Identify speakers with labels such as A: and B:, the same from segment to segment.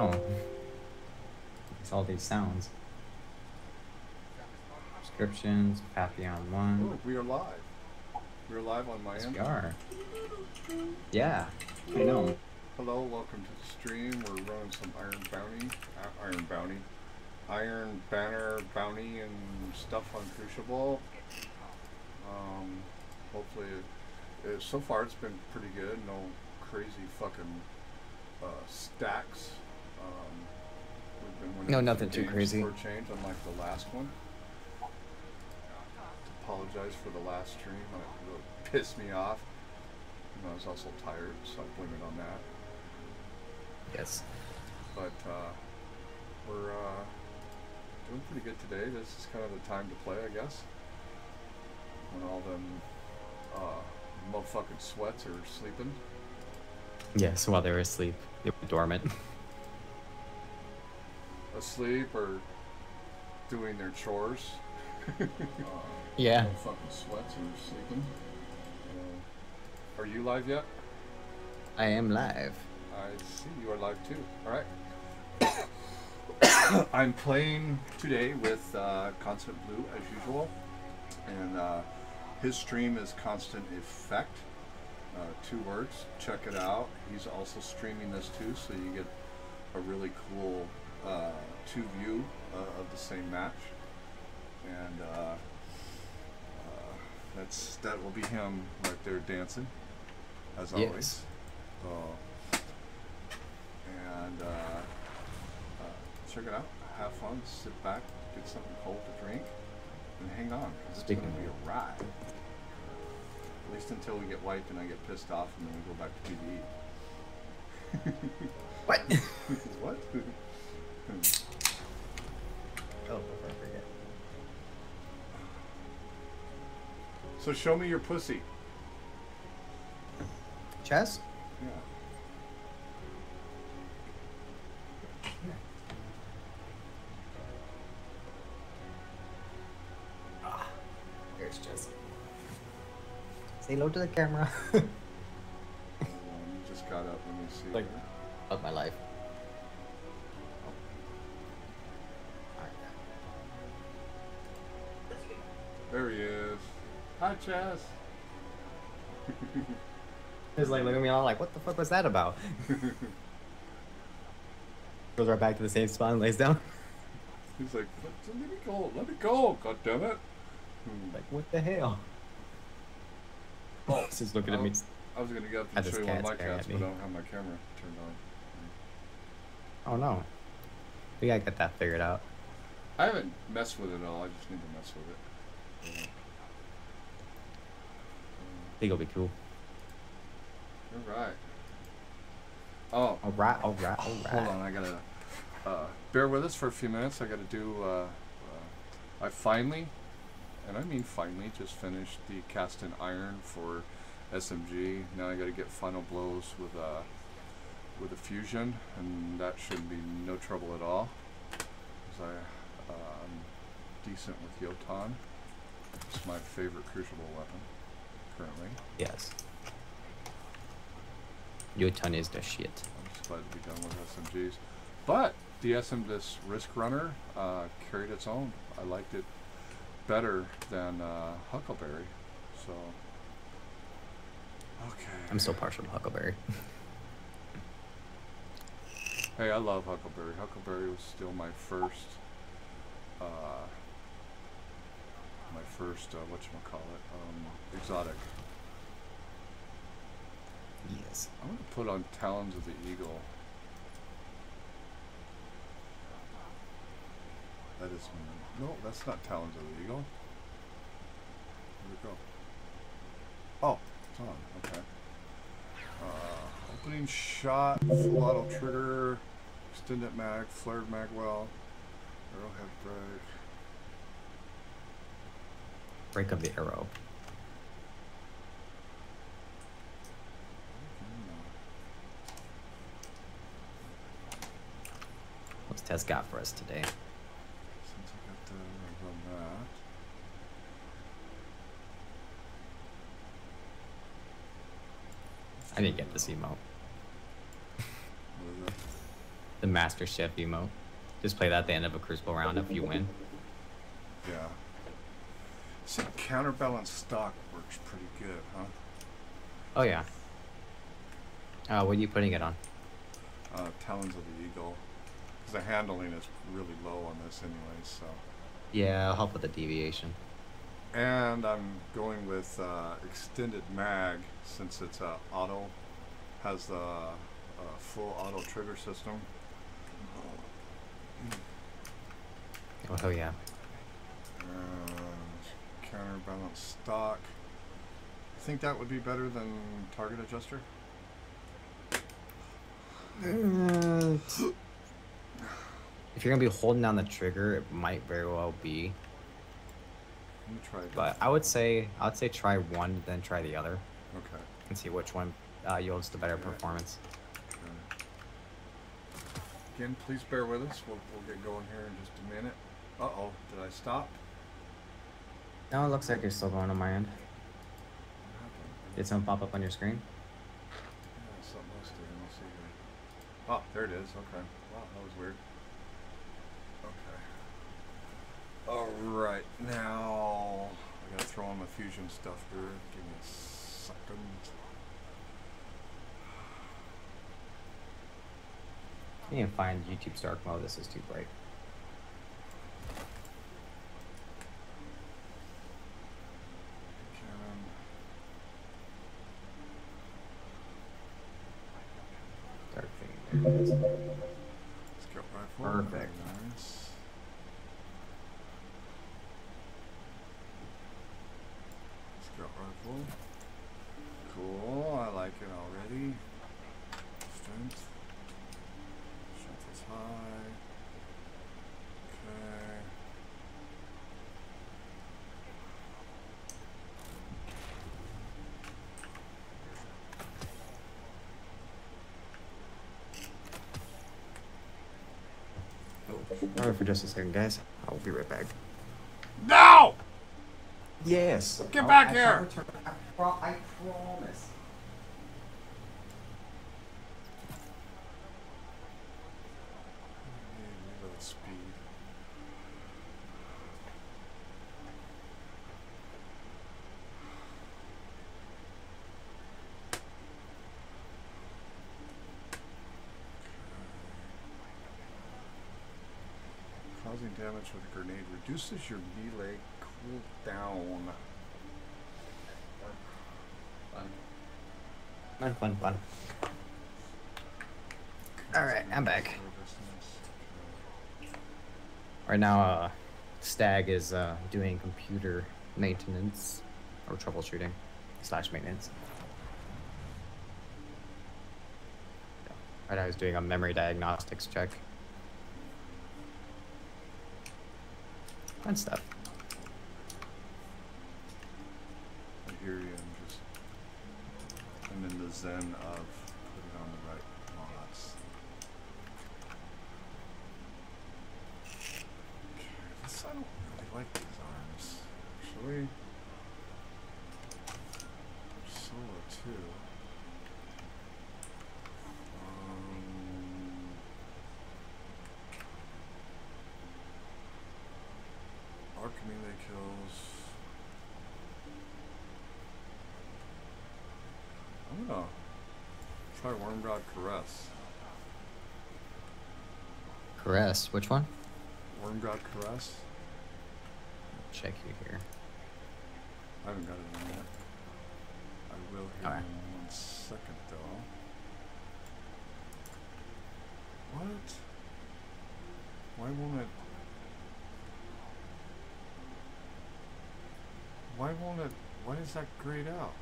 A: know. It's all these sounds. Subscriptions, Papillon One.
B: Oh, we are live. We are live on my
A: Yes,
B: end.
A: we are. Yeah, I know.
B: Hello, welcome to the stream. We're running some Iron Bounty, uh, Iron Bounty, Iron Banner Bounty and stuff on Crucible. Um, hopefully, it, it, so far it's been pretty good. No crazy fucking uh, stacks. Um, we've been winning
A: No, nothing too crazy.
B: For change, unlike the last one. Apologize for the last stream. It really pissed me off. And I was also tired, so I blame it on that.
A: Yes.
B: But uh, we're uh, doing pretty good today. This is kind of the time to play, I guess. When all them uh, motherfucking sweats are sleeping.
A: Yes, while they were asleep, they were dormant.
B: Asleep or doing their chores. uh,
A: Yeah.
B: Motherfucking sweats are sleeping. Uh, are you live yet?
A: I am live.
B: I see you are live too. All right. I'm playing today with uh, Constant Blue as usual, and uh, his stream is Constant Effect. Uh, two words. Check it out. He's also streaming this too, so you get a really cool uh, two view uh, of the same match, and uh, uh, that's that will be him right there dancing, as
A: Yes.
B: always. So, and uh, uh, check it out. Have fun. Sit back. Get something cold to drink, and hang on because it's going to be a ride. At least until we get wiped and I get pissed off, and then we go back to PvE.
A: What?
B: what?
A: Oh, before I forget.
B: so show me your pussy.
A: Chess?
B: Yeah.
A: Ah, here's Chess. Say hello to the camera.
B: You just got up. Let me see.
A: Like- of my life.
B: There he is. Hi, Chaz.
A: It's like, look at me all like, what the fuck was that about? Goes right back to the same spot and lays down.
B: He's like, let, me go. Let me go. God damn it. Hmm.
A: Like, what the hell?
B: Oh,
A: He's looking at me.
B: I was gonna get up and show you one of my cats, but I don't have my camera turned on.
A: Oh no. We gotta get that figured out.
B: I haven't messed with it at all. I just need to mess with it.
A: I think it'll be cool.
B: All right. Oh,
A: Alright, alright, alright.
B: hold on. I gotta uh, bear with us for a few minutes. I gotta do. Uh, uh, I finally, and I mean finally, just finished the cast in iron for SMG. Now I gotta get final blows with uh, with a fusion, and that shouldn't be no trouble at all. Cause I uh, I'm decent with Jötunn. It's my favorite crucible weapon currently.
A: Yes. Jötunn is the shit.
B: I'm just glad to be done with SMGs. But the SM this Risk Runner uh, carried its own. I liked it better than uh, Huckleberry. So okay.
A: I'm still partial to Huckleberry.
B: Hey, I love Huckleberry. Huckleberry was still my first. Uh, my first uh, what you call it um, exotic.
A: yes.
B: I'm gonna put on Talons of the Eagle. That is no, that's not Talons of the Eagle. Where'd it go? Oh, it's on. Okay. Uh, opening shot, full auto trigger, extended mag, flared mag well, arrowhead brake.
A: Break of the arrow. What's Tess got for us today?
B: Since I got the run that.
A: I didn't get this emote.
B: What is it?
A: The Master Chef emote. Just play that at the end of a Crucible round if you win.
B: Yeah. See, counterbalance stock works pretty good, huh?
A: Oh yeah. Uh, what are you putting it on?
B: Uh, Talons of the Eagle. Because the handling is really low on this anyway, so.
A: Yeah, I'll help with the deviation.
B: And I'm going with uh, extended mag since it's uh, auto, has the uh, full auto trigger system.
A: Oh yeah.
B: Counterbalance stock. I think that would be better than target adjuster.
A: If you're gonna be holding down the trigger, it might very well be.
B: Let me try.
A: But I would say I would say try one, then try the other,
B: Okay.
A: and see which one uh, yields the better
B: Yeah.
A: performance.
B: okay. Again, please bear with us. We'll, we'll get going here in just a minute. Uh oh, did I stop?
A: No, it looks like you're still going on my end. Did something pop up on your screen?
B: Yeah, something else did. Let's see here. Oh, there it is. Okay. Wow, that was weird. Okay. Alright, now I gotta throw on my fusion stuff here. Give me a second.
A: You can find YouTube's dark mode. This is too bright.
B: Cannon.
A: Dark thing. There it is.
B: Scout rifle.
A: Perfect.
B: Very Nice. Scout rifle. Cool. I like it already. Strength. Strength is high. Okay.
A: Alright, for just a second, guys. I will be right back.
B: No!
A: Yes.
B: Get back here!
A: I, pro- I promise.
B: Reload speed. Causing damage with a grenade reduces your melee cooldown.
A: Fun, fun, fun. Alright, I'm back. Right now, uh, Stag is uh, doing computer maintenance or troubleshooting slash maintenance. Right now, he's doing a memory diagnostics check. Fun stuff.
B: I hear you. I'm just. I'm in the zen of put it on the right mods. Okay, this, I don't really like these arms. Actually. Solo too. Um, arc melee kills. I'm gonna God Caress.
A: Caress, which one?
B: Wormgod Caress?
A: Check you here.
B: I haven't got it in yet. I will here
A: Alright.
B: in one second though. What? Why won't it? Why won't it? Why is that grayed out?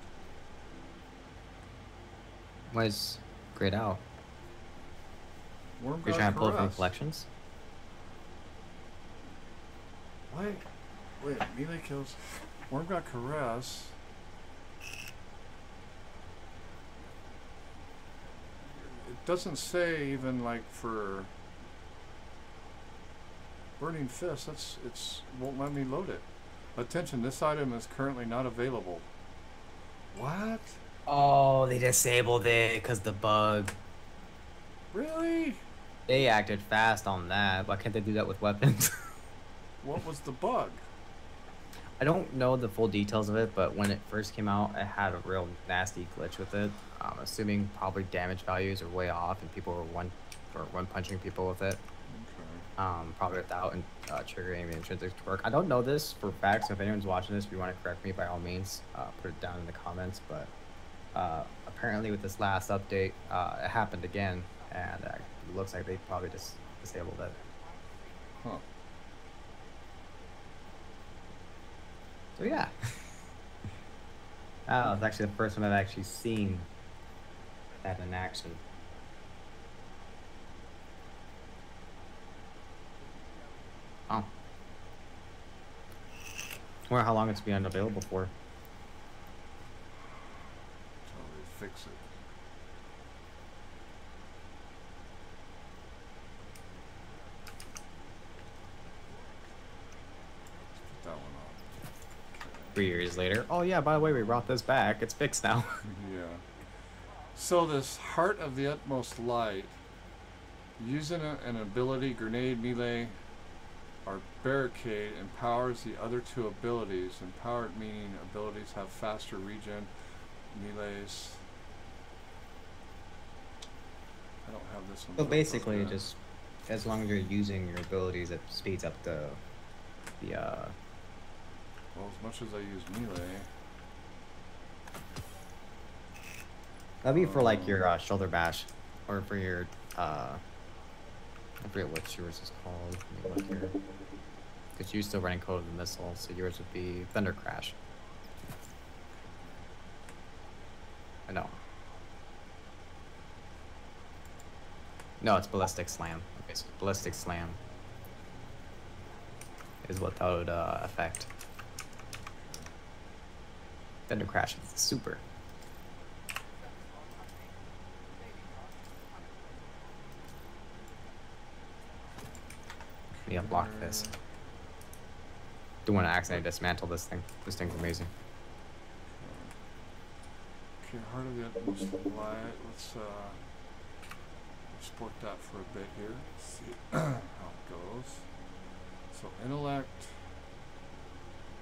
A: Why is grayed out?
B: Worm
A: You're trying to pull it from collections?
B: Why? Wait, melee kills. Wormgod Caress. It doesn't say even like for Burning Fist. That's it's won't let me load it. Attention, this item is currently not available. What?
A: Oh, they disabled it because the bug.
B: Really?
A: They acted fast on that. Why can't they do that with weapons?
B: What was the bug?
A: I don't know the full details of it, but when it first came out, it had a real nasty glitch with it. I'm assuming probably damage values are way off, and people were one or one punching people with it.
B: Okay.
A: Um, probably without uh, triggering the intrinsic torque. I don't know this for facts. So if anyone's watching this, if you want to correct me, by all means, uh, put it down in the comments. But uh, apparently, with this last update, uh, it happened again, and uh, it looks like they probably just disabled it.
B: Huh.
A: So yeah. oh, it's actually the first one I've actually seen that in action. Oh. Wonder how long it's been unavailable for.
B: Until they fix it. Put that one on. Okay.
A: Three years later. Oh yeah, by the way, we brought this back. It's fixed now.
B: Yeah. So this heart of the utmost light, using a, an ability, grenade, melee, or barricade empowers the other two abilities. Empowered meaning abilities have faster regen, melees. I don't have this one.
A: so basically, just as long as you're using your abilities, it speeds up the the uh
B: well, as much as I use melee,
A: That'd be for like your uh, shoulder bash, or for your uh, I forget what yours is called. Let me look here. Because you're still running Code of the Missile, so yours would be Thundercrash. I know. No, it's Ballistic Slam. Okay, so Ballistic Slam is what that would uh, affect. Thundercrash is super. Me unlock this. Don't want to accidentally dismantle this thing. This thing's amazing.
B: Okay, heart of the utmost light. Let's uh, export that for a bit here. see how it goes. So intellect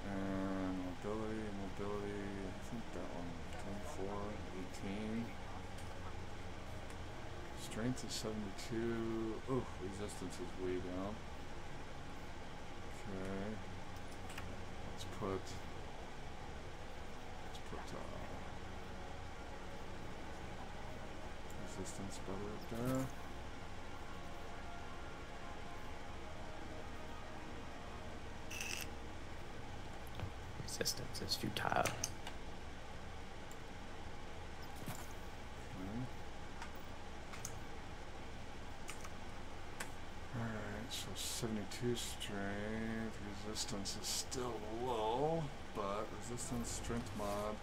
B: and mobility, mobility. I think that one 24, 18. Strength is 72. Oh, resistance is way down. Okay. Let's put. Let's put. Uh, resistance there.
A: Resistance is futile.
B: Hmm. Alright, so 72 strength. Resistance is still low, but resistance strength mod.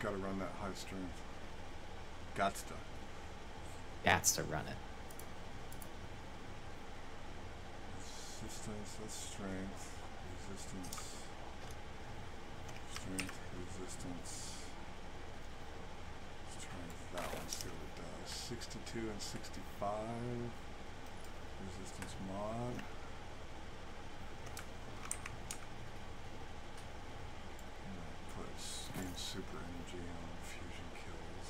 B: Gotta run that high strength. Gots to.
A: Gats to run it.
B: Resistance, that's strength. Resistance. Strength, resistance. Let's that one, see what it does. 62 and 65. Resistance mod. I'm gonna put s- gain super energy on fusion kills.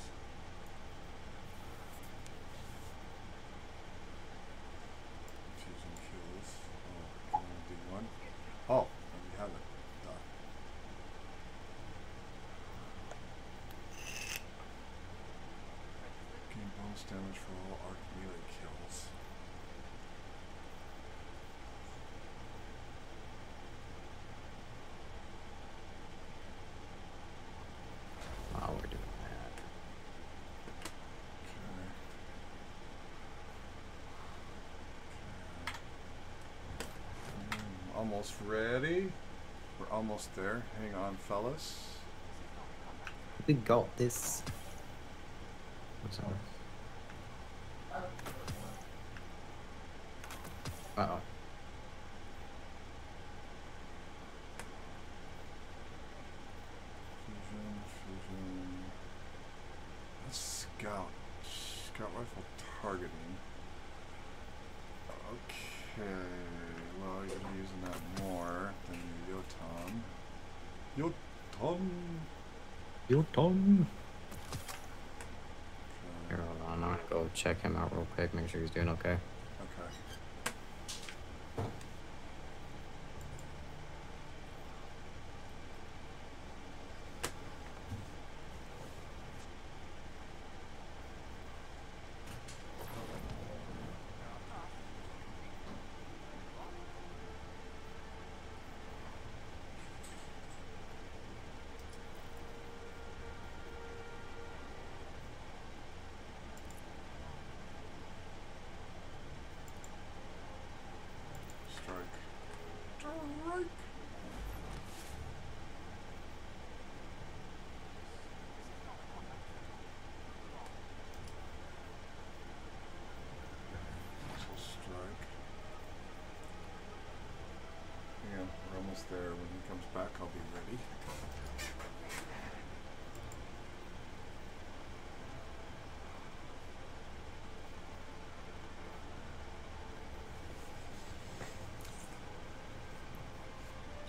B: Fusion kills. Oh, can I do one? Oh, there we have it. Done. Gain bonus damage for all arc melee kills.
A: While we're doing that.
B: Okay. Okay. Mm, almost ready. We're almost there. Hang on, fellas.
A: We got this. What's that? Uh oh.
B: Fusion, fusion. Let's scout. Scout rifle targeting. Okay, well, you're gonna be using that more than your Jötunn. Jötunn!
A: Your tongue.
B: Okay.
A: Here, hold on. I'm gonna go check him out real quick. Make sure he's doing okay.
B: Strike. Strike! Missile strike. Yeah, we're almost there. When he comes back, I'll be ready.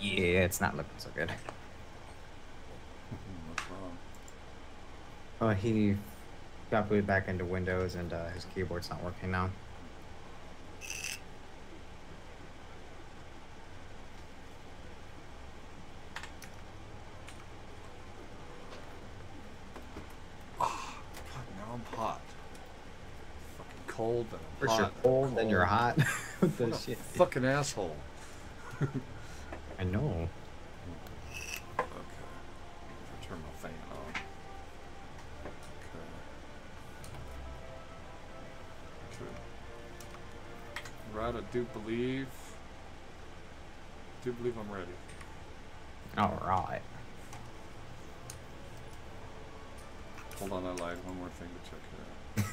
A: Yeah, it's not looking so good.
B: What's wrong?
A: Uh, he got booted back into Windows and uh, his keyboard's not working now.
B: God, now I'm hot. Fucking cold and I'm
A: First
B: hot.
A: you're
B: and
A: cold, then you're hot. what the shit?
B: fucking asshole.
A: I know.
B: Okay. Turn my fan on. Okay. Okay. Right, I do believe. I do believe I'm ready.
A: All right.
B: Hold on, I lied. One more thing to check here.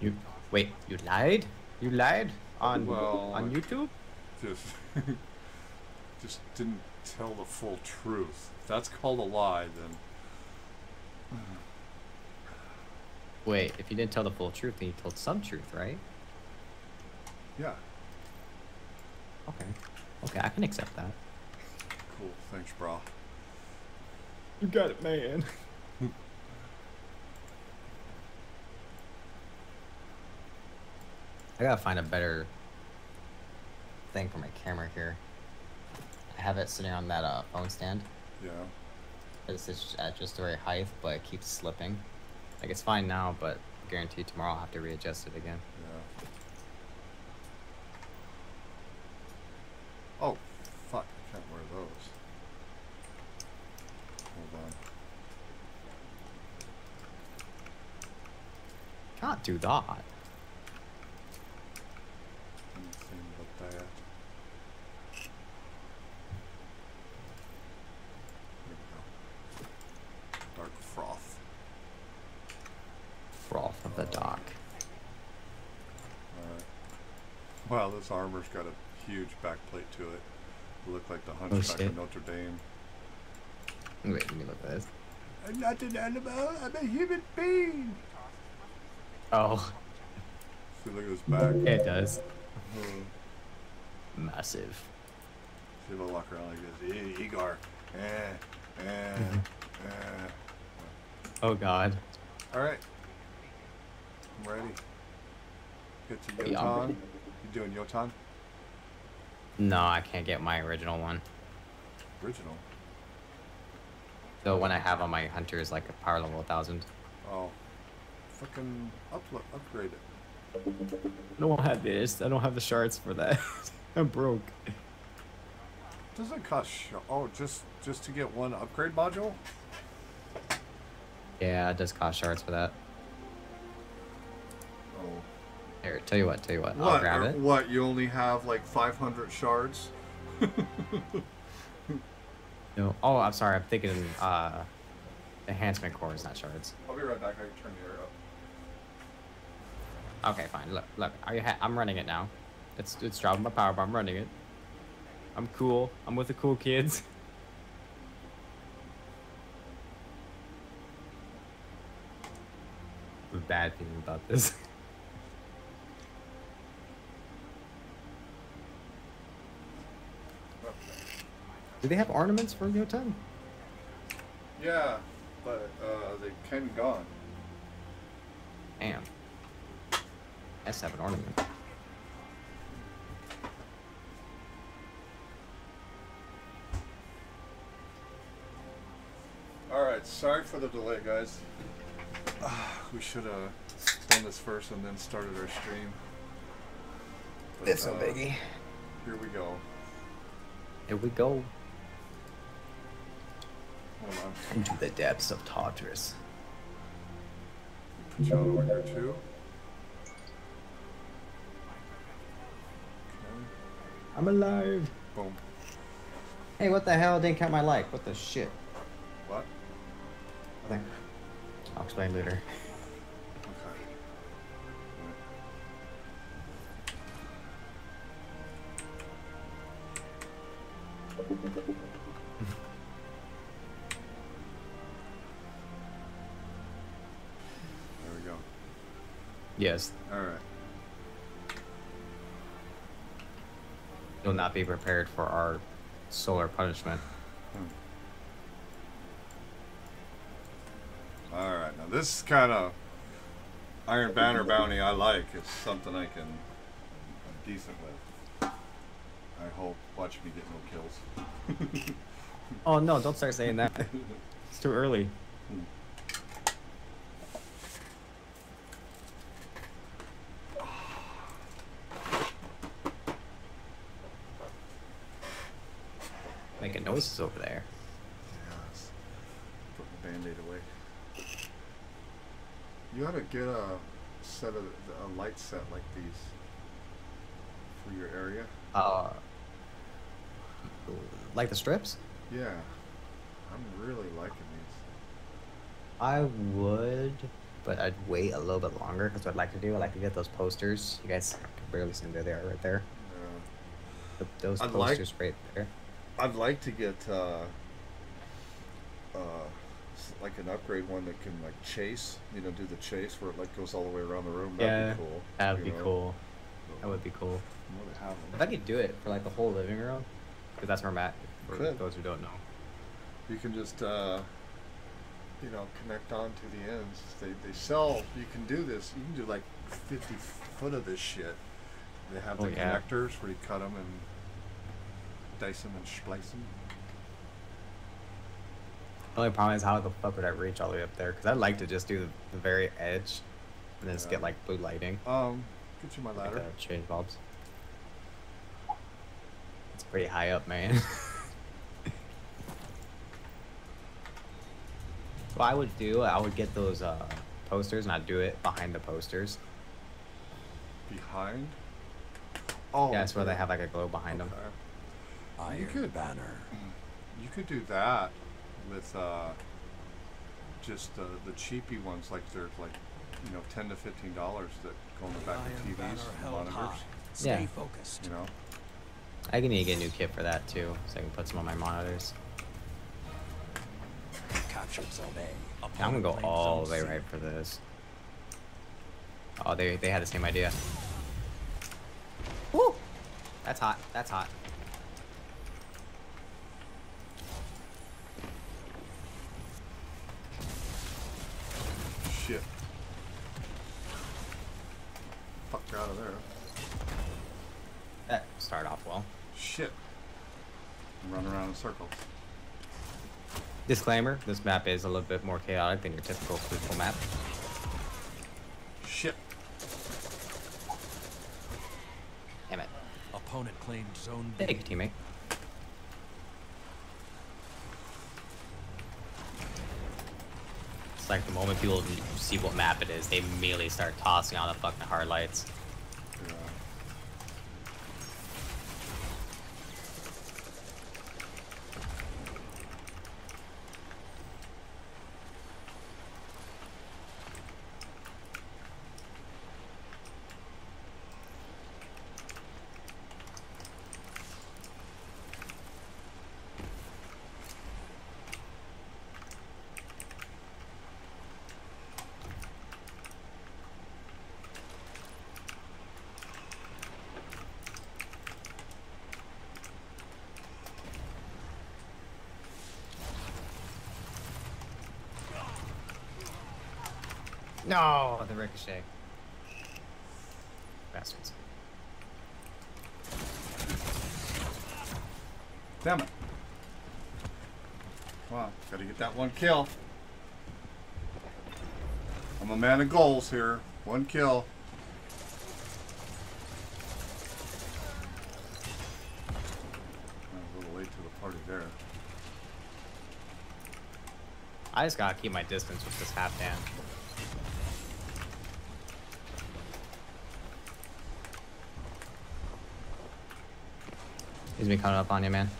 A: You wait. You lied. You lied on
B: Well,
A: on YouTube.
B: Just, just didn't tell the full truth. If that's called a lie, then
A: Wait, if you didn't tell the full truth, then you told some truth, right?
B: yeah.
A: Okay. Okay, I can accept that.
B: Cool. Thanks, bro.
A: You got it, man. I gotta find a better thing for my camera here. I have it sitting on that uh, phone stand.
B: Yeah.
A: It's just at just the right height, but it keeps slipping. Like it's fine now, but guarantee tomorrow I'll have to readjust it again.
B: Yeah. Oh, fuck. I can't wear those. Hold on.
A: Can't do that.
B: Anything but that. Here we go. Dark froth.
A: Froth of the dock.
B: Alright. Wow, this armor's got a huge backplate to it. Look like the Hunchback
A: shit.
B: of Notre Dame.
A: Wait, let me look at this.
B: I'm not an animal, I'm a human being!
A: Oh,
B: See, look at his back.
A: it does.
B: Uh,
A: Massive.
B: See if I walk around like this. Hey, Igor. Eh, eh, eh.
A: Oh God.
B: Alright. I'm ready. Get to
A: Yeah, I'm
B: Jötunn.
A: ready.
B: You doing Jötunn?
A: No, I can't get my original one.
B: Original.
A: The one I have on my hunter is like a power level 1000.
B: Oh. Fucking upload, upgrade it.
A: I don't have this. I don't have the shards for that. I'm broke.
B: Doesn't cost sh- oh just just to get one upgrade module?
A: Yeah, it does cost shards for that. Here, tell you what, tell you what. I'll
B: What?
A: grab
B: or
A: it.
B: What? You only have like 500 shards?
A: No. Oh, I'm sorry. I'm thinking uh, enhancement cores, not shards.
B: I'll be right back. I can turn the air up.
A: Okay, fine. Look, look. I ha- I'm running it now. It's it's dropping my power, but I'm running it. I'm cool. I'm with the cool kids. The bad thing about this. Do they have ornaments for Jötunn?
B: Yeah, but uh, they came and gone.
A: Damn. Let's have an ornament.
B: Alright, sorry for the delay, guys. we should have done this first and then started our stream. But,
A: It's no
B: uh,
A: biggie.
B: Here we go.
A: Here we go. Into the depths of Tartarus.
B: Put you on order too. Okay.
A: I'm alive.
B: Boom.
A: Hey, what the hell? Didn't count my life. What the shit?
B: What?
A: Nothing. I'll explain later.
B: Okay.
A: Yes,
B: Alright.
A: you'll not be prepared for our solar punishment. Hmm.
B: Alright, now this kind of Iron Banner bounty I like. It's something I can I'm decent with. I hope. Watch me get no kills.
A: Oh no! Don't start saying that. it's too early. Hmm. Making noises over there.
B: Yes. Put the band-aid away. You ought to get a set of a light set like these for your area.
A: Uh, like the strips?
B: Yeah. I'm really liking these.
A: I would, but I'd wait a little bit longer because what I'd like to do, I like to get those posters. You guys can barely see them. There they are, right there.
B: Uh,
A: The, those
B: I'd like-
A: posters right there.
B: I'd like to get uh, uh, like an upgrade one that can like chase. You know, do the chase where it like goes all the way around the room. That'd
A: yeah,
B: be cool.
A: That would be
B: know?
A: cool. That would be cool.
B: I'm gonna have
A: If. I could do it for like the whole living room, because that's where I'm at. For
B: Could.
A: those who don't know.
B: You can just uh, you know connect on to the ends. They they sell. You can do this. You can do like 50 foot of this shit. They have
A: Oh,
B: the
A: yeah.
B: connectors where you cut them and dice them and splice them.
A: The only problem is how the fuck would I reach all the way up there? Because I'd like to just do the, the very edge, and then just get like blue lighting,
B: Um, get you my
A: like
B: ladder.
A: the change bulbs. It's pretty high up, man. what I would do, I would get those uh, posters, and I'd do it behind the posters.
B: Behind. Oh,
A: yeah, that's where they have like a glow behind them.
B: Okay.
C: Iron
B: You could-
C: Banner.
B: You could do that with uh, just the the cheapy ones, like they're like, you know, ten to fifteen dollars that go in the back of TVs,
C: and
B: monitors.
C: high. Stay
A: Yeah.
C: focused.
B: You know,
A: I can need to get a new kit for that too, so I can put some on my monitors.
C: Captured Zone A.
A: I'm gonna go all the way
C: C.
A: right for this. Oh, they they had the same idea. Woo! That's hot. That's hot.
B: Shit. Fuck out of there.
A: That started off well.
B: Shit. Run around in circles.
A: Disclaimer: This map is a little bit more chaotic than your typical football map.
B: Shit.
A: Damn it!
C: Opponent claimed Zone B.
A: Thank you, teammate. It's like the moment people see what map it is, they immediately start tossing on the fucking hard lights. No, oh, the ricochet. Bastards.
B: Damn it. Come on, gotta get that one kill. I'm a man of goals here. One kill. I'm a little late to the party there.
A: I just gotta keep my distance with this half dan. He's been coming up on you, man.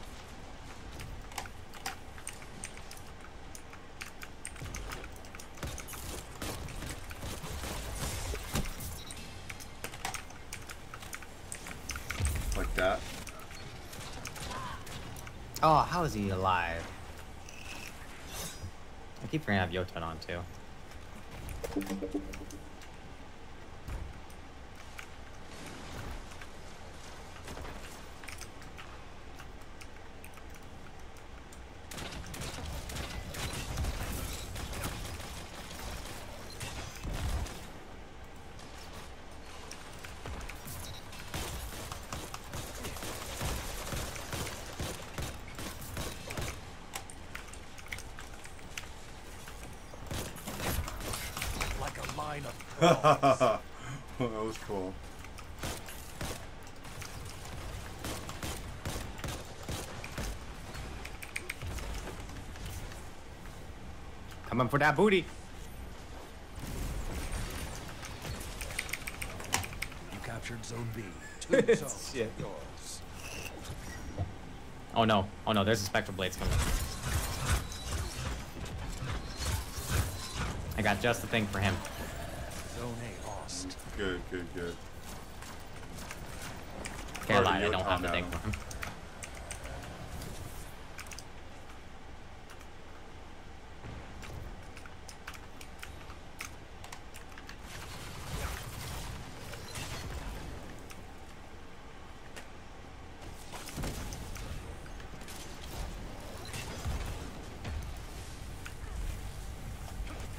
B: Like that.
A: Oh, how is he alive? I keep forgetting I have Jötunn on too.
C: Of prawns.
B: that was cool.
A: Coming for that booty.
C: You captured Zone B. Two zones
A: Shit.
C: yours.
A: Oh no. Oh no, there's a spectral blades coming. I got just the thing for him.
B: Good, good, good.
A: Can't lie, I don't have the thing for him.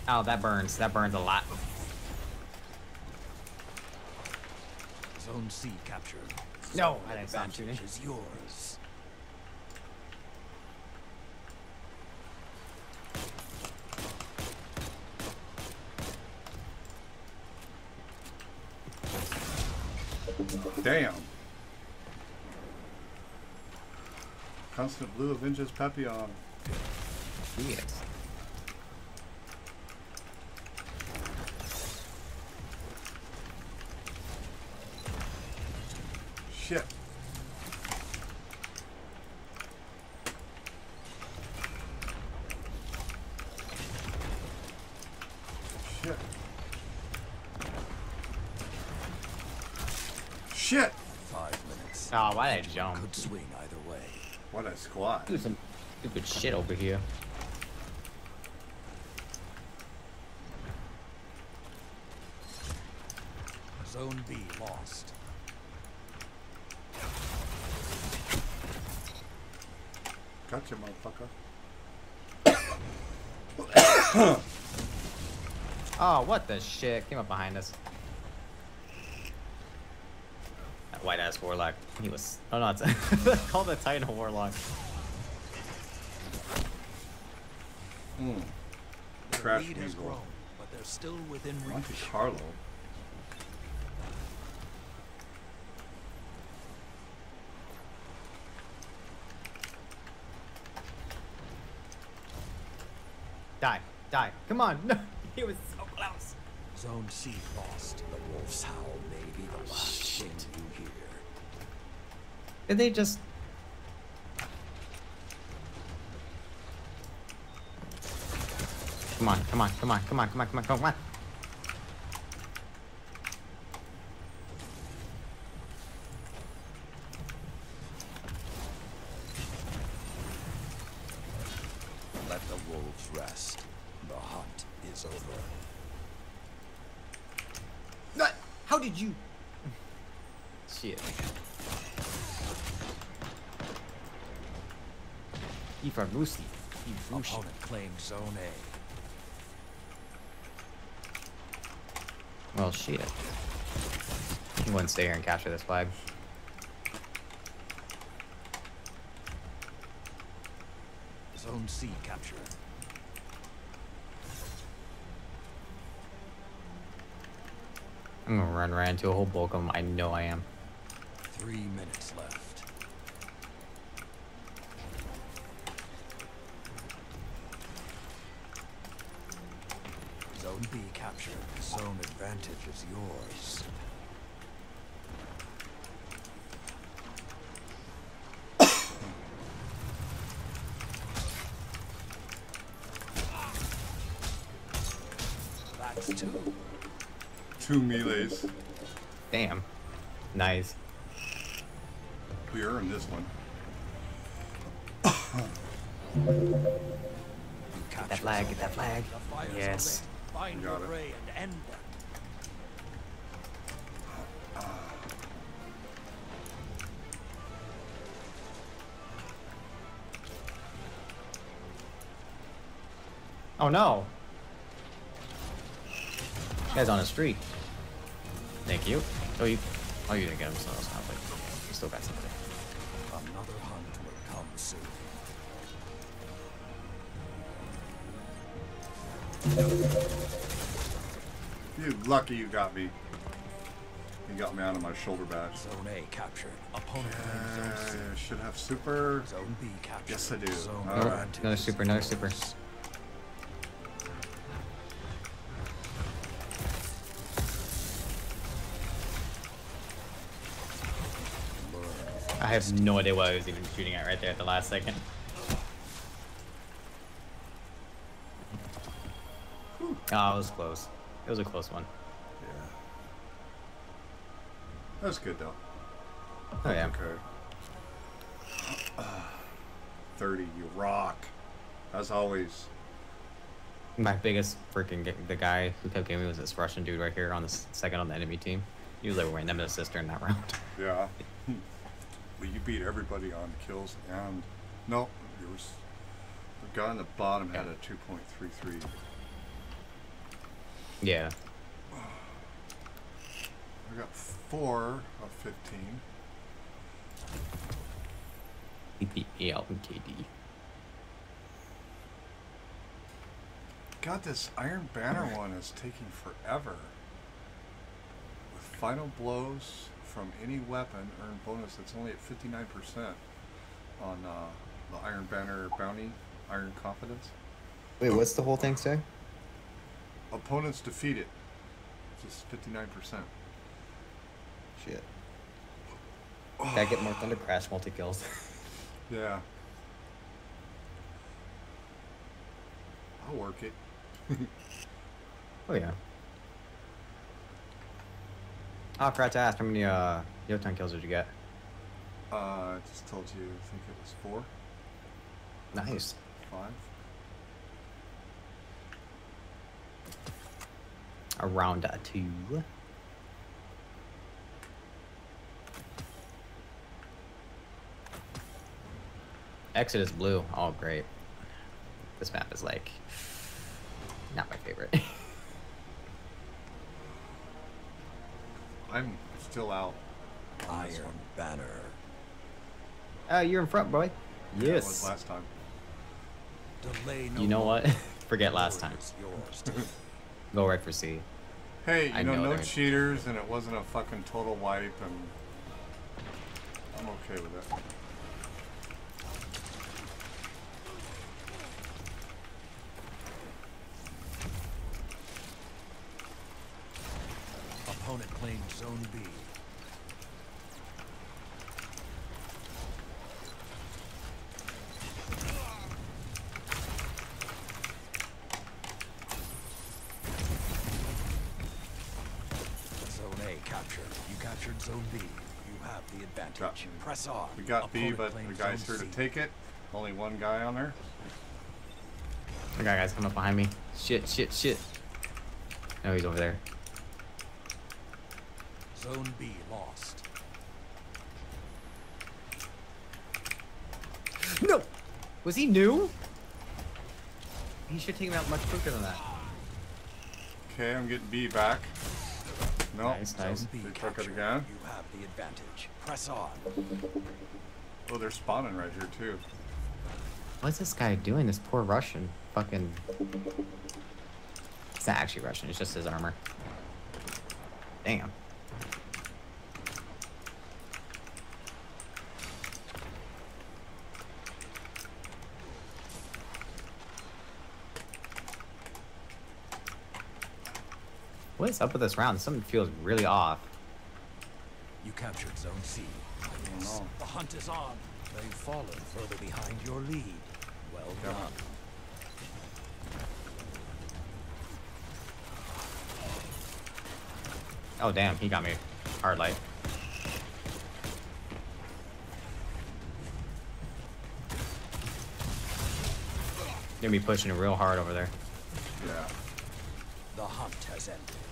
A: Oh, that burns. That burns a lot.
C: Zone C captured.
A: No,
C: Zone
A: I didn't stop
C: advantage
A: shooting.
C: is yours.
B: Damn. Constant Blue avenges Papillon.
A: Yes.
B: Shit. Shit. Shit.
C: Five minutes.
A: Oh, why did I jump?
C: Could swing either way.
B: What a squad.
A: Do some stupid shit over here.
C: Zone B lost.
B: Gotcha, motherfucker.
A: Oh, what the shit? Came up behind us. That warlock. He was. Oh no, it's called the Titan warlock.
B: Mm.
C: Their
B: Trash
C: lead has
B: weasel.
C: grown, but they're still within
B: Monte
C: reach.
B: Carlo.
A: Die, die. Come on. No, he was so close.
C: Zone C lost. The wolf's howl may be the last thing you hear.
A: Did they just? Come on, come on, come on, come on, come on, come on, come on.
C: Let the wolves rest. The hunt is over.
A: No, How did you? Shit. Ifarusi. Ifarushi.
C: Opponent claimed Zone A.
A: Well, shit. You wouldn't stay here and capture this flag.
C: Zone C capture.
A: I'm gonna run right into a whole bulk of them. I know I am.
C: Three minutes left. Zone B captured. Zone advantage is yours. That's two.
B: Two melees.
A: Damn. Nice.
B: We earned this one.
A: Get that flag, get that flag.
C: The fires are
A: Yes.
C: Find
B: Got
C: your
B: it.
C: prey and end them.
A: Oh no. Guy's on a streak. Thank you. Oh, you. Oh, you didn't get him, so that's not like. You still got something.
C: Another hunt will come soon.
B: You lucky you got me. You got me out of my shoulder badge.
C: Zone A captured. Opponent claims Zone
B: Uh, should have super.
C: Zone B captured.
B: Yes, I do.
C: Zone
B: Alright.
C: advantage
A: Another super, another super. Have no idea what I was even shooting at right there at the last second. Oh, it was close. It was a close one.
B: Yeah. That was good though.
A: Oh yeah.
B: Okay. Ah, 30, you rock. As always.
A: My biggest freaking the guy who kept getting me was this Russian dude right here on the second on the enemy team. He was like wearing them sister in that round.
B: Yeah. But you beat everybody on kills and. No, yours. The guy on the bottom had a 2.33.
A: yeah.
B: I got 4 of 15.
A: He beat me out KD.
B: God, this Iron Banner one is taking forever. With final blows from any weapon earn bonus that's only at 59% on uh, the Iron Banner bounty, Iron Confidence.
A: Wait, what's the whole thing say?
B: Opponents defeated. Just 59%.
A: Shit. Gotta get more Thundercrash multi kills.
B: Yeah. I'll work it.
A: oh yeah. Oh, I forgot to ask how many uh Jötunn kills did you get?
B: Uh, I just told you, I think it was four,
A: Nice.
B: five.
A: Around a two. Exodus blue. Oh great. This map is like not my favorite.
B: I'm still out. on this
C: Iron
B: one.
C: Banner.
A: uh, you're in front, boy.
B: Yeah, was
A: Yes.
B: last time.
C: Delay no
A: You know what? Forget last time.
C: is yours to
A: Go right for C.
B: Hey, you
A: I
B: know,
A: know
B: no cheaters, and it wasn't a fucking total wipe, and I'm okay with it.
C: Opponent claims Zone B. Zone A captured. You captured Zone B. You have the advantage.
B: Got-
C: Press on.
B: We got B,
C: Opponent
B: but the
C: claims
B: guy's here to take it. Only one guy on there.
A: I got guys coming up behind me. Shit, shit, shit. No, he's over there.
C: Zone B lost.
A: No! Was he new? He should take him out much quicker than that.
B: Okay, I'm getting B back. No.
A: Nice, nice.
B: They took it again.
C: You have the advantage. Press on.
B: Oh, they're spawning right here too.
A: What's this guy doing? This poor Russian. Fucking. It's not actually Russian, it's just his armor. Damn. What is up with this round? Something feels really off.
C: You captured Zone C.
B: don't. Oh.
C: The hunt is on. They've fallen further behind your lead. Well
B: Yeah.
C: done.
A: Oh damn, he got me hard light. Gonna be pushing it real hard over there.
B: Yeah.
C: The hunt has ended.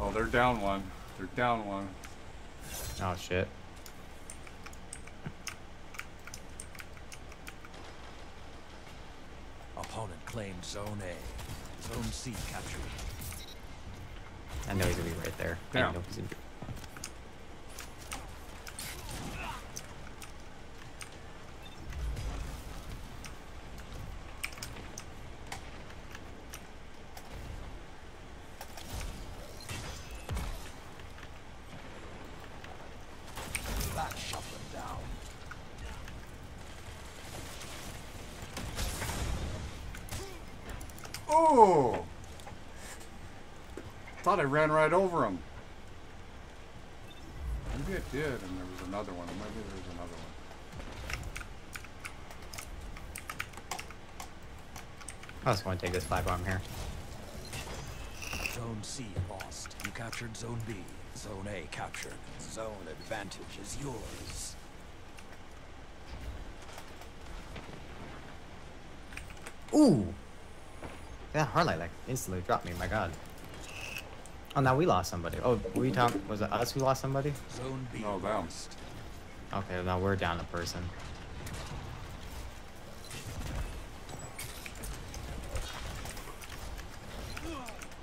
B: Oh, they're down one. They're down one.
A: Oh shit.
C: Opponent claimed Zone A. Zone C captured.
A: I know he's gonna be right there. I
B: Yeah.
A: know he's gonna be.
C: That shut them down.
B: Oh! Thought I ran right over him. Maybe I did, and there was another one. Maybe there was another one.
A: I just want to take this five arm here.
C: Zone C lost. You captured Zone B. Zone A captured. Zone advantage is yours.
A: Ooh! That Harley like instantly dropped me. My God. Oh, now we lost somebody. Oh, we talk. Was it us who lost somebody?
C: Zone B
B: No, them.
A: Okay, now we're down a person.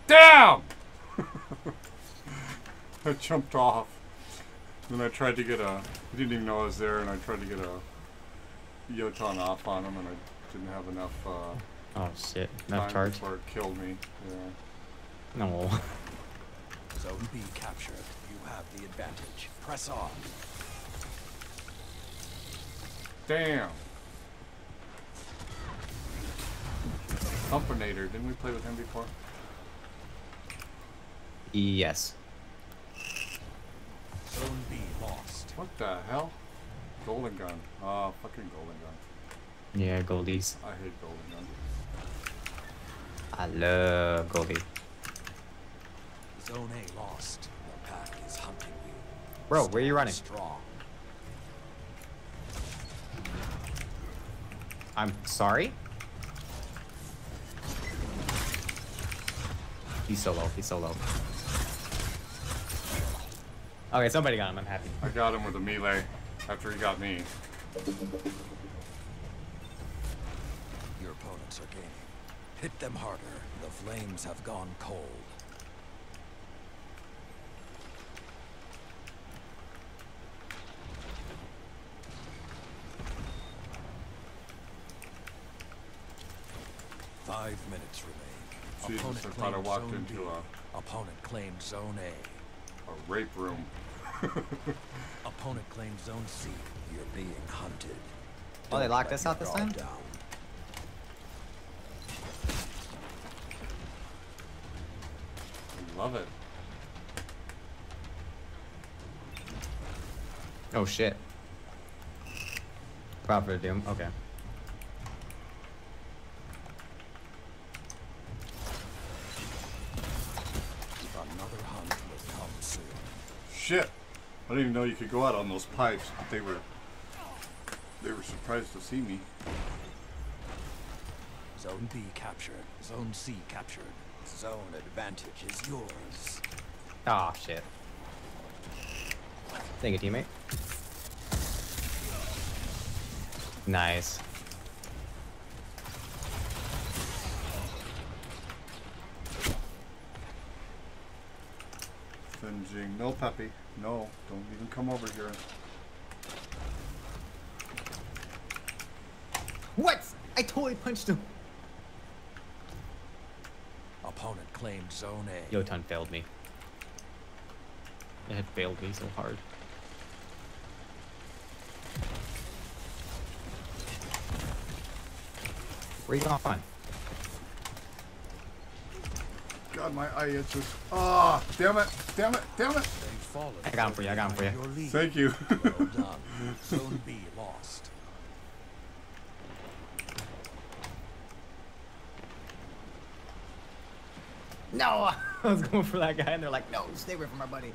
B: Damn! I jumped off. Then I tried to get a. He didn't even know I was there, and I tried to get a Jötunn off on him, and I didn't have enough uh,
A: Oh shit! Enough charge.
B: before it killed me. Yeah.
A: No.
C: Zone B captured. You have the advantage. Press on.
B: Damn. Pumpinator, didn't we play with him before?
A: yes.
C: Zone B lost.
B: What the hell? Golden gun. Ah, fucking golden gun.
A: Yeah, goldies.
B: I hate golden gun.
A: I love goldie.
C: Zone A lost. The pack is hunting you.
A: Bro, where are
C: you
A: running?
C: Strong.
A: I'm sorry. He's so low. He's so low. Okay, somebody got him. I'm happy.
B: I got him with a melee after he got me.
C: Your opponents are gaining. Hit them harder. The flames have gone cold. Five minutes remain.
B: Jesus,
C: Opponent
B: I
C: claimed
B: walked
C: Zone
B: into
C: B.
B: a-
C: Opponent claimed Zone A.
B: A rape room.
C: Opponent claimed Zone C. You're being hunted.
A: Oh, they
C: Don't
A: locked us out this time?
C: Down.
B: I love it.
A: Oh shit. Prophet of Doom. Okay.
C: Another hunt will come soon.
B: Shit! I didn't even know you could go out on those pipes. But they were. They were surprised to see me.
C: Zone B captured. Zone C captured. Zone advantage is yours.
A: Oh shit. Thank you, teammate. Nice.
B: Sinjing. No, Peppy. No, don't even come over here.
A: What? I totally punched him.
C: Opponent claimed Zone A.
A: Jötunn failed me. It had failed me so hard. Where you going?
B: God, my eye itches. Ah, damn it, damn it, damn it.
C: They've
A: I got him for you, I got him for you.
C: behind your lead.
B: Thank you.
C: Well done. Zone B lost.
A: No! I was going for that guy and they're like, no, stay away from our buddy.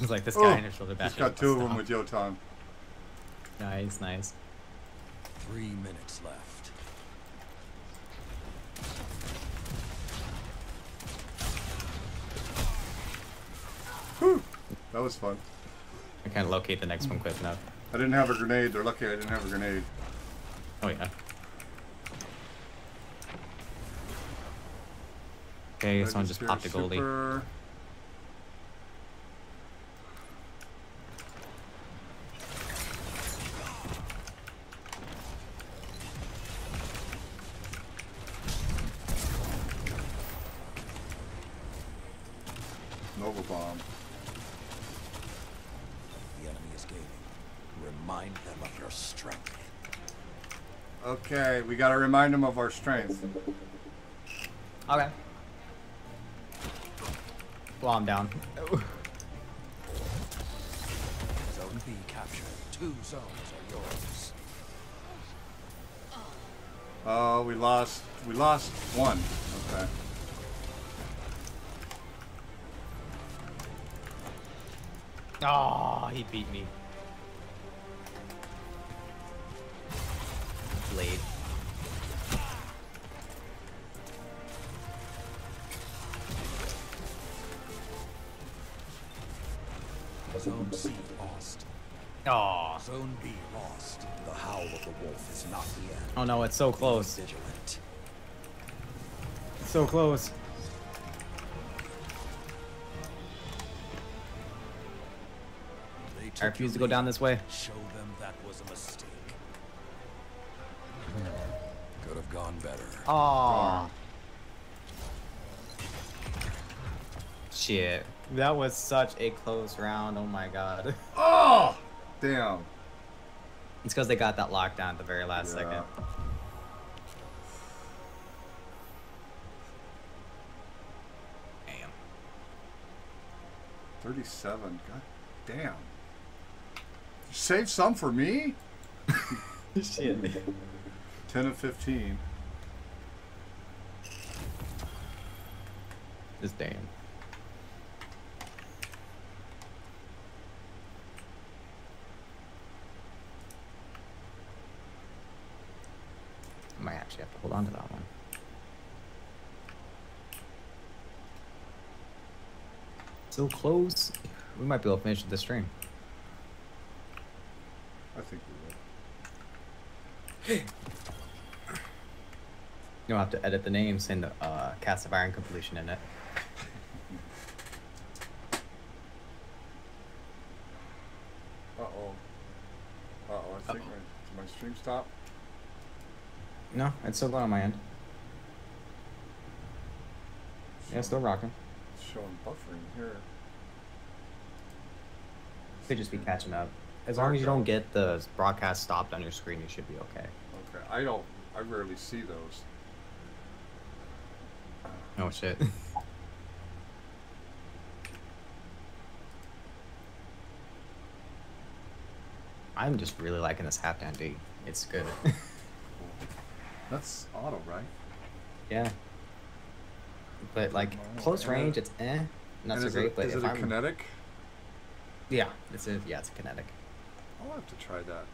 A: It's like this guy
B: Oh,
A: in his shoulder back.
B: Just got two of them with Jötunn.
A: Nice, nice.
C: Three minutes left.
B: Whew. That was fun.
A: I can't locate the next one quick enough.
B: I didn't have a grenade. They're lucky I didn't have a grenade.
A: Oh yeah. Okay, someone just popped a goalie.
B: super. Nova bomb.
C: The enemy is gaining. Remind them of your strength.
B: Okay, we gotta remind them of our strength.
A: Okay. Well, I'm down.
C: Zone B captured. Two zones are yours.
B: Uh, we lost. We lost one. Okay.
A: Oh, he beat me. Oh no, it's so close.
C: Vigilant.
A: So close. I refuse to go down this way.
C: Show them that was a mistake. Could have gone better.
A: Oh. Shit. That was such a close round. Oh my god.
B: Oh, damn.
A: It's because they got that lockdown at the very last
B: Yeah.
A: second.
B: 37. God damn. You saved some for me?
A: Shit,
B: man. 10 of
A: 15. It's damn. I might actually have to hold on to that one. So close. We might be able to finish the stream.
B: I think we will.
A: You'll have to edit the names and uh, Cast of Iron completion in it.
B: Uh oh. Uh oh. I think
A: Uh-oh.
B: my my stream stop.
A: No, it's still going on my end. Yeah, still rocking.
B: It's showing buffering here.
A: Could just be catching up. As long as you don't get the broadcast stopped on your screen, you should be okay.
B: Okay. I don't. I rarely see those.
A: Oh shit. I'm just really liking this half-down D. It's good.
B: That's auto, right?
A: yeah. But like close range, it's eh, not
B: And
A: so great.
B: It,
A: but
B: is it a
A: I'm,
B: kinetic?
A: yeah, it's a yeah, it's a kinetic.
B: I'll have to try that.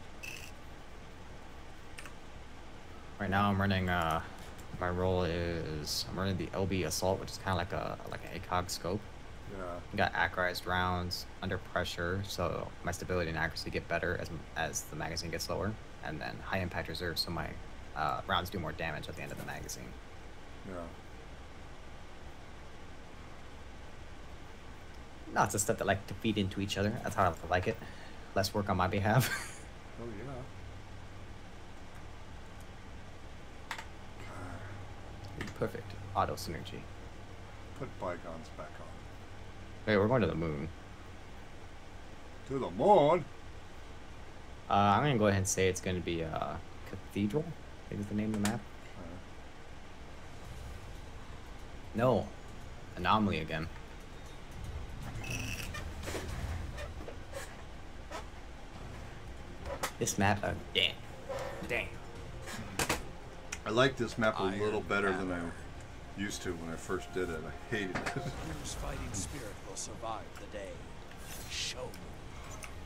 A: Right now, I'm running. Uh, my role is I'm running the LB assault, which is kind of like a like an ACOG scope.
B: Yeah.
A: Got accurized rounds under pressure, so my stability and accuracy get better as as the magazine gets lower, and then high impact reserve, so my uh, rounds do more damage at the end of the magazine.
B: Yeah.
A: Lots of stuff that like to feed into each other. That's how I like it. Less work on my behalf.
B: Oh yeah.
A: Perfect. Auto synergy.
B: Put bygones back on.
A: Hey, we're going to the moon.
B: To the moon.
A: Uh, I'm gonna go ahead and say it's gonna be uh, Cathedral. I think is the name of the map.
B: Uh,
A: No, Anomaly again. This map again. Damn.
B: I like this map a
C: Iron
B: little better than I used to when I first did it. I hated it.
C: Whose fighting spirit will survive the day? Show me.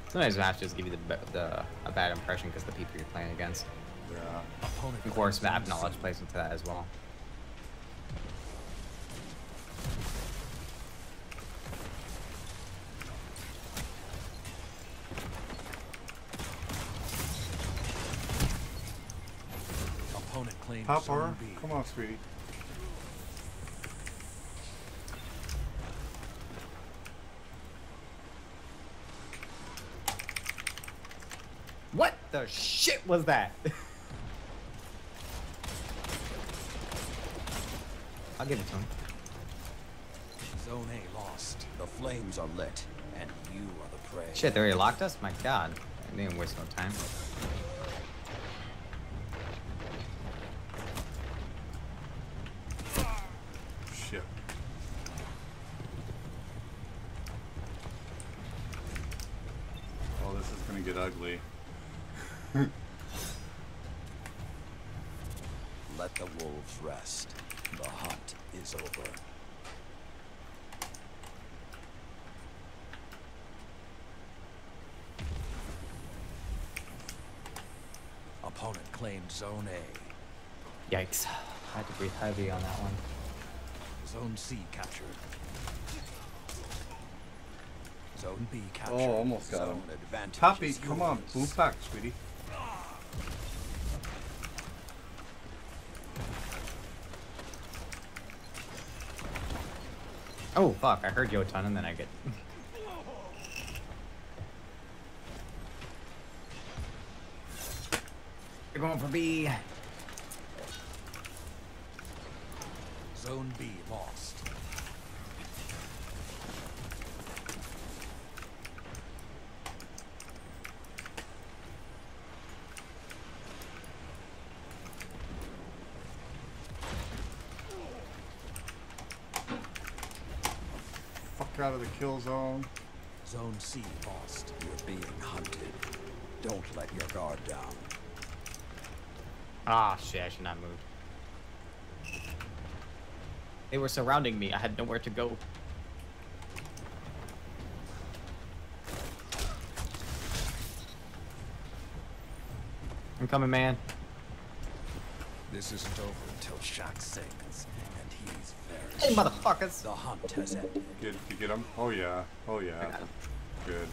A: Sometimes maps just give you the, the a bad impression because the people you're playing against.
B: yeah.
C: Opponent
A: Of course, map knowledge plays into that as well.
C: Opponent claims
B: Pop
C: zone
B: her.
C: B.
B: Come on, sweetie.
A: What the shit was that? I'll give it to him.
C: Zone A lost. The flames are lit, and you are the prey.
A: Shit, they already locked us? My god. I didn't waste no time.
B: Shit. Oh, this is gonna get ugly.
C: Let the wolves rest. The hunt is over. Opponent claimed Zone A.
A: Yikes. I had to breathe heavy on that one.
C: Zone C captured. Zone B captured.
B: Oh, almost got
C: Zone
B: him.
C: advantage
B: Poppy, come on,
C: yours.
B: move back, sweetie.
A: Oh, fuck. I heard Jötunn and then I get. You're going for B.
C: Zone B lost.
B: Fuck out of the kill zone.
C: Zone C lost. You're being hunted. Don't let your guard down.
A: Ah, shit. I should not move. They were surrounding me. I had nowhere to go. I'm coming, man.
C: This isn't over until Shaq sings, and he's very.
A: Hey, motherfuckers.
C: The hunt has ended.
B: Get, you get him? Oh yeah. Oh yeah. Good.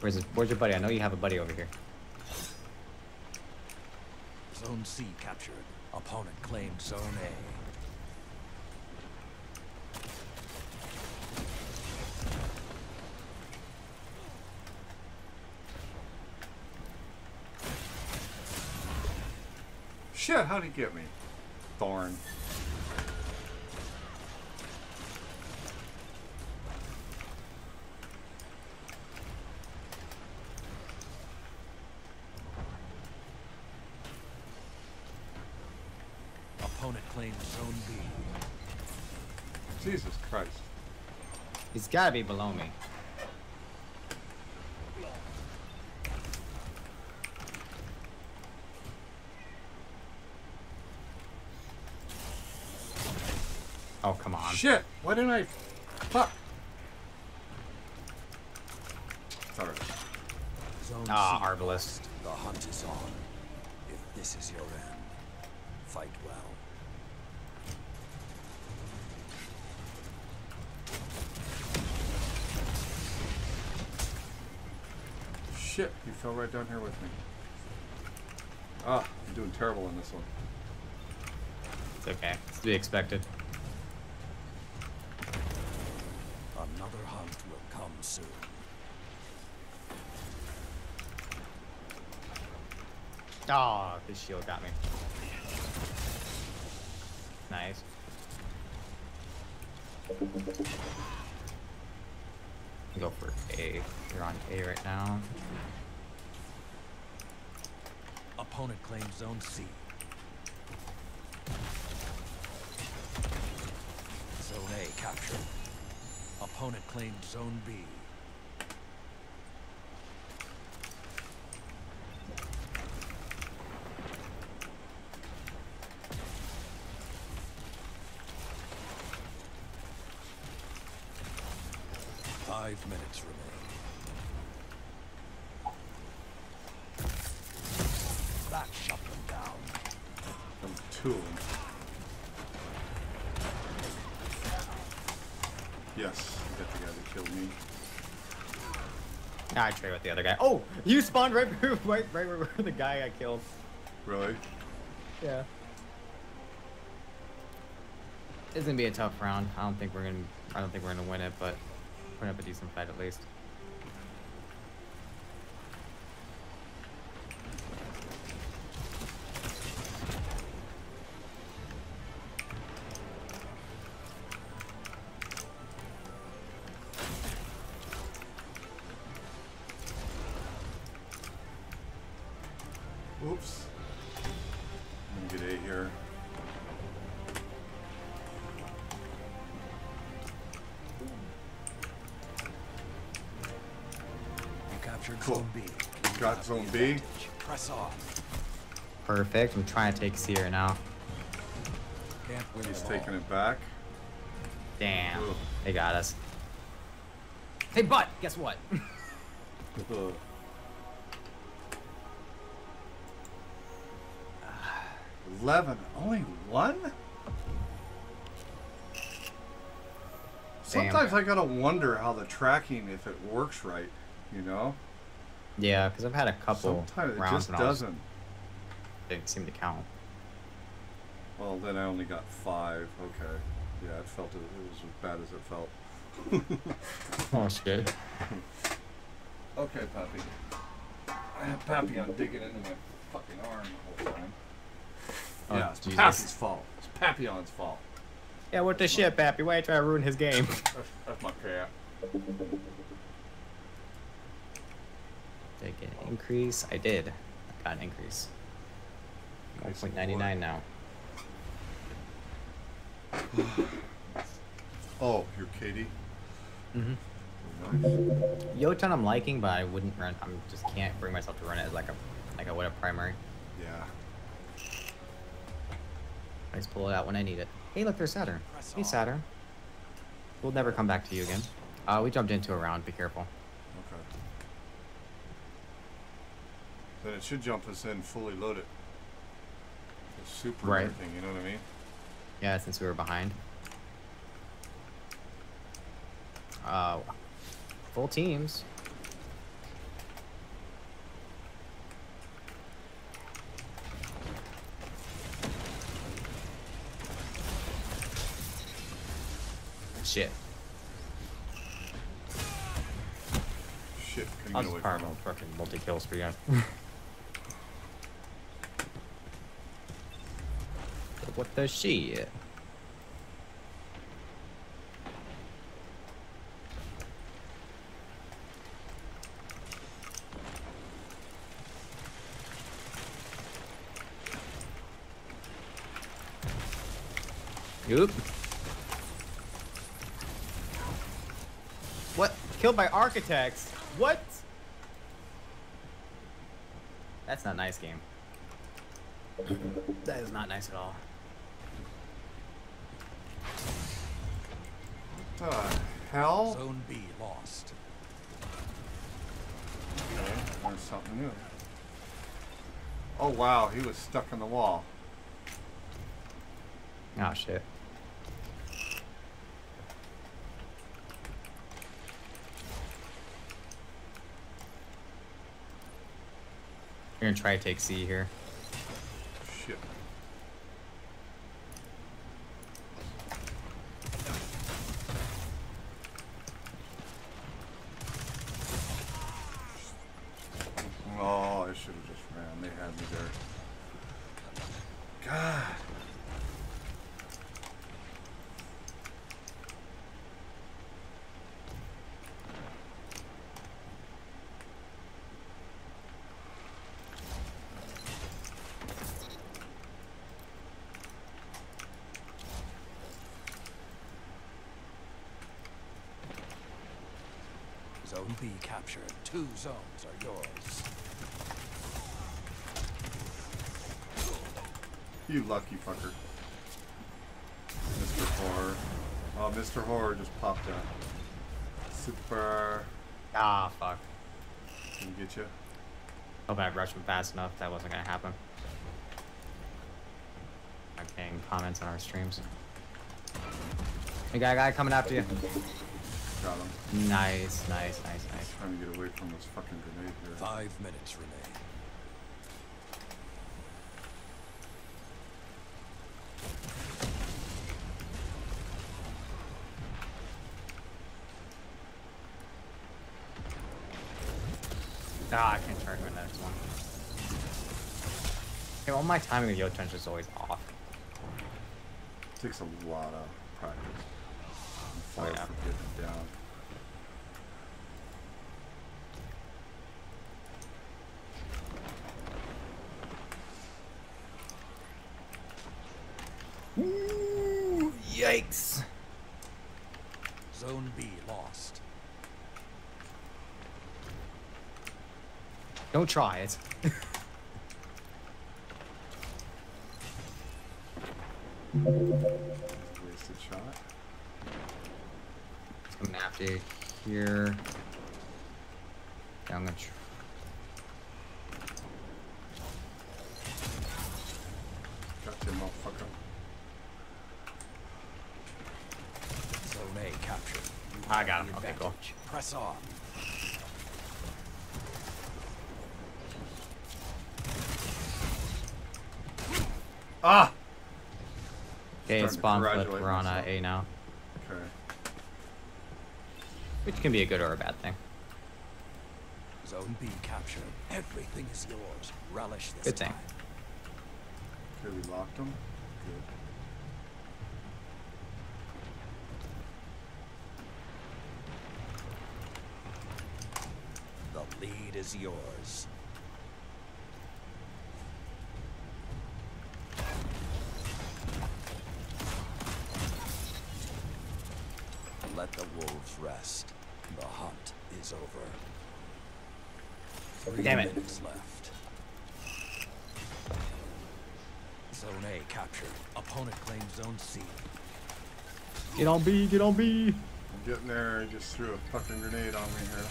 A: Where's his, Where's your buddy? I know you have a buddy over here.
C: Zone C captured. Opponent claimed Zone A.
B: Shit, how'd he get me? Thorn.
C: Opponent claimed Zone B.
B: Jesus Christ.
A: He's gotta be below me. Oh, come on.
B: Shit! Why didn't I? Fuck! It's alright.
C: Zone
A: Ah,
C: C
A: Arbalest.
C: The hunt is on. If this is your end, fight well.
B: Fell right down here with me. Ah, I'm doing terrible in this one.
A: It's okay. It's to be expected.
C: Another hunt will come soon.
A: Oh, this shield got me. Nice. Go for A. You're on A right now.
C: Opponent claims Zone C. Zone A captured. Opponent claims Zone B. Five minutes remain. That shut them down.
B: From two of them. Yes, get the guy that killed me.
A: Nah, I trade with the other guy. Oh, you spawned right, right, right where the guy I killed.
B: Really?
A: Yeah. It's gonna be a tough round. I don't think we're gonna. I don't think we're gonna win it, but put up a decent fight at least.
C: You
B: Got
C: have
B: Zone
C: the
B: B.
C: Press on.
A: Perfect. I'm trying to take C right now.
C: Can't win
B: He's taking
C: all.
B: it back.
A: Damn.
B: Ugh.
A: They got us. Hey, but guess what?
B: Eleven. Only one? Sometimes I gotta wonder how the tracking, if it works right, you know?
A: Yeah, because I've had a couple
B: Sometimes it
A: rounds
B: just
A: when
B: doesn't.
A: didn't seem to count.
B: Well, then I only got five. Okay. Yeah, it felt it, it was as bad as it felt.
A: Oh shit.
B: Okay, Pappy. I have Pappy on digging into my fucking arm the whole time.
A: Oh,
B: yeah, it's
A: Jesus.
B: Pappy's fault. It's Papillon's fault.
A: Yeah, what the shit, Pappy? Why you trying to ruin his game?
B: That's, that's my cat.
A: Did I get an increase? I did. I got an increase.
B: Increase
A: 1.99 now.
B: Oh, you're Katie.
A: Mm-hmm.
B: Nice.
A: Jötunn I'm liking, but I wouldn't run. I am just can't bring myself to run it as like a like a what a primary.
B: Yeah.
A: I just pull it out when I need it. Hey, look, there's Saturn. Hey. Saturn. We'll never come back to you again. Uh, we jumped into a round. Be careful.
B: Okay. Then it should jump us in fully loaded. The super
A: Right.
B: everything, you know what I mean?
A: Yeah, since we were behind. Uh, full teams. Shit.
B: Shit,
A: I'll just
B: away
A: a fucking multi kills for what the shit? Oop. What? Killed by architects? What? That's not nice, game. That is not nice at all.
B: The hell?
C: Zone B lost.
B: Okay, learned something new. Oh wow, he was stuck in the wall.
A: Oh shit. You're gonna try to take C here.
B: Shit. me there. God.
C: Zone B captured. Two zones are yours.
B: You lucky fucker. Mr. Horror. Oh, Mr. Horror just popped out. Super.
A: Ah, fuck.
B: Can you get you?
A: Hope I rushed him fast enough. That wasn't gonna happen. I'm getting comments on our streams. Hey, guy, guy coming after you.
B: Got him.
A: Nice, nice, nice, nice.
B: Trying to get away from this fucking grenade here.
C: Five minutes remain.
A: Ah, I can't charge my next one. Hey, well, my timing with Yo Trench is always off.
B: takes a lot of practice. I'm
A: Oh,
B: far
A: yeah.
B: from getting down.
A: Ooh, yikes.
C: Zone B lost.
A: Don't try it. Okay,
B: Starting
A: it's
B: to
A: spawn flip. We're on uh. A now.
B: Okay.
A: Which can be a good or a bad thing.
C: Zone B captured. Everything is yours. Relish this
A: Good thing.
C: time.
B: Okay, we locked him. Good.
C: The lead is yours. Let the wolves rest. The hunt is over. Three
A: Damn it.
C: minutes left. Zone A captured. Opponent claims Zone C.
A: Get on B, get on B.
B: I'm getting there. He just threw a fucking grenade on me here.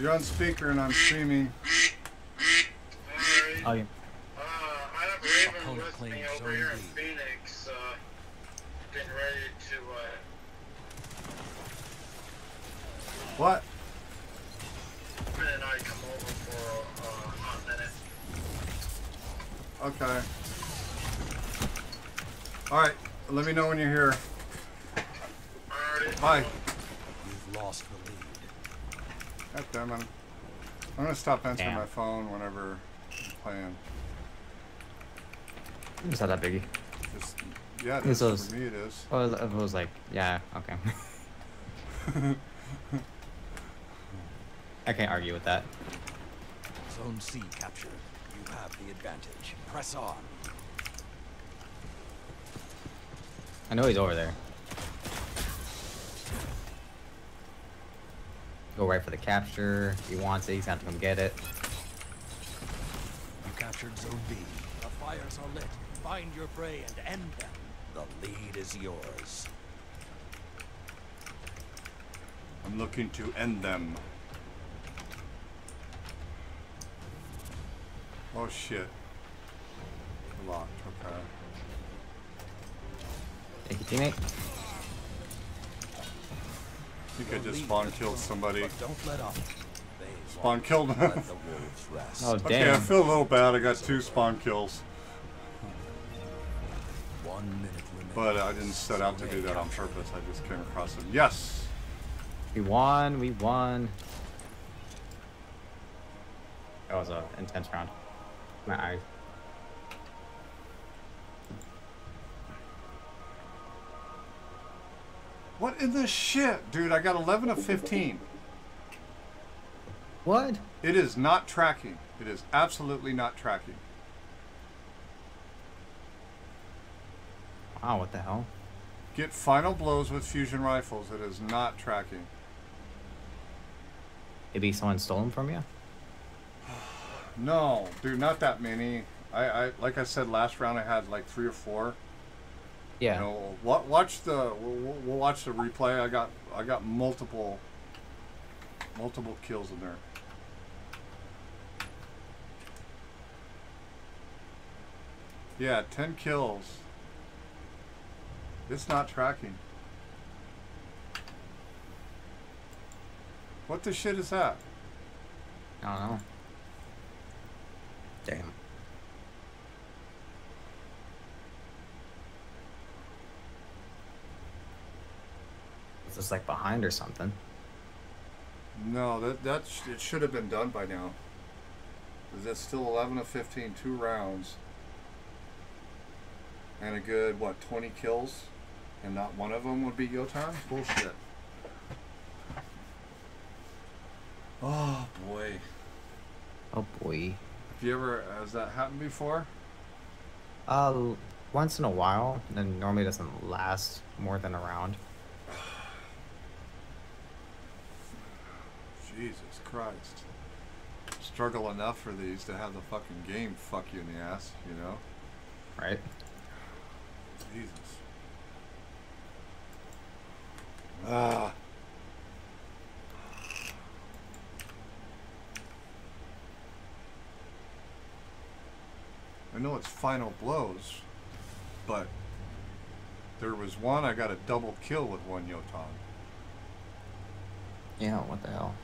B: You're on speaker and I'm streaming.
D: Alright.
A: Oh, yeah.
D: Uh, I have Raven
C: Opponent
D: with me
C: claims
D: over
C: zone
D: here in
C: B.
D: Phoenix, uh, getting ready to, uh,
B: What?
D: Ben and I come over for a uh, hot minute.
B: Okay. Alright, let me know when you're here.
D: Alright.
B: Bye.
C: You've lost the lead.
B: God damn it. I'm gonna stop answering
A: Damn.
B: my phone whenever I'm playing.
A: It's not that biggie.
B: Just, yeah,
A: It's
B: is.
A: those-
B: For me, it is.
A: Oh, if oh, it was like, yeah, okay. I can't argue with that.
C: Zone C captured. You have the advantage. Press on.
A: I know he's over there. Go right for the capture. If he wants it, he's gonna have to come get it.
C: You captured Zone B. The fires are lit. Find your prey and end them. The lead is yours.
B: I'm looking to end them. Oh shit. Locked, okay.
A: Thank you, teammate.
B: I think I just spawn
C: is
B: killed somebody.
C: Don't let up.
B: Spawn
C: won't.
B: killed him.
C: Let the wolves rest.
A: Oh,
B: Okay, I feel a little bad. I got two spawn kills.
C: One minute remaining.
B: But I didn't set out to do that on purpose. I just came across them. Yes.
A: We won. We won. That was an intense round. My eyes.
B: What in the shit, dude? I got 11 of 15.
A: What?
B: It is not tracking. It is absolutely not tracking.
A: Wow, what the hell?
B: Get final blows with fusion rifles. It is not tracking.
A: Maybe someone stole them from you?
B: No, dude, not that many. I, I like I said last round I had like three or four.
A: Yeah.
B: You know, watch the we'll, we'll we'll watch the replay. I got I got multiple multiple kills in there. Yeah, ten kills. It's not tracking. What the shit is that?
A: I don't know. Damn. This like behind or something?
B: No, that that sh- it should have been done by now. Is that still 11 of 15, two rounds, and a good what 20 kills, and not one of them would be Jötunn? Bullshit. Oh boy,
A: Oh boy.
B: have you ever has that happened before?
A: Uh, once in a while, and normally doesn't last more than a round.
B: Jesus Christ. Struggle enough for these to have the fucking game fuck you in the ass, you know?
A: Right?
B: Jesus. Ah. I know it's final blows, but there was one I got a double kill with one Jötunn.
A: Yeah, what the hell?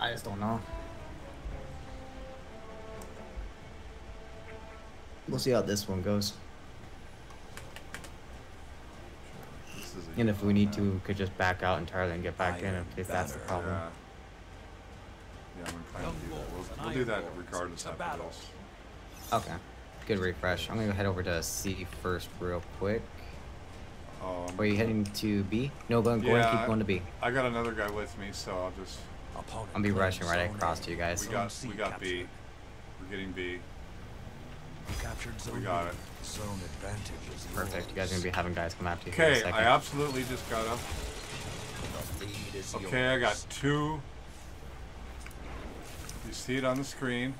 A: I just don't know. We'll see how this one goes.
B: This
A: And if we need to, we could just back out entirely and get back in
C: Iron
A: if that's the problem.
B: Yeah. Yeah, I'm planning to do that. We'll, we'll do that regardless
C: to
B: after
C: battle.
B: this.
A: Okay. Good refresh. I'm gonna head over to C first real quick.
B: Um,
A: Are you heading to B? No, go, go and
B: Yeah,
A: keep going to B.
B: I got another guy with me, so I'll just.
C: Opponent
A: I'll be rushing right across to you guys.
B: We got we got B. We're getting B.
C: You captured zone We
B: got
C: B.
B: it.
C: Zone advantage is
A: Perfect. You guys are gonna be having guys come after you in a
B: Okay,
A: second.
B: I absolutely just got up.
C: The lead is
B: Okay, I got two. You see it on the screen.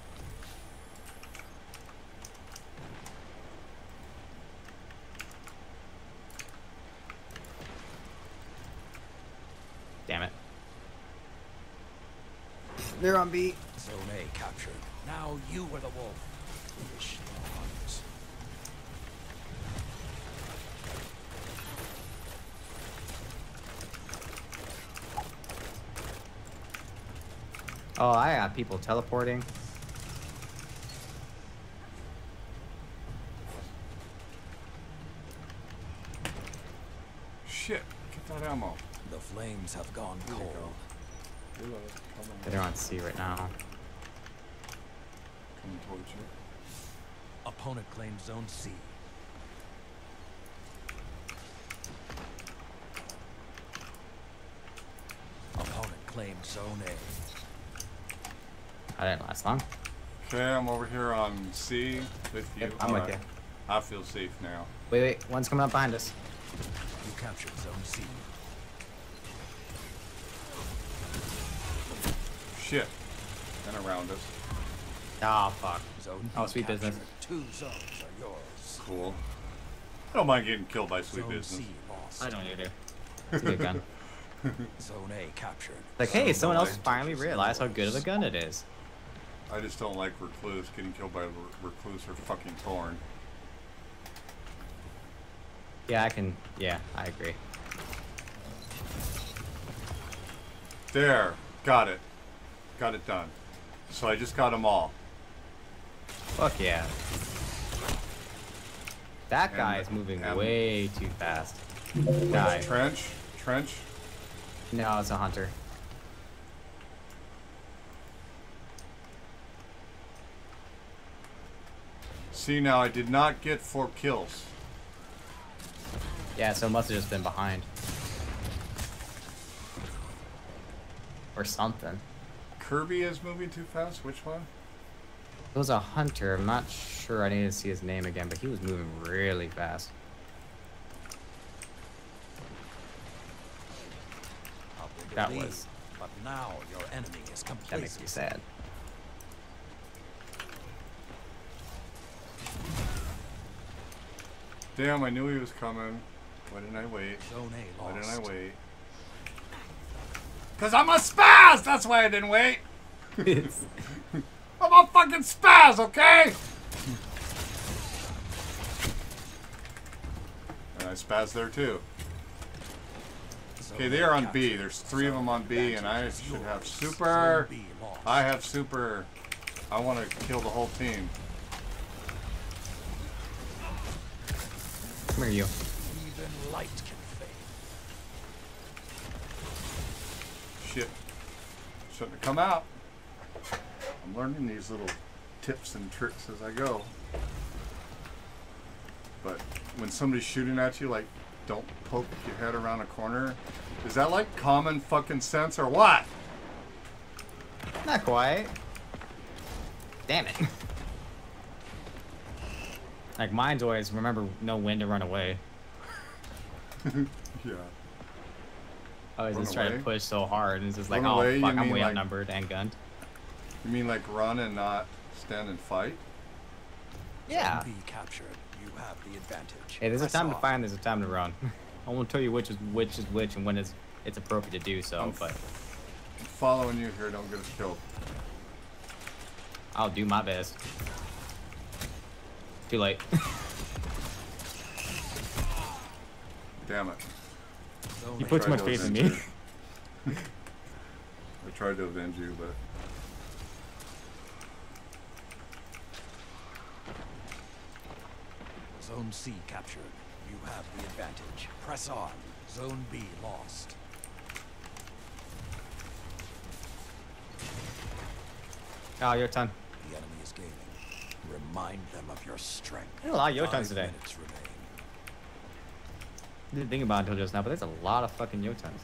A: Damn it. They're on B.
C: Zone A captured. Now you are the wolf. Foolish dogs.
A: Oh, I got people teleporting.
B: Shit, get that ammo.
C: The flames have gone cold.
B: go. Reload. Come on.
A: They're on C right now.
B: Coming towards you.
C: Opponent claims zone C. Opponent claims zone A.
A: I didn't last long.
B: Okay, I'm over here on C with you.
A: Yep, I'm with
B: Alright.
A: you.
B: I feel safe now.
A: Wait, wait. One's coming up behind us.
C: You captured zone C.
B: Shit. And around us.
A: Ah, fuck.
C: Zone
A: Oh,
C: B
A: sweet business.
C: captured. Two zones are yours.
B: Cool. I don't mind getting killed by sweet
C: zone
B: business.
C: C lost.
A: I don't either. It's a good gun.
C: Zone A captured.
A: Like, hey,
B: Zone
A: someone else finally realized how good of a gun it is.
B: I just don't like Recluse. Getting killed by Re- Recluse or fucking Thorn.
A: Yeah, I can. Yeah, I agree.
B: There. Got it. Got it done. So I just got them all.
A: Fuck yeah. That
B: And
A: guy is moving way too fast. Guy.
B: Trench, trench.
A: No, it's a hunter.
B: See now, I did not get four kills.
A: Yeah, so it must have just been behind. Or something.
B: Kirby is moving too fast. Which one?
A: It was a hunter. I'm not sure. I need to see his name again, but he was moving really fast. That
C: lead,
A: was-
C: But now your enemy is complacent.
A: That makes me sad.
B: Damn, I knew he was coming. Why didn't I wait? Why didn't I wait? Cause I'm a spaz. That's why I didn't wait. I'm a fucking spaz, okay? And I spaz there too. Okay, they are on B. There's three of them on B, and I should have super.
C: Zone B lost.
B: I have super. I want to kill the whole team.
A: Come here, you.
B: Shit. Shouldn't come out. I'm learning these little tips and tricks as I go. But when somebody's shooting at you, like, don't poke your head around a corner. Is that like common fucking sense or what?
A: Not quite. Damn it. Like mine's always remember no when to run away.
B: Yeah.
A: Oh, I always
B: Run
A: just trying to push so hard and it's just like,
B: Run
A: oh
B: away, you
A: fuck, I'm way
B: like-
A: outnumbered and gunned.
B: You mean like run and not stand and fight?
A: Yeah.
C: Zone B captured. You have the advantage.
A: Hey, there's a time to
C: on.
A: find, there's a time to run. I won't tell you which is which is which and when it's it's appropriate to do so,
B: I'm
A: but
B: following you here. Don't get us killed.
A: I'll do my best. Too late.
B: Damn it.
C: Oh Zone
A: You put too much faith in me.
B: I tried to avenge you, but
C: Zone C captured. You have the advantage. Press on. Zone B lost.
A: Oh, your turn.
C: The enemy is gaining. Remind them of your strength.
A: There's a lot of Jötunns
C: Five
A: today.
C: minutes remain.
A: Didn't think about it until just now, but there's a lot of fucking Jötunns.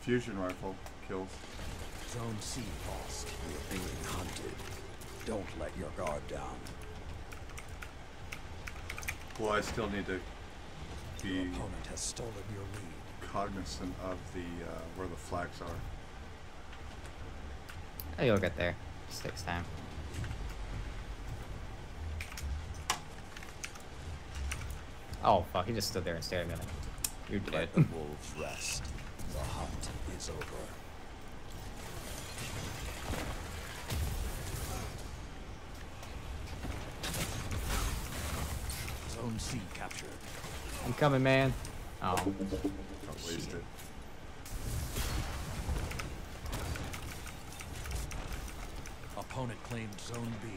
B: fusion rifle kills.
C: Zone C lost. We're being hunted. Don't let your guard down.
B: Well, I still need to
C: Your
B: be
C: opponent has stolen your lead.
B: cognizant of the uh, where the flags are.
A: Oh, you'll get there. Just takes time. Oh fuck, he just stood there and stared at me like, you're dead.
C: Let the wolves rest. The hunt is over. Zone C captured.
A: I'm coming, man. Oh,
B: Don't waste it.
C: Opponent claimed Zone B.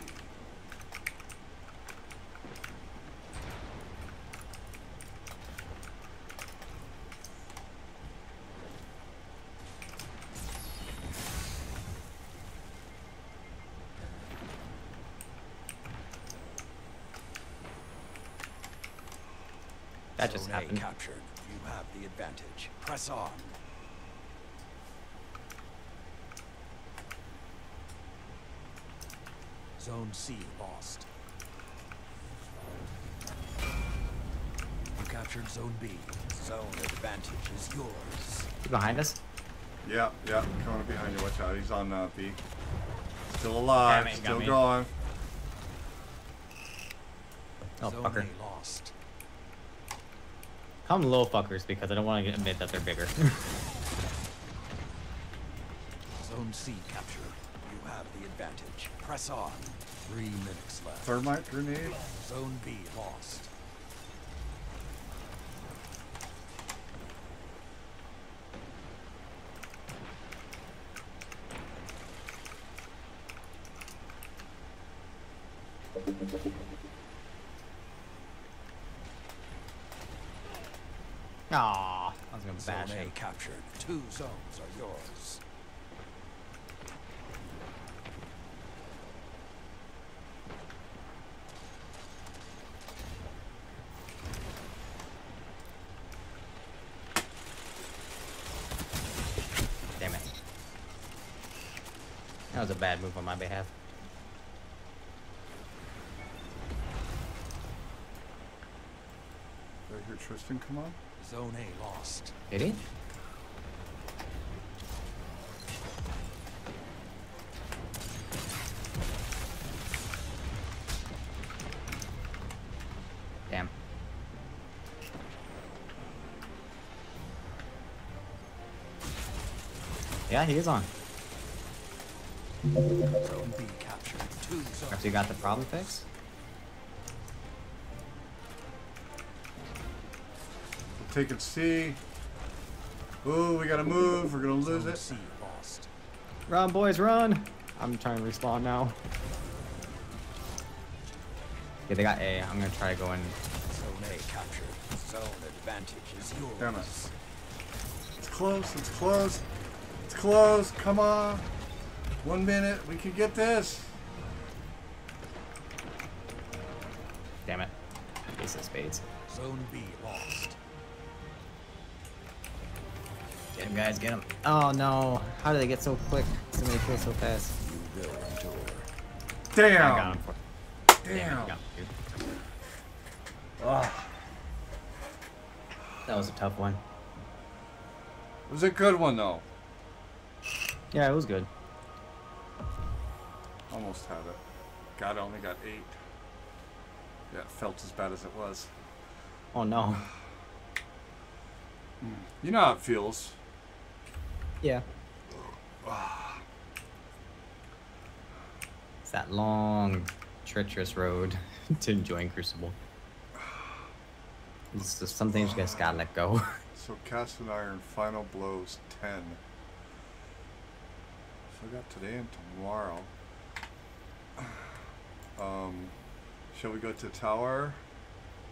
A: that just
C: Zone A
A: happened.
C: captured. You have the advantage. Press on. Zone C lost. You captured Zone B. Zone advantage is yours.
A: He behind us?
B: Yeah, yeah, coming up behind you. Watch out. He's on uh, B. Still alive.
A: Damn it,
B: still
A: me.
B: going.
A: Oh,
C: Zone
A: fucker.
C: A lost.
A: Call them little fuckers because I don't want to admit that they're bigger.
C: Zone C captured. You have the advantage. Press on. Three minutes left.
B: Thermite grenade.
C: Zone B lost.
A: Aw, I was gonna
C: Zone
A: bash
C: A
A: him.
C: captured. Two zones are yours.
A: Damn it. That was a bad move on my behalf.
B: Did I hear Tristan come on?
C: Zone A lost.
A: Did he? Yeah, he is on.
C: Zone B captured. Two zones.
A: After you got the problem fixed?
B: We're taking C. Ooh, we gotta move. We're gonna lose
C: Zone
B: it.
C: C lost.
A: Run, boys, run! I'm trying to respawn now. Yeah, they got A. I'm gonna try to go in.
C: Zone A captured. Zone advantage is yours.
B: Damn it. It's close. It's close. It's close. Come on. One minute. We can get this.
A: Damn it. Ace of spades.
C: Zone B lost.
A: Get him, guys, get him. Oh no. How did they get so quick? So many kills so fast.
C: You will endure.
A: I got
B: Damn.
A: him. For- Damn
B: Damn.
A: you got me, dude.
B: Ugh.
A: That was a tough one.
B: It was a good one though.
A: Yeah, it was good.
B: Almost had it. God, I only got eight. Yeah, it felt as bad as it was.
A: Oh no. Hmm.
B: You know how it feels.
A: Yeah. It's that long, treacherous road to enjoying Crucible. It's just, some things you just gotta let go.
B: so Cast and Iron Final Blows 10. I got today and tomorrow. Um, shall we go to tower?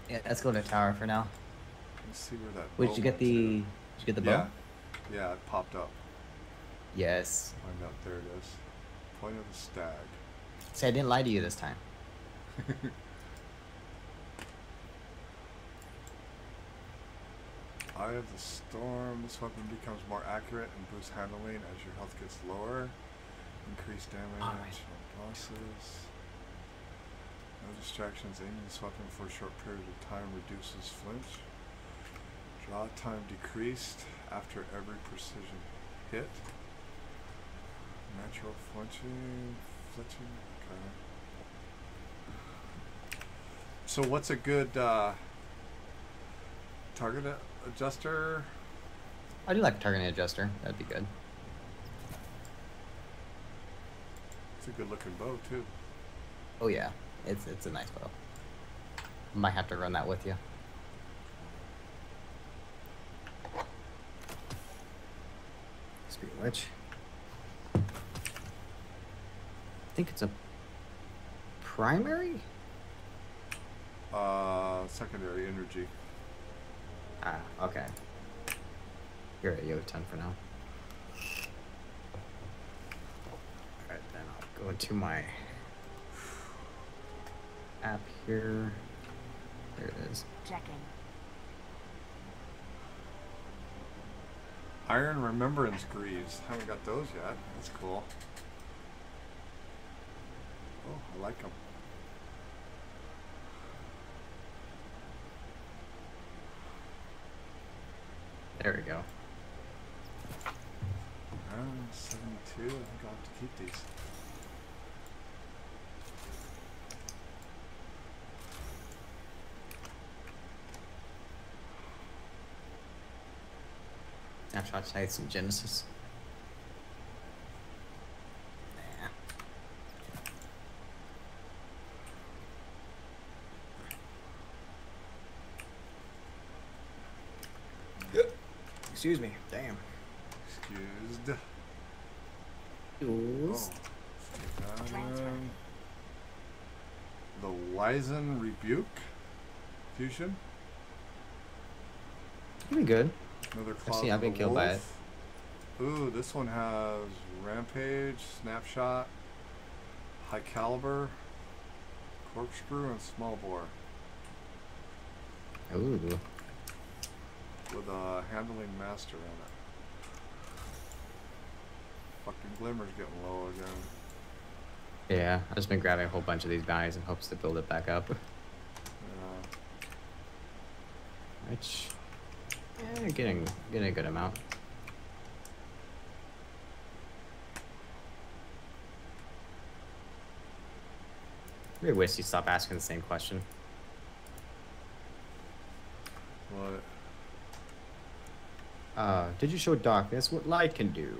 A: yeah, let's go to tower for now.
B: Let's see where that.
A: Wait, did you get the?
B: to.
A: Did you get the bow?
B: Yeah, yeah, it popped up.
A: Yes.
B: Find out. There it is. Point of the stag.
A: See, I didn't lie to you this time.
B: Eye of the Storm. This weapon becomes more accurate and boosts handling as your health gets lower. Increased damage on bosses. No distractions. Aiming this weapon for a short period of time reduces flinch. Draw time decreased after every precision hit. Natural flinching. Flinching. Okay. So what's a good uh, target adjuster?
A: I do like a targeting adjuster. That'd be good.
B: It's a good looking bow too.
A: Oh yeah, it's it's a nice bow. Might have to run that with you. Speed of which, I think it's a primary.
B: Uh, secondary energy.
A: Ah, okay. You're at Yo 10 for now. Alright, then I'll go into my app here. There it is.
E: Checking.
B: Iron Remembrance Greaves. Haven't got those yet. That's cool. Oh, I like them.
A: There we go.
B: Uh, 72. I think I'll have to keep these.
A: Snapshot Sights some Genesis. Nah. Excuse me. Damn.
B: Excused.
A: Oops.
B: Oh, stick that
E: Transfer.
B: in. The Wizened Rebuke fusion.
A: Pretty good.
B: Another
A: I've
B: claw.
A: seen- I've been killed by it.
B: Ooh, this one has Rampage, Snapshot, High Caliber, Corkscrew, and Small Bore.
A: Ooh.
B: with a handling master in it. Fucking glimmer's getting low again.
A: Yeah, I've just been grabbing a whole bunch of these guys in hopes to build it back up.
B: Yeah.
A: Which, eh, getting getting a good amount. Really wish you stop asking the same question.
B: What?
A: Uh, did you show darkness what light can do?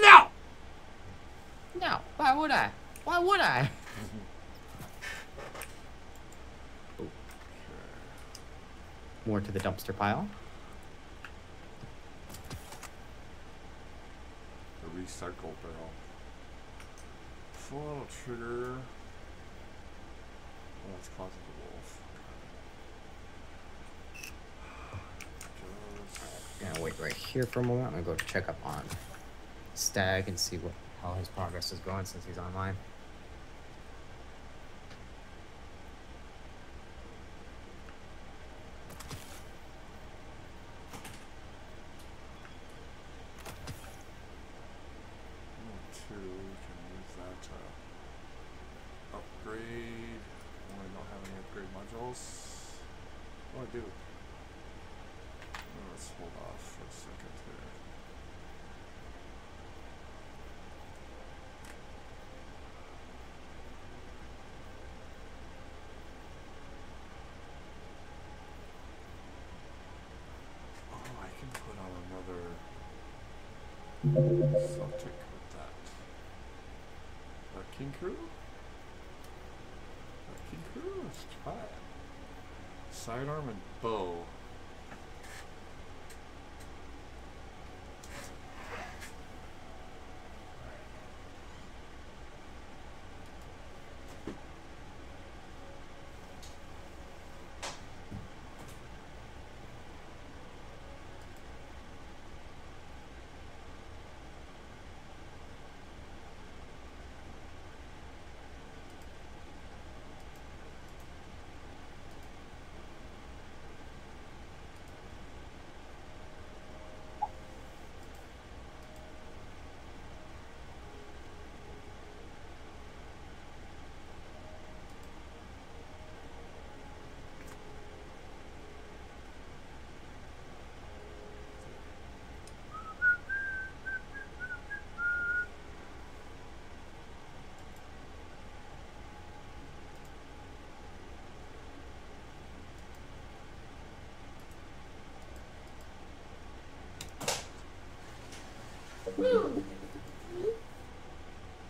C: No!
A: No, why would I? Why would I? More to the dumpster pile.
B: The recycle barrel. Full trigger. Oh, it's Claws of the Wolf. Just-
A: Gonna wait right here for a moment. I'm gonna go check up on Stag and see what how his progress is going since he's online.
B: Oh, two, we can use that to upgrade. Oh, I don't have any upgrade modules. Oh, I do. Oh, let's hold off for a second here. Oh, I can put on another Celtic with that. Uh, King Crew? Uh, King Crew? Let's try it. Sidearm and bow.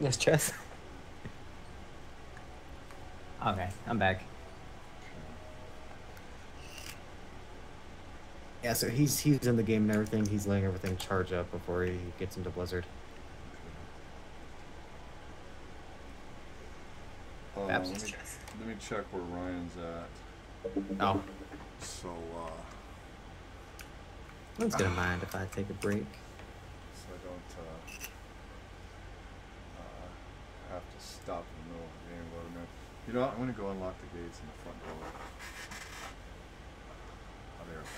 A: Yes, Chess. okay, I'm back. Yeah, so he's he's in the game and everything. He's letting everything charge up before he gets into Blizzard.
B: Uh, let, me, let me check where Ryan's at.
A: Oh,
B: So, uh,
A: no one's gonna mind if I take a break.
B: so I don't uh, uh, have to stop in the middle of the game. But a minute. You know what? I'm gonna go unlock the gates in the front door. Oh, there we go.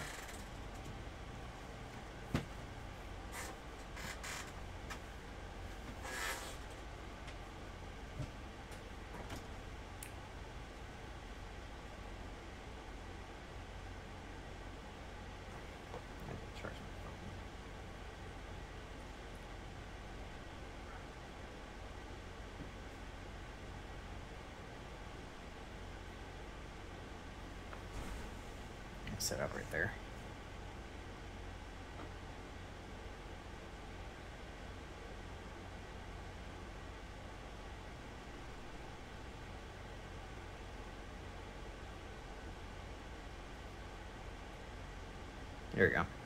A: I can charge my phone. Set up right there. There you go.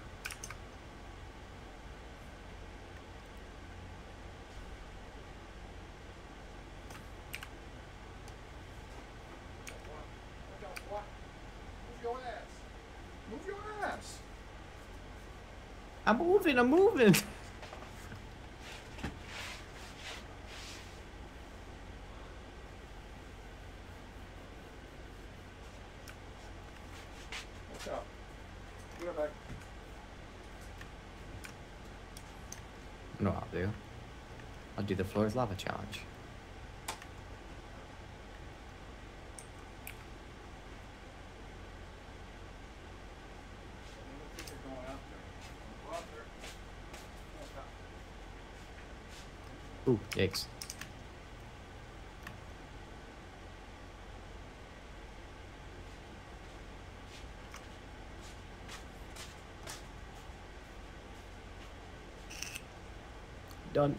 A: I'm moving. I'm moving.
B: Watch out. Get it back.
A: No, I'll do. I'll do the floor is lava challenge. Yikes. Done.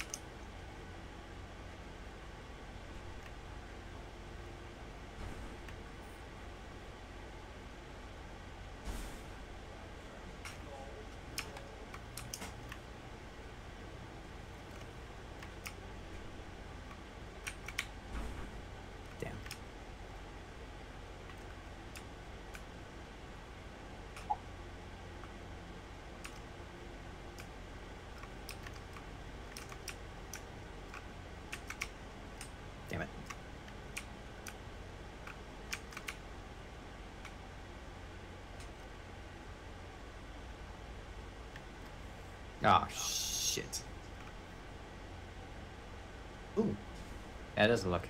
A: Damn. Damn it. Oh shit. Ooh. That doesn't look.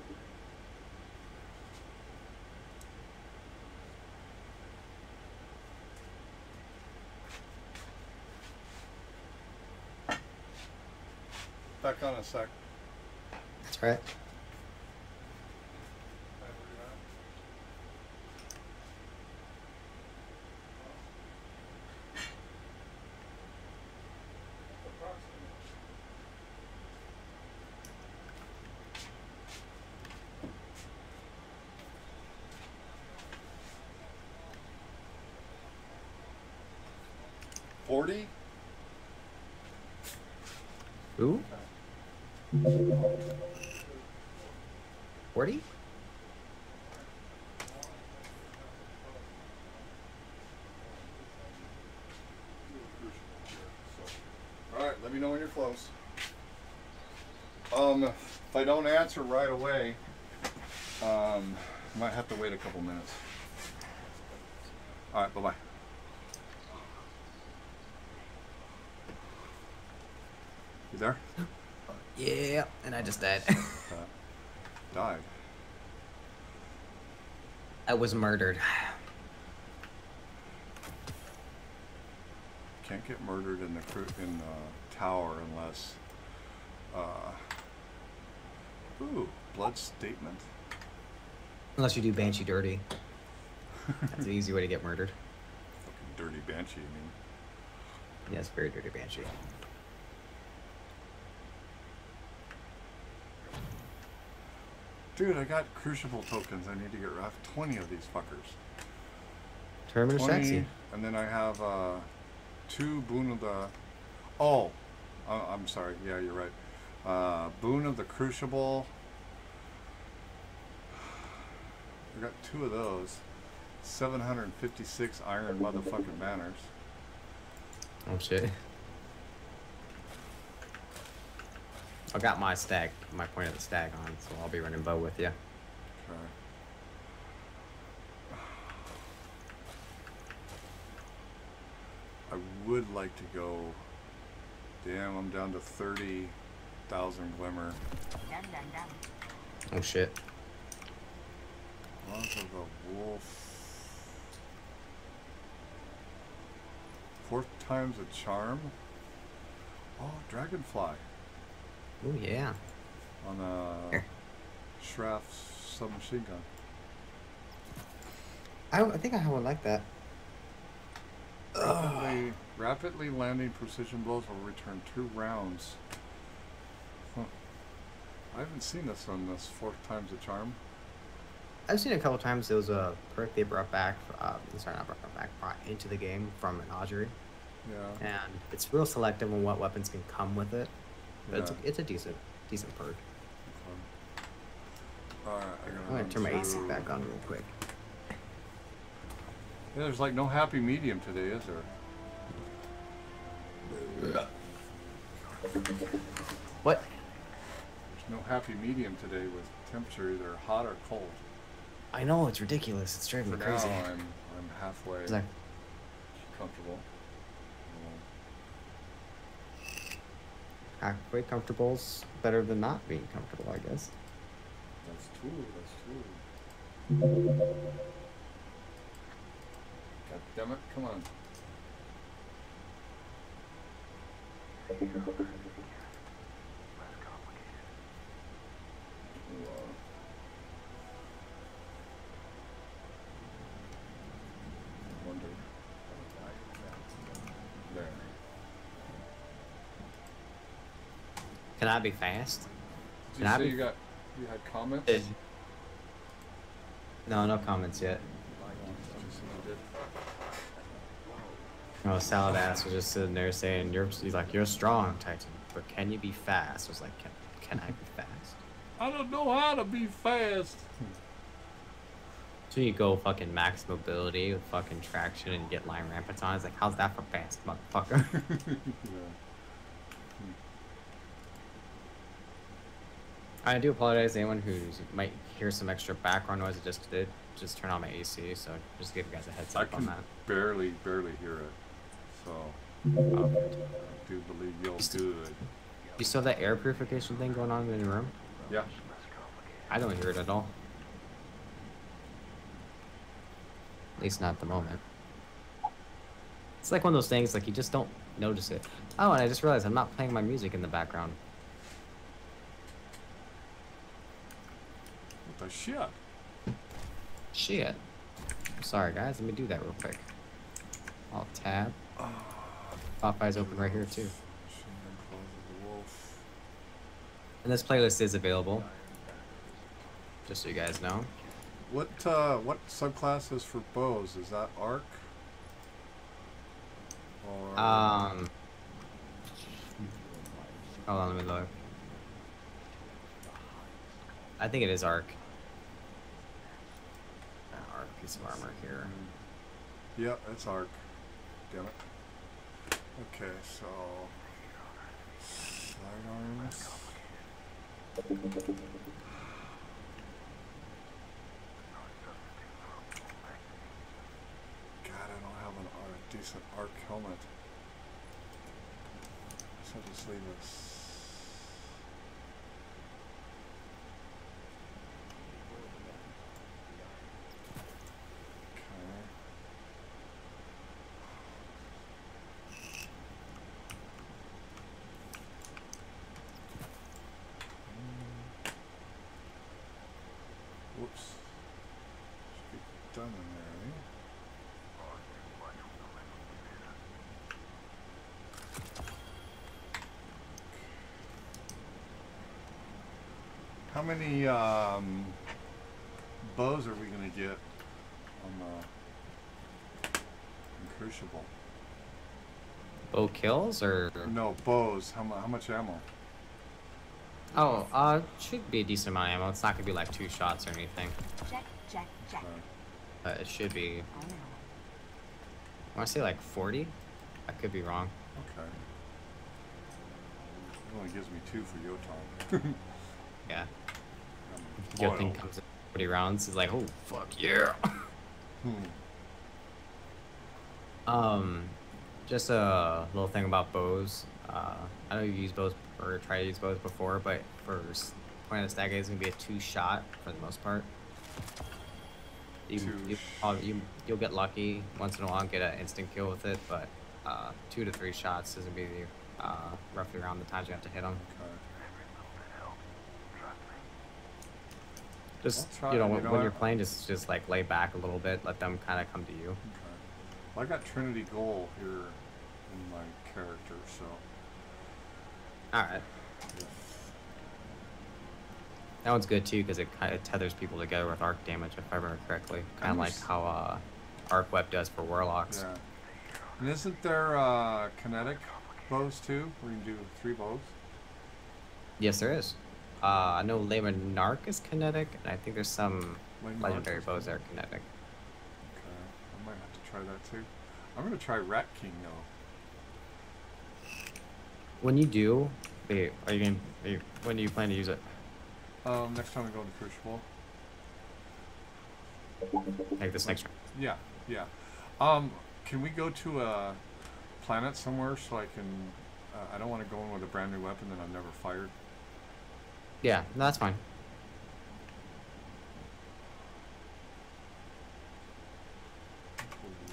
B: Back on a sec.
A: That's right.
B: Forty?
A: Ooh. 40?
B: Alright, let me know when you're close. Um, if I don't answer right away, um, I might have to wait a couple minutes. Alright, bye bye. You there?
A: Yeah, and I just died.
B: Died.
A: I was murdered.
B: Can't get murdered in the in the tower unless. Uh, ooh, blood statement.
A: Unless you do Banshee Dirty. That's an easy way to get murdered.
B: Fucking dirty banshee. I mean,
A: Yes, very dirty Banshee.
B: Dude, I got crucible tokens. I need to get. Have twenty of these fuckers.
A: Terminator
B: 20,
A: sexy.
B: and then I have uh, two boon of the. Oh, I- I'm sorry. Yeah, you're right. Uh, boon of the crucible. I got two of those. 756 iron motherfucking banners.
A: Oh shit. I got my stack, my point of the stag on, so I'll be running bow with you.
B: I would like to go. Damn, I'm down to 30,000 glimmer.
A: Oh shit.
B: Launch of the wolf. Fourth time's a charm. Oh, dragonfly.
A: Oh yeah
B: on a. Shraff submachine gun.
A: I, I think I would like that.
B: Rapidly, rapidly landing precision blows will return two rounds. Huh. I haven't seen this on this fourth time's a charm.
A: I've seen it a couple times. It was a perk they brought back. Uh, sorry, not brought back. Brought into the game from Menagerie,
B: Yeah.
A: and it's real selective on what weapons can come with it. But it's, a,
B: Yeah.
A: it's a decent decent perk.
B: Alright,
A: I'm gonna turn my AC back on real quick.
B: Yeah, there's like no happy medium today, is there?
A: What?
B: There's no happy medium today with temperature either hot or cold.
A: I know it's ridiculous. It's driving
B: For
A: me
B: now,
A: crazy.
B: I'm I'm halfway
A: like,
B: comfortable.
A: halfway comfortable's better than not being comfortable, I guess.
B: That's true. That's true. God damn it! Come on. Ooh, I wonder. There.
A: Can I be fast?
B: Did
A: Can
B: you
A: I be-
B: you got you had comments?
A: Did- No, no comments yet. No, Salad Ass was just sitting there saying, "You're." He's like, "You're strong, Titan, but can you be fast?" I was like, "Can, can I be fast?"
B: I don't know how to be fast.
A: So you go fucking max mobility with fucking traction and get line on. It's like, how's that for fast, motherfucker?
B: yeah.
A: I do apologize to anyone who might hear some extra background noise. I just did just turn on my AC, so just give you guys a heads up on
B: can
A: that.
B: barely, barely hear it. So. I do believe you'll good.
A: You still have that air purification thing going on in your room?
B: Yeah.
A: I don't hear it at all. At least not at the moment. It's like one of those things, like you just don't notice it. Oh, and I just realized I'm not playing my music in the background.
B: The shit?
A: Shit. Sorry, guys. Let me do that real quick. I'll tab. Popeye's open right here, too.
B: Machine gun claws of the wolf.
A: And this playlist is available. Just so you guys know.
B: What uh, what subclass is for bows? Is that arc? Or
A: Um. Hold on, let me look. I think it is arc. Piece of armor here.
B: Yeah, it's arc. Damn it. Okay, so sidearms. God, I don't have an arc, decent arc helmet. So just leave this. Okay. Whoops. Should be done in there, eh? How many um, bows are we gonna get on the Crucible?
A: Bow kills or?
B: No bows. How, how much ammo?
A: Oh, uh, should be a decent amount of ammo. It's not gonna be like two shots or anything.
E: Check, check, check.
A: But it should be.
E: I know.
A: Want to say like 40. I could be wrong.
B: okay. It only gives me two for Jötunn.
A: Yeah. Your thing comes in 40 rounds. He's like, oh fuck yeah.
B: Hmm.
A: Um, just a little thing about bows. Uh, I know you use bows or try to use bows before, but for of the stag is gonna be a two shot for the most part. You, you, you, you'll get lucky once in a while and get an instant kill with it, but uh, two to three shots is gonna be uh, roughly around the times you have to hit them.
B: Okay.
A: Just
B: try
A: you know
B: it, you
A: when,
B: know
A: when you're playing, just just like lay back a little bit, let them kind of come to you.
B: Okay. Well, I got Trinity Ghoul here in my character, so
A: All right. That one's good too because it kind of tethers people together with arc damage, if I remember correctly. Kind of like how uh, arc web does for warlocks.
B: yeah. And isn't there uh, kinetic bows too, you can do three bows?
A: Yes, there is. Uh, I know Le Monarque is kinetic, and I think there's some legendary bows that are
B: kinetic. Okay. I might have to try that too. I'm gonna try Rat King though.
A: When you do, wait, are you gonna? Are you, when do you plan to use it?
B: Um, next time I go to Crucible.
A: Like this next round?
B: Yeah, yeah. Um, can we go to a planet somewhere so I can? Uh, I don't want to go in with a brand new weapon that I've never fired.
A: Yeah, that's fine.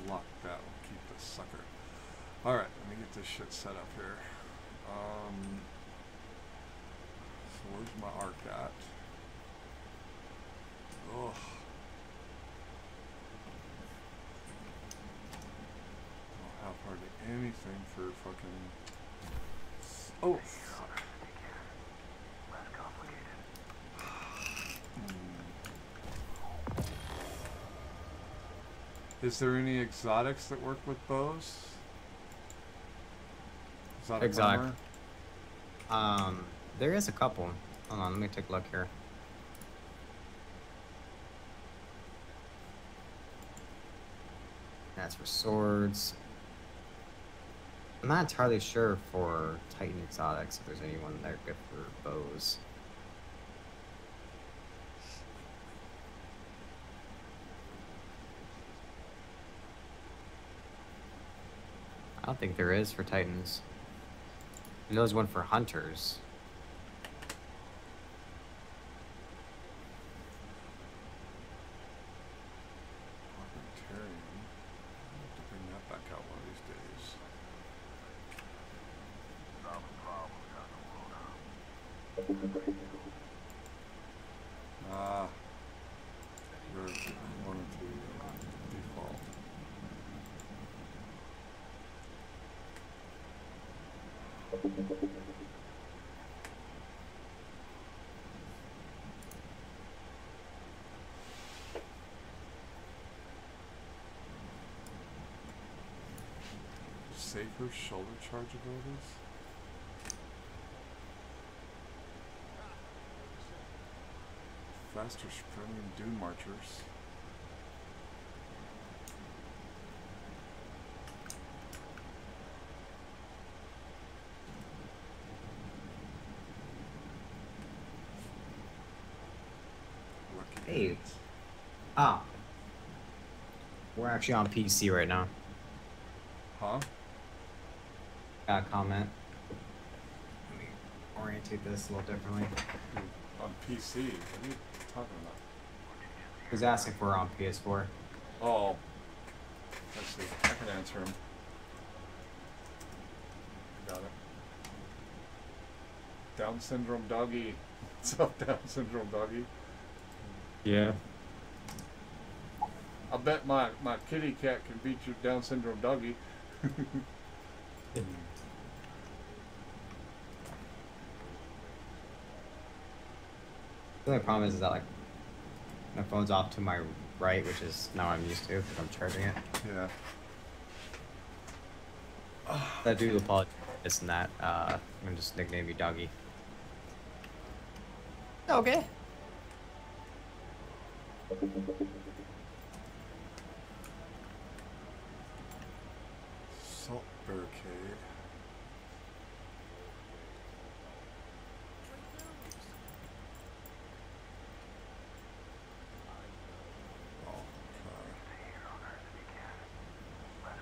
B: Lock that. will keep this sucker. All right, let me get this shit set up here. Um, so where's my arc at? Ugh. Don't have hardly anything for fucking. Oh. fuck. Hmm. Is there any exotics that work with bows? Exotic.
A: Exotic.
B: armor?
A: Um, there is a couple. Hold on, let me take a look here. That's for swords. I'm not entirely sure for Titan exotics if there's anyone that are good for bows. I don't think there is for Titans. I know there's one for hunters.
B: Argentarian. I'll have to bring that back out one of these days. Ah. Where one or two default. Safer shoulder charge abilities? Faster sprinting dune marchers. Lucky
A: Hey. Ah. We're actually on PC right now.
B: Huh?
A: Got a comment. Let me orientate this a little differently.
B: On PC? What are you talking about?
A: He's asking if we're on PS4.
B: Oh. Let's see. I can answer him. Got it. Down syndrome doggy. What's up, Down syndrome doggy?
A: Yeah.
B: I bet my, my kitty cat can beat your Down syndrome doggy.
A: The only problem is, is that like my phone's off to my right, which is not what I'm used to because I'm charging it.
B: Yeah.
A: I do apologize for this and that. Uh, I'm gonna just nickname you Doggy. Okay.
B: Salt barricade. Oh,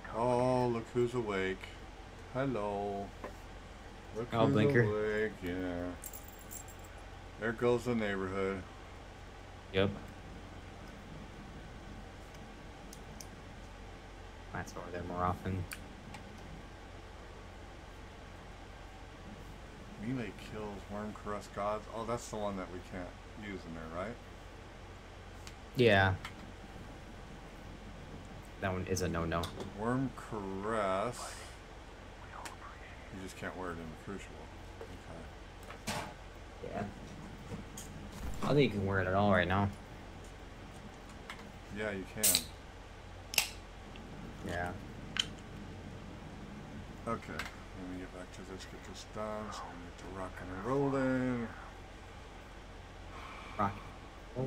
B: okay. Oh, look who's awake. Hello. Look
A: Oh,
B: who's
A: blinker.
B: awake. Yeah. There goes the neighborhood.
A: Yep. That's over there more often.
B: Melee kills worm caress gods. Oh, that's the one that we can't use in there, right?
A: Yeah. That one is a no-no.
B: Worm caress. You just can't wear it in the crucible. Okay.
A: Yeah. I think you can wear it at all right now.
B: Yeah, you can.
A: Yeah.
B: Okay. Let me get back to this. Get this done. So we get to rock and rolling.
A: Rock. Oh.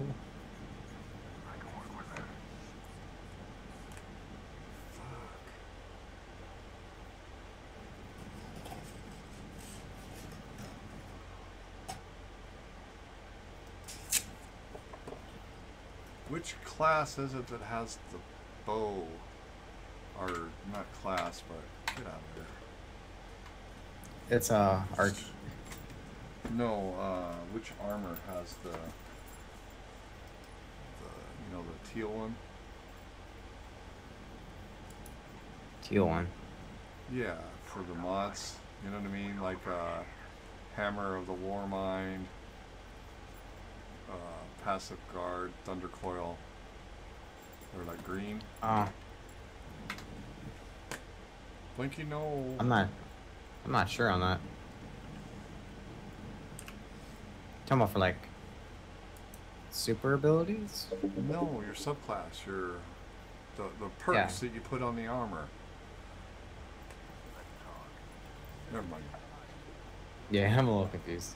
B: Which class is it that has the bow? Or not class, but get out of there.
A: It's uh arch.
B: No, uh, which armor has the, the, you know, the teal one?
A: Teal one.
B: Yeah, for the mods. You know what I mean? Like, uh, Hammer of the Warmind, uh, Passive Guard, Thunder Coil. They're like green.
A: Oh,
B: Blinky, no.
A: I'm not. I'm not sure on that. Talking about for like super abilities.
B: No, your subclass, your the the perks that you put on the armor. Never mind.
A: Yeah, I'm a little confused.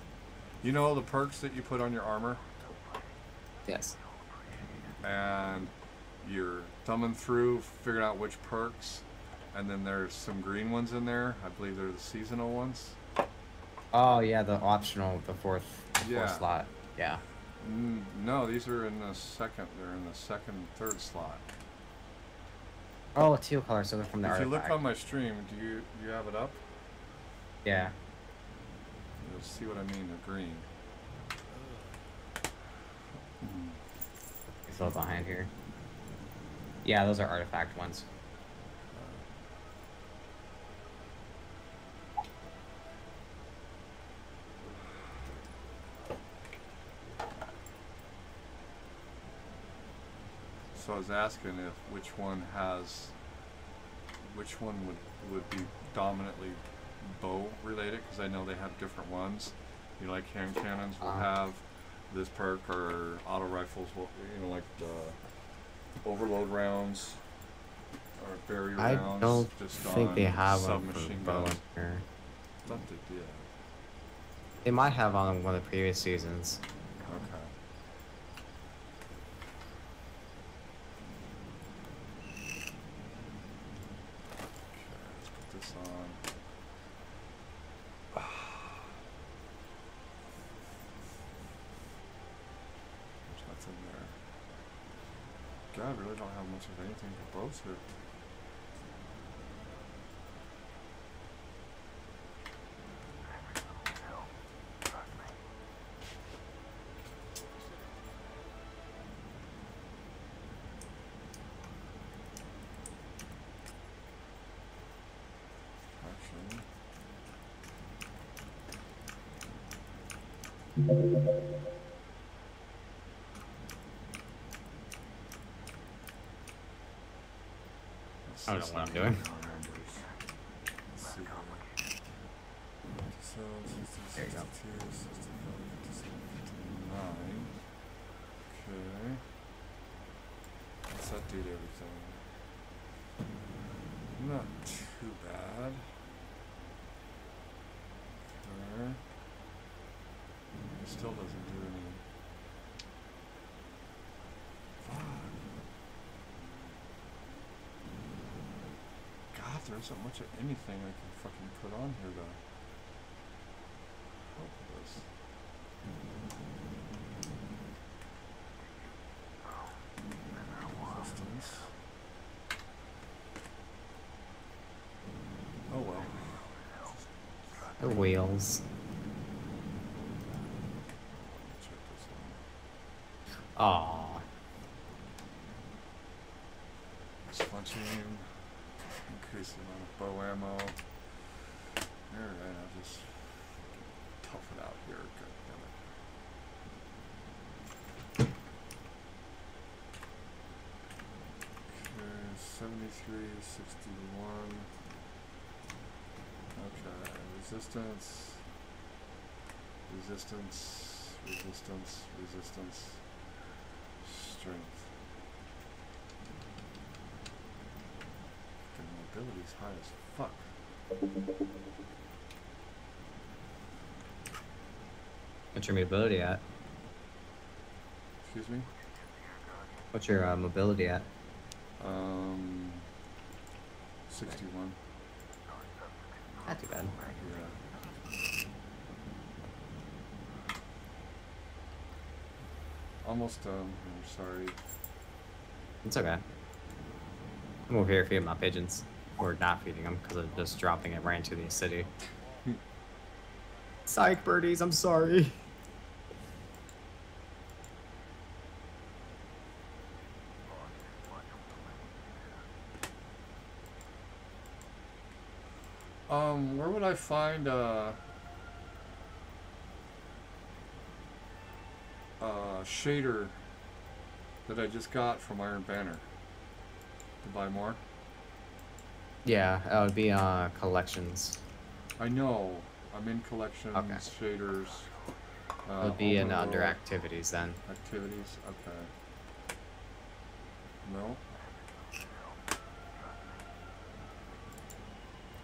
B: You know the perks that you put on your armor,
A: Yes.
B: and you're thumbing through, figuring out which perks, and then there's some green ones in there. I believe they're the seasonal ones.
A: Oh yeah, the optional, the fourth, the
B: Yeah.
A: fourth slot. Yeah.
B: No, these are in the second. They're in the second, third slot.
A: Oh, teal color, so they're from the
B: if you look on my stream, do you do you have it up?
A: Yeah.
B: You'll see what I mean. They're green.
A: It's a little behind here. Yeah, those are artifact ones.
B: So I was asking if which one has, which one would would be dominantly bow related because I know they have different ones. You know, like hand cannons will
A: Uh-huh.
B: have this perk, or auto rifles will, you know, like the overload rounds or barrier
A: I
B: rounds.
A: don't
B: just
A: think they have one for bow in
B: guns.
A: here.
B: Thought they.
A: They might have on one of the previous seasons.
B: Okay, let's put this on. There's nothing there. God, I really don't have much here. Actually. Let's
A: I don't know what I'm doing.
B: at our numbers. Let's see here. So, 60,
A: There you go.
B: 62, 65, 57, 59. Okay. What's that do everything? Not too bad. Okay. It still doesn't there isn't much of anything I can fucking put on here to help with this.
A: Oh
B: well. The wheels.
A: Aww.
B: Spontaneous. Increase the amount of bow ammo. Alright, uh, I'll just tough it out here. God damn it. Okay, 73, 61. Okay, resistance. Resistance. Resistance. Resistance. Strength. Mobility's high as fuck.
A: What's your mobility at?
B: Excuse me?
A: What's your uh, mobility at?
B: Um, 61.
A: Not too bad.
B: Yeah. Almost done. I'm sorry.
A: It's okay. I'm over here feeding my pigeons. Or not feeding them because I'm just dropping it right into the city. Psych birdies, I'm sorry.
B: Um, where would I find uh uh shader that I just got from Iron Banner to buy more?
A: Yeah, that would be uh collections.
B: I know. I'm in collections,
A: Okay.
B: shaders. Uh,
A: It would be in under activities then.
B: activities. Okay. No.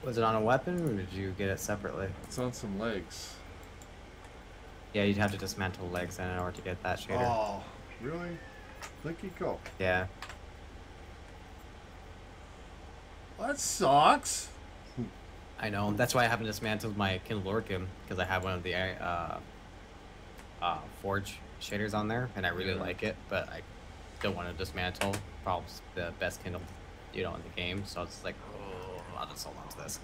A: Was it on a weapon or did you get it separately?
B: It's on some legs.
A: Yeah, you'd have to dismantle legs then in order to get that shader.
B: Oh, really? Blinky go.
A: Yeah.
B: That sucks.
A: I know. That's why I haven't dismantled my Kindled Orchid because I have one of the uh, uh, Forge shaders on there, and I really
B: Yeah.
A: like it. But I don't want to dismantle. Probably the best Kindle, you know, in the game. So it's like, oh, I'll just hold on to this.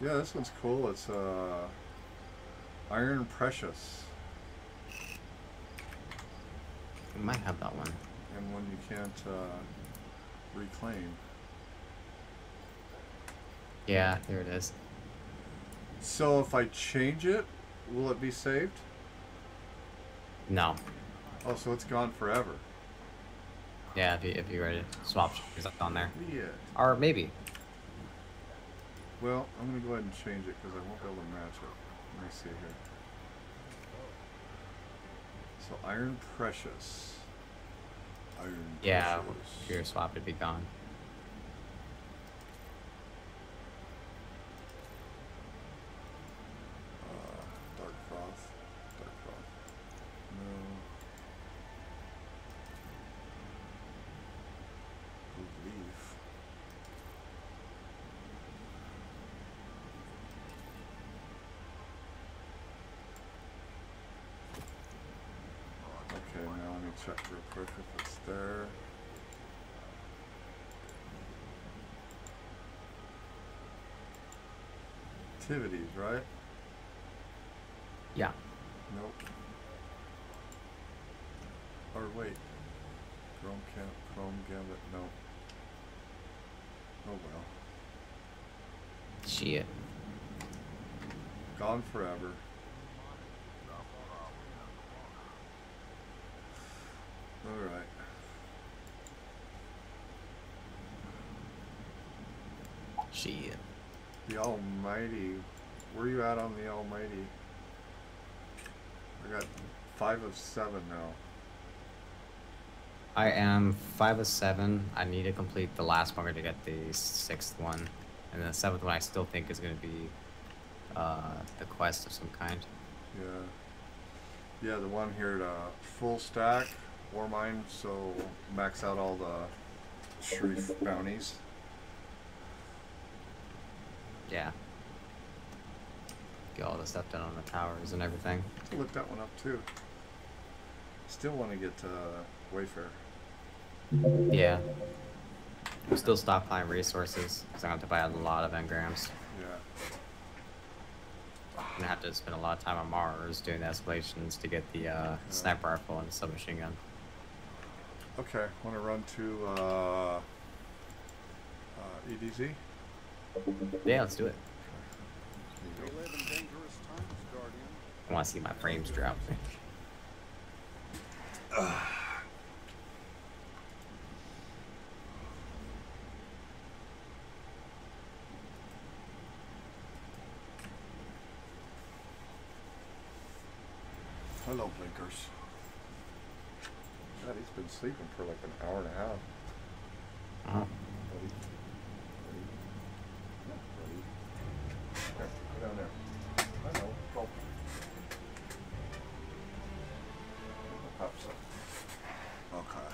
B: Yeah, this one's cool. It's uh, Iron Precious,
A: I might have that one.
B: and one you can't uh, reclaim.
A: Yeah, there it is.
B: So if I change it, will it be saved?
A: No.
B: Oh, so it's gone forever.
A: Yeah, if you if you ready to swap shaders up on there,
B: Yeah.
A: or maybe.
B: Well, I'm gonna go ahead and change it because I won't be able to match it. Let me see here. So Iron Precious. Iron
A: Yeah,
B: Precious.
A: if your swap would be gone.
B: Uh, Dark Froth. Dark Froth. No. Blue Leaf. Okay, now let me check real if it's there. Activities, right?
A: Yeah.
B: Nope. Or wait. Chrome Camp, Chrome Gambit, no. Oh well.
A: Shit.
B: Gone forever. Alright.
A: Shit.
B: The Almighty. Where you at on the Almighty? I got five of seven now.
A: I am five of seven. I need to complete the last one to get the sixth one, and the seventh one I still think is going to be uh, the quest of some kind.
B: Yeah. Yeah, the one here to full stack, war mine, so max out all the Sharif bounties.
A: Yeah. Get all the stuff done on the towers and everything.
B: Look that one up too. Still want to get uh, Wayfair.
A: Yeah. I'm still stockpiling resources because I have to buy a lot of engrams.
B: Yeah.
A: gonna have to spend a lot of time on Mars doing the escalations to get the uh, sniper rifle and submachine gun.
B: Okay, I want to run to uh, uh, EDZ?
A: Yeah, let's do it.
B: There you go.
E: live in dangerous times, Guardian.
A: I want to see my frames drop.
B: Hello, blinkers. God, he's been sleeping for like an hour and a half.
A: Uh-huh.
B: Buddy. Buddy. Yeah, buddy. There, go down there. I know. Go. Pops up. Okay.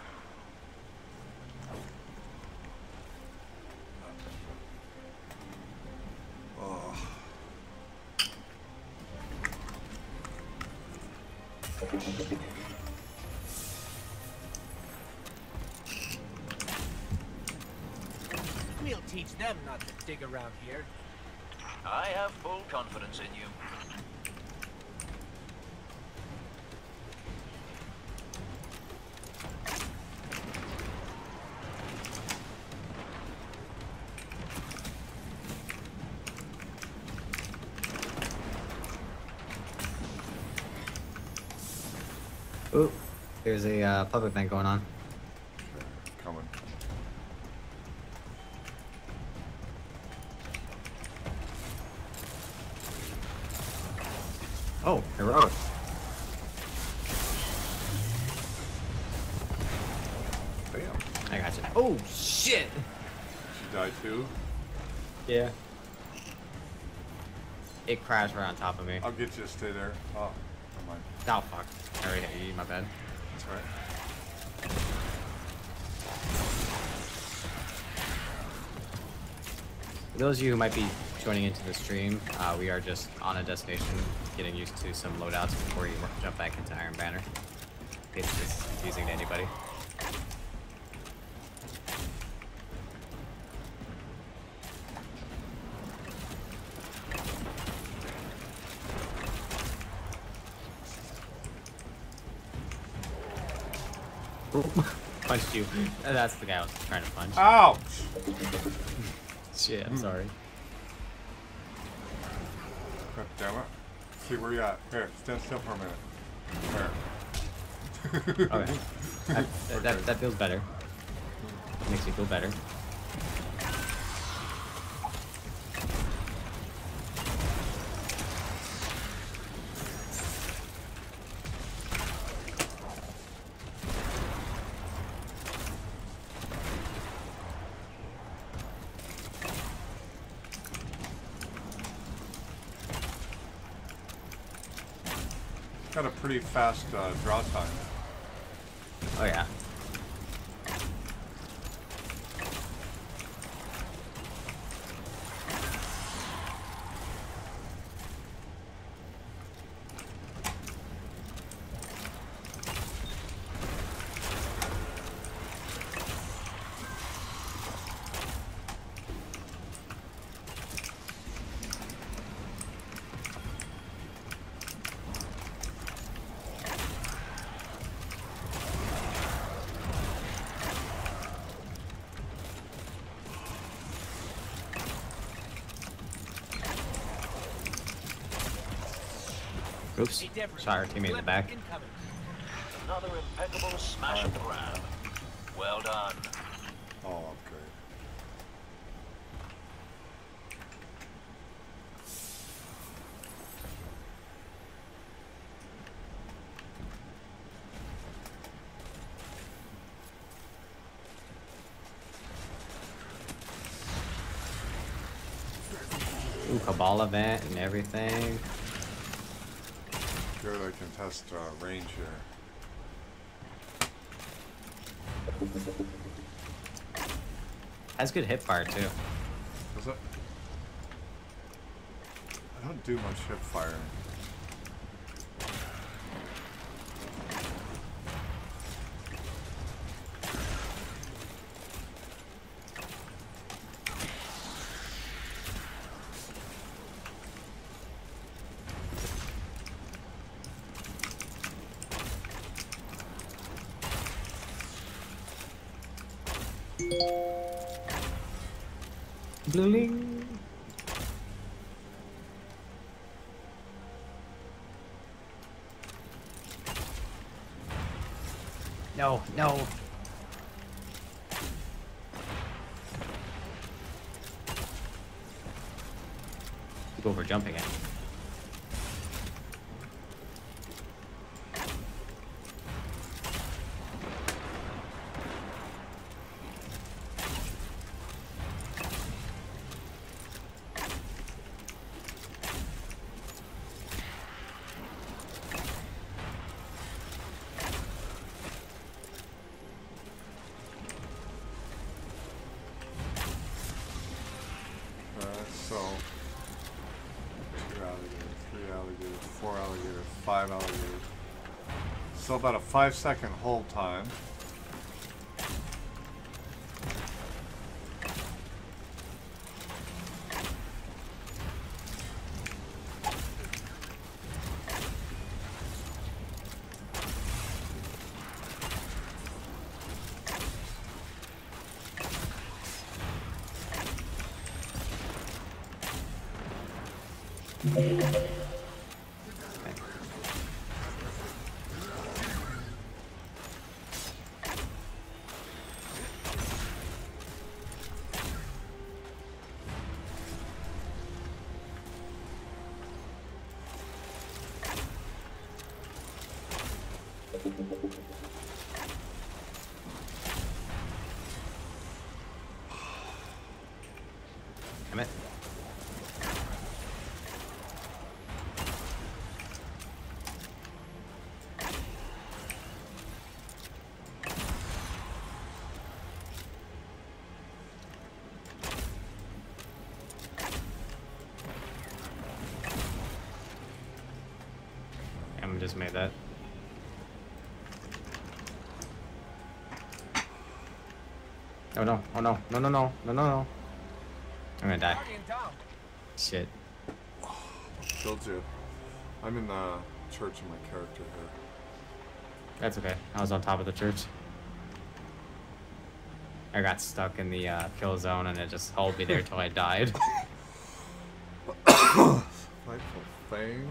B: Oh.
F: Them not to dig around here.
C: I have full confidence in you.
A: Ooh, there's a uh, public event going on.
B: Okay, coming.
A: Oh, heroic.
B: Bam.
A: I got you. Oh shit.
B: She died too.
A: Yeah. It crashed right on top of me.
B: I'll get you to stay there. Oh, never mind.
A: Oh fuck. I already hit you. My bad.
B: That's right.
A: For those of you who might be joining into the stream, uh, we are just on a destination, getting used to some loadouts before you jump back into Iron Banner. In case it's confusing to anybody. Oop. Punched you. Uh, That's the guy I was trying to punch.
B: Ouch!
A: Shit, I'm sorry.
B: God damn it. See where you at. Here, stand still for a minute. Here.
A: Okay. That, that, that, that feels better. Makes me feel better.
B: Got a pretty fast uh, draw time.
A: Oh yeah. Oops.
F: Hey, Deborah,
A: Sorry, teammate in the back.
C: Another impeccable smash and grab. Well done.
B: Oh, great.
A: Ooh, Cabal event and everything.
B: Good, I can test uh, range here.
A: Has good hip fire too.
B: Is it? I don't do much hip firing.
A: No,
B: five second hold time.
A: Em just made that. Oh no, oh no, no, no, no, no, no, no. I'm gonna die. Shit.
B: Killed you. I'm in the church of my character here.
A: That's okay. I was on top of the church. I got stuck in the uh, kill zone and it just held me there till I died.
B: Fightful Fang.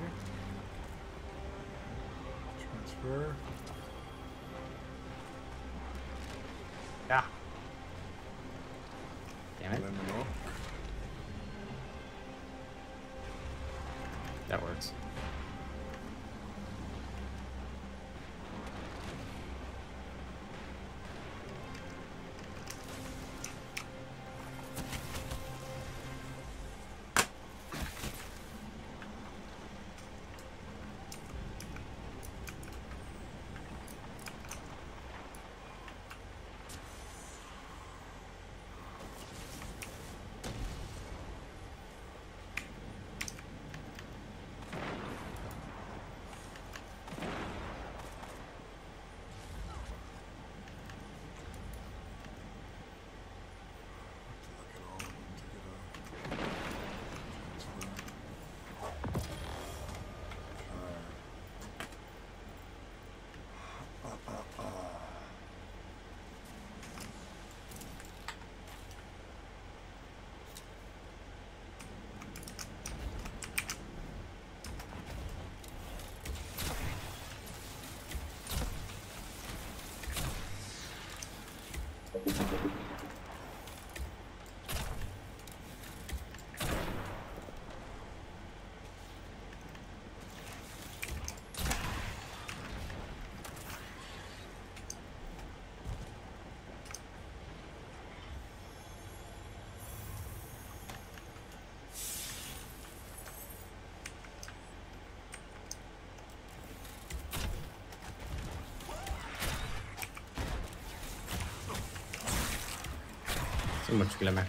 B: Sen
A: much kyllä mä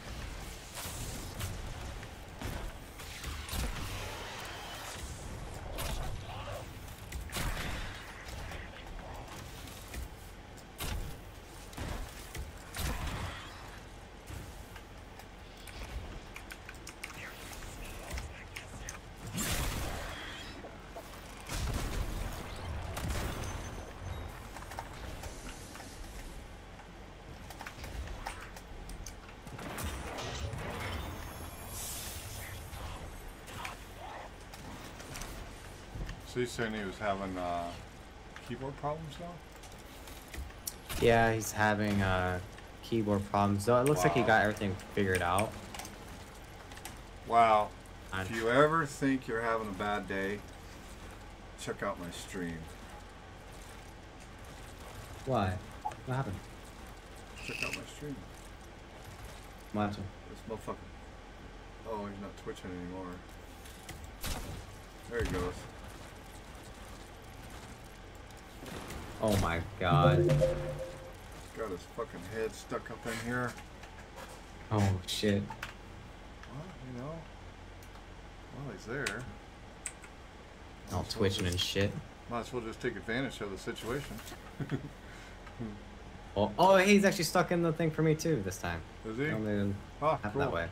B: So he's saying he was having uh, keyboard problems now?
A: Yeah, he's having uh, keyboard problems. Though it looks like he got everything figured out.
B: Wow.
A: I-
E: If you ever think you're having a bad day, check out my stream.
A: Why? What happened?
E: Check out my stream.
A: What happened?
E: This motherfucker. Oh, he's not twitching anymore. There he goes.
A: Oh my god.
E: Got his fucking head stuck up in here.
A: Oh shit.
E: Well, you know. Well, he's there.
A: All twitching and shit.
B: Might as well just take advantage of the situation.
A: Oh, oh, he's actually stuck in the thing for me too this time.
B: Is he?
A: Normally
B: Oh,
A: happen
B: cool.
A: that way.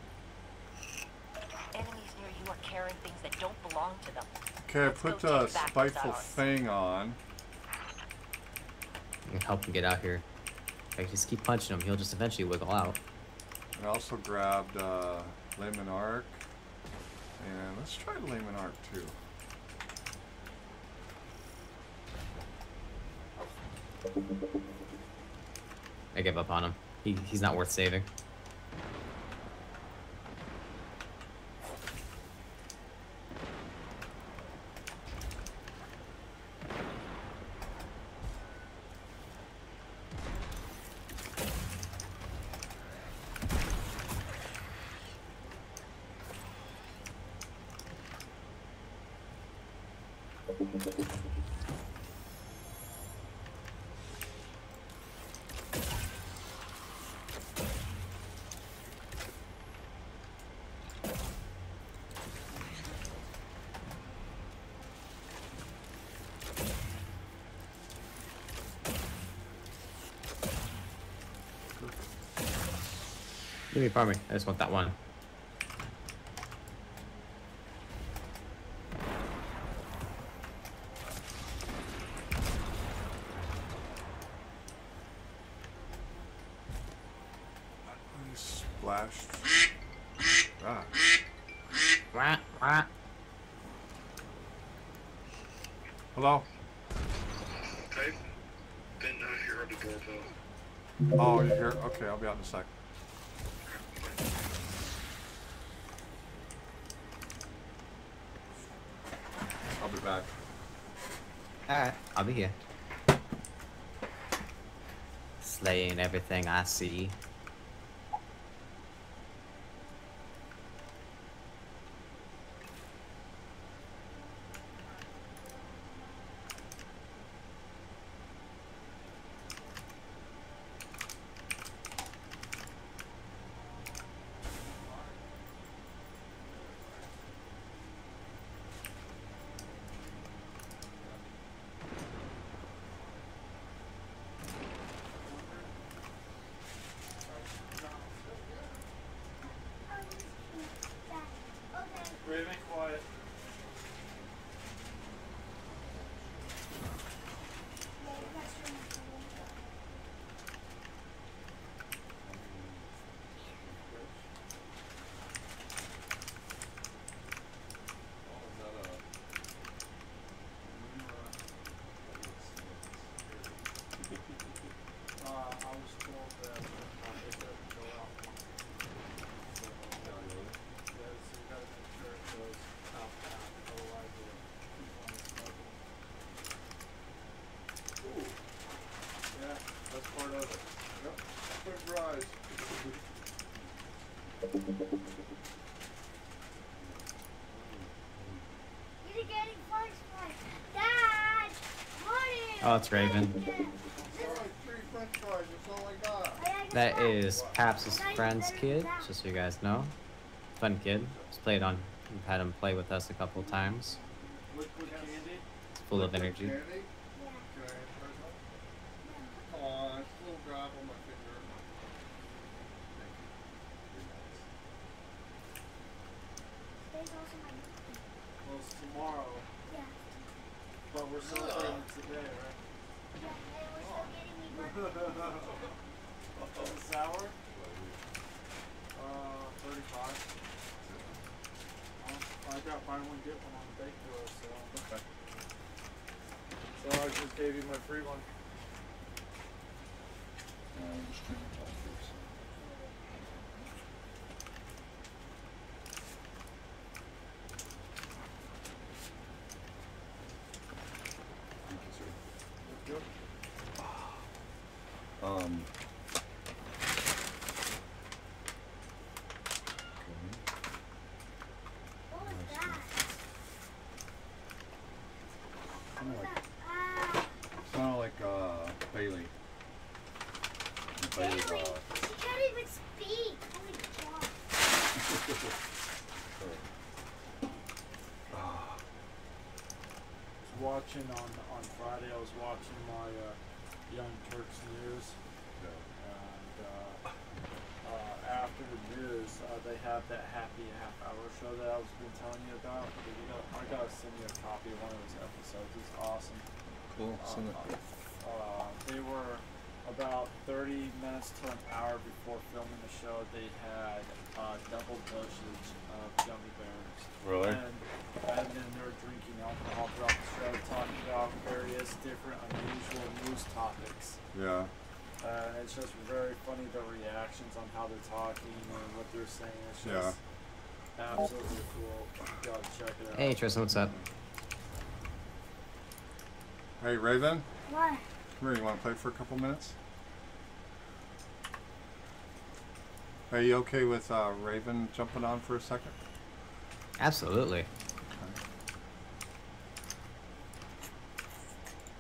G: Enemies near you are carrying things that don't belong to them.
B: Okay, I put
G: take
B: a spiteful
G: ours.
B: thing on.
A: Help him get out here. I just keep punching him, he'll just eventually wiggle out.
B: I also grabbed uh, Le Monarque. And let's try Le Monarque too.
A: I give up on him. He, he's not worth saving. Give me farming. I just want that one.
B: He splashed. Ah,
A: Wah, wah.
B: hello.
D: I've been uh, here at the doorbell.
B: Oh, you're here? Okay, I'll be out in a sec. I'll be back.
A: Alright, I'll be here. Slaying everything I see.
E: Raven, quiet. Uh, I was told that uh, it doesn't go off. So, yeah, so you gotta make sure it goes out back, otherwise it'll keep on smoking. Ooh. Yeah, that's part of it. Yep, quick rise.
H: You're getting french fries. Dad! Morning!
A: Oh, it's Raven.
E: Alright, three french that's all I got.
A: That is Paps' friend's kid, just so you guys know. Fun kid. He's played on. We've had him play with us a couple times. He's full of energy.
E: Candy? Can I have some? Come on, it's a little drop on my finger. Well, it's tomorrow, but we're celebrating today, right? Is it sour? Uh, thirty-five. Uh, I got buy one get one on the bake for us, so. So I just gave you my free one.
B: Um, just trying to talk first. Thank you, sir. Um.
H: What was that?
B: Kind of like,
H: Ah,
B: kind of like uh, Bailey.
H: Bailey,
B: Bailey, uh,
H: she can't even speak. Holy cow.
B: ah,
E: was watching on on Friday. I was watching my uh, Young Turks news,
B: yeah.
E: and uh, uh, after the news, uh, they have that happy half hour show that I was been telling you about. But you know, I gotta send you a copy of one of those episodes. It's awesome.
B: Cool.
E: Uh,
B: it.
E: uh, they were about 30 minutes to an hour before filming the show. They had uh, double dosage of gummy bears.
B: Really?
E: And, and then they were drinking alcohol throughout the show, talking about various different unusual news topics.
B: Yeah.
E: Uh, it's just very funny the reactions on how they're talking and what they're saying. It's
B: Yeah.
E: just absolutely cool. You gotta check it out.
A: Hey, Tristan, what's up?
B: Hey, Raven.
H: What?
B: Come here. You want to play for a couple minutes? Are you okay with uh, Raven jumping on for a second?
A: Absolutely.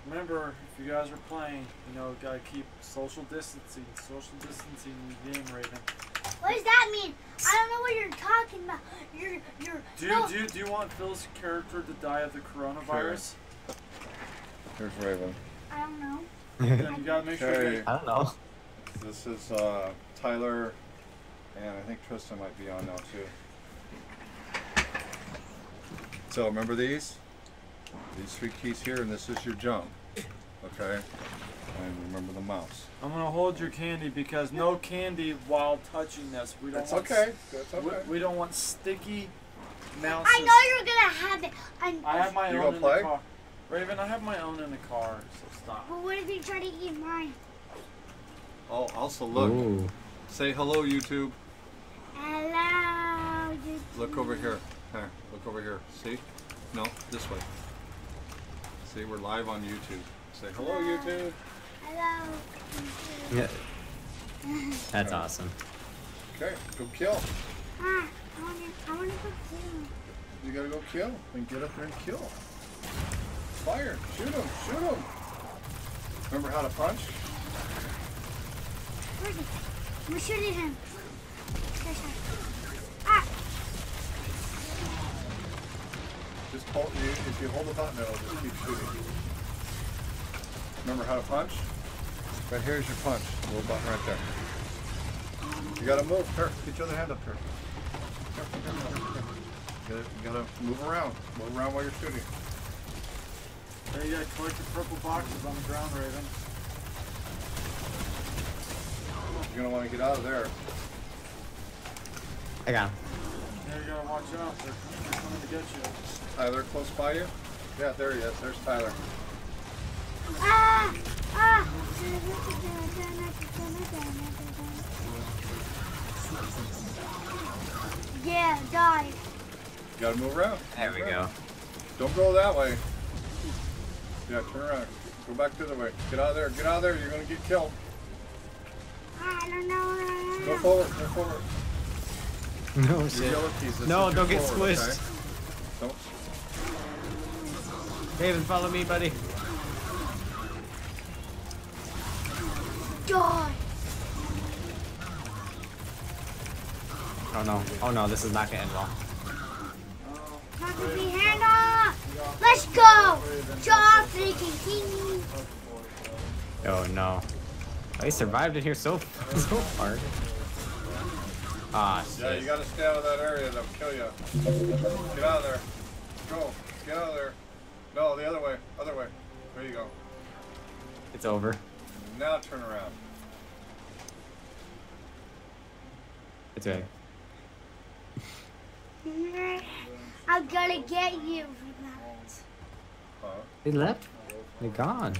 E: Remember, if you guys are playing, you know, gotta keep social distancing. Social distancing in the game, Raven.
H: What does that mean? I don't know what you're talking about. You're, you're.
E: Do you,
H: no.
E: do you, do you want Phil's character to die of the coronavirus?
B: Here's Raven.
H: I don't know.
E: Then you gotta make sure
B: Okay.
E: you
A: I don't know.
B: This is uh, Tyler, and I think Tristan might be on now too. So remember these? These three keys here, and this is your jump. Okay? And remember the mouse.
E: I'm gonna hold your candy because no candy while touching this. We don't
B: That's
E: want
B: okay. That's
E: We,
B: okay.
E: we don't want sticky mouse.
H: I know you're gonna have it. I'm,
E: I have my
B: You
E: own
B: gonna
E: in
B: play?
E: the car. Raven, I have my own in the car, so stop.
H: But what if you try to eat mine?
B: Oh, also look.
A: Ooh.
B: Say hello, YouTube.
H: Hello. You
B: Look over here. Here, look over here. See? No, this way. See, we're live on YouTube. Say hello, YouTube.
H: Hello.
A: Yeah. That's awesome.
B: Okay, go kill.
H: Ah, I wanna, I wanna go too.
B: You gotta go kill. And get up there and kill. Fire. Shoot him. Shoot him. Remember how to punch?
H: I'm shooting him. Ah,
B: Just hold you if you hold the button it'll just keep shooting. Remember how to punch? Right here's your punch. Little button right there. You gotta move. Here, get your other hand up here. You gotta, you gotta move around. Move around while you're shooting.
E: There you gotta collect the purple boxes on the ground, Raven.
B: You're gonna want to get out of there.
A: I got him.
E: There you gotta watch out. They're, they're coming to get you.
B: Tyler close by you? Yeah, there he is. There's Tyler.
H: ah, ah. Yeah, die.
B: You gotta move around.
A: There we go.
B: Don't go that way. Yeah, turn around. Go back the other way. Get out of there. Get out of there. You're gonna get killed.
H: I don't know.
B: Go forward. Go forward.
A: No shit.
B: yellow keys. this
A: No, don't get
B: forward,
A: squished.
B: Okay? Don't.
A: Raven, follow me, buddy.
H: Die.
A: Oh no. Oh no, this is not gonna end well.
H: Not hand off. Let's go. Job freaking king.
A: Oh no. I survived it here so so far. Ah
B: Yeah, you gotta stay out of that area. They'll kill you. Get out of there. Go. Get out of there. No, the other way. Other way. There you go.
A: It's over.
B: Now turn around.
A: It's right.
H: I'm gonna get you for that.
B: Huh?
A: Left? They're gone.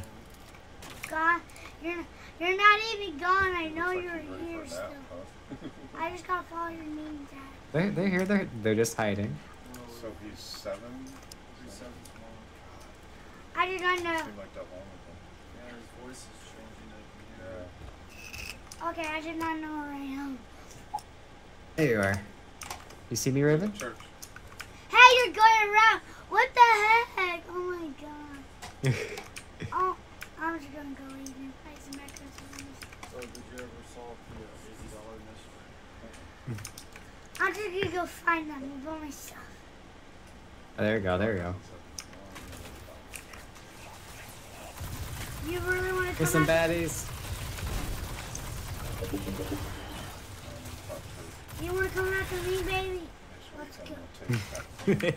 H: God, you're you're not even gone. I know
B: like
H: you're
B: he's ready
H: here still.
B: nap, huh?
H: I just gotta follow your name tag.
A: They're, they're here. They're, they're just hiding.
B: So he's seven?
E: He's seven tomorrow.
H: I did not know.
B: Seemed like that long ago.
E: Yeah, his voice is changing. I can hear it.
B: Yeah.
H: Okay, I did not know where I am.
A: There you are. You see me, Raven?
B: Church.
H: Hey, you're going around. What the heck? Oh my god. Oh, I'm just gonna go eat and play some Echoes.
E: So did you ever solve the eighty dollar mystery?
H: I'm just gonna go find them with all my stuff.
A: Oh, there you go. There you go.
H: You really want to
A: Here's
H: come
A: some baddies.
H: You want to come after me, baby? Let's go.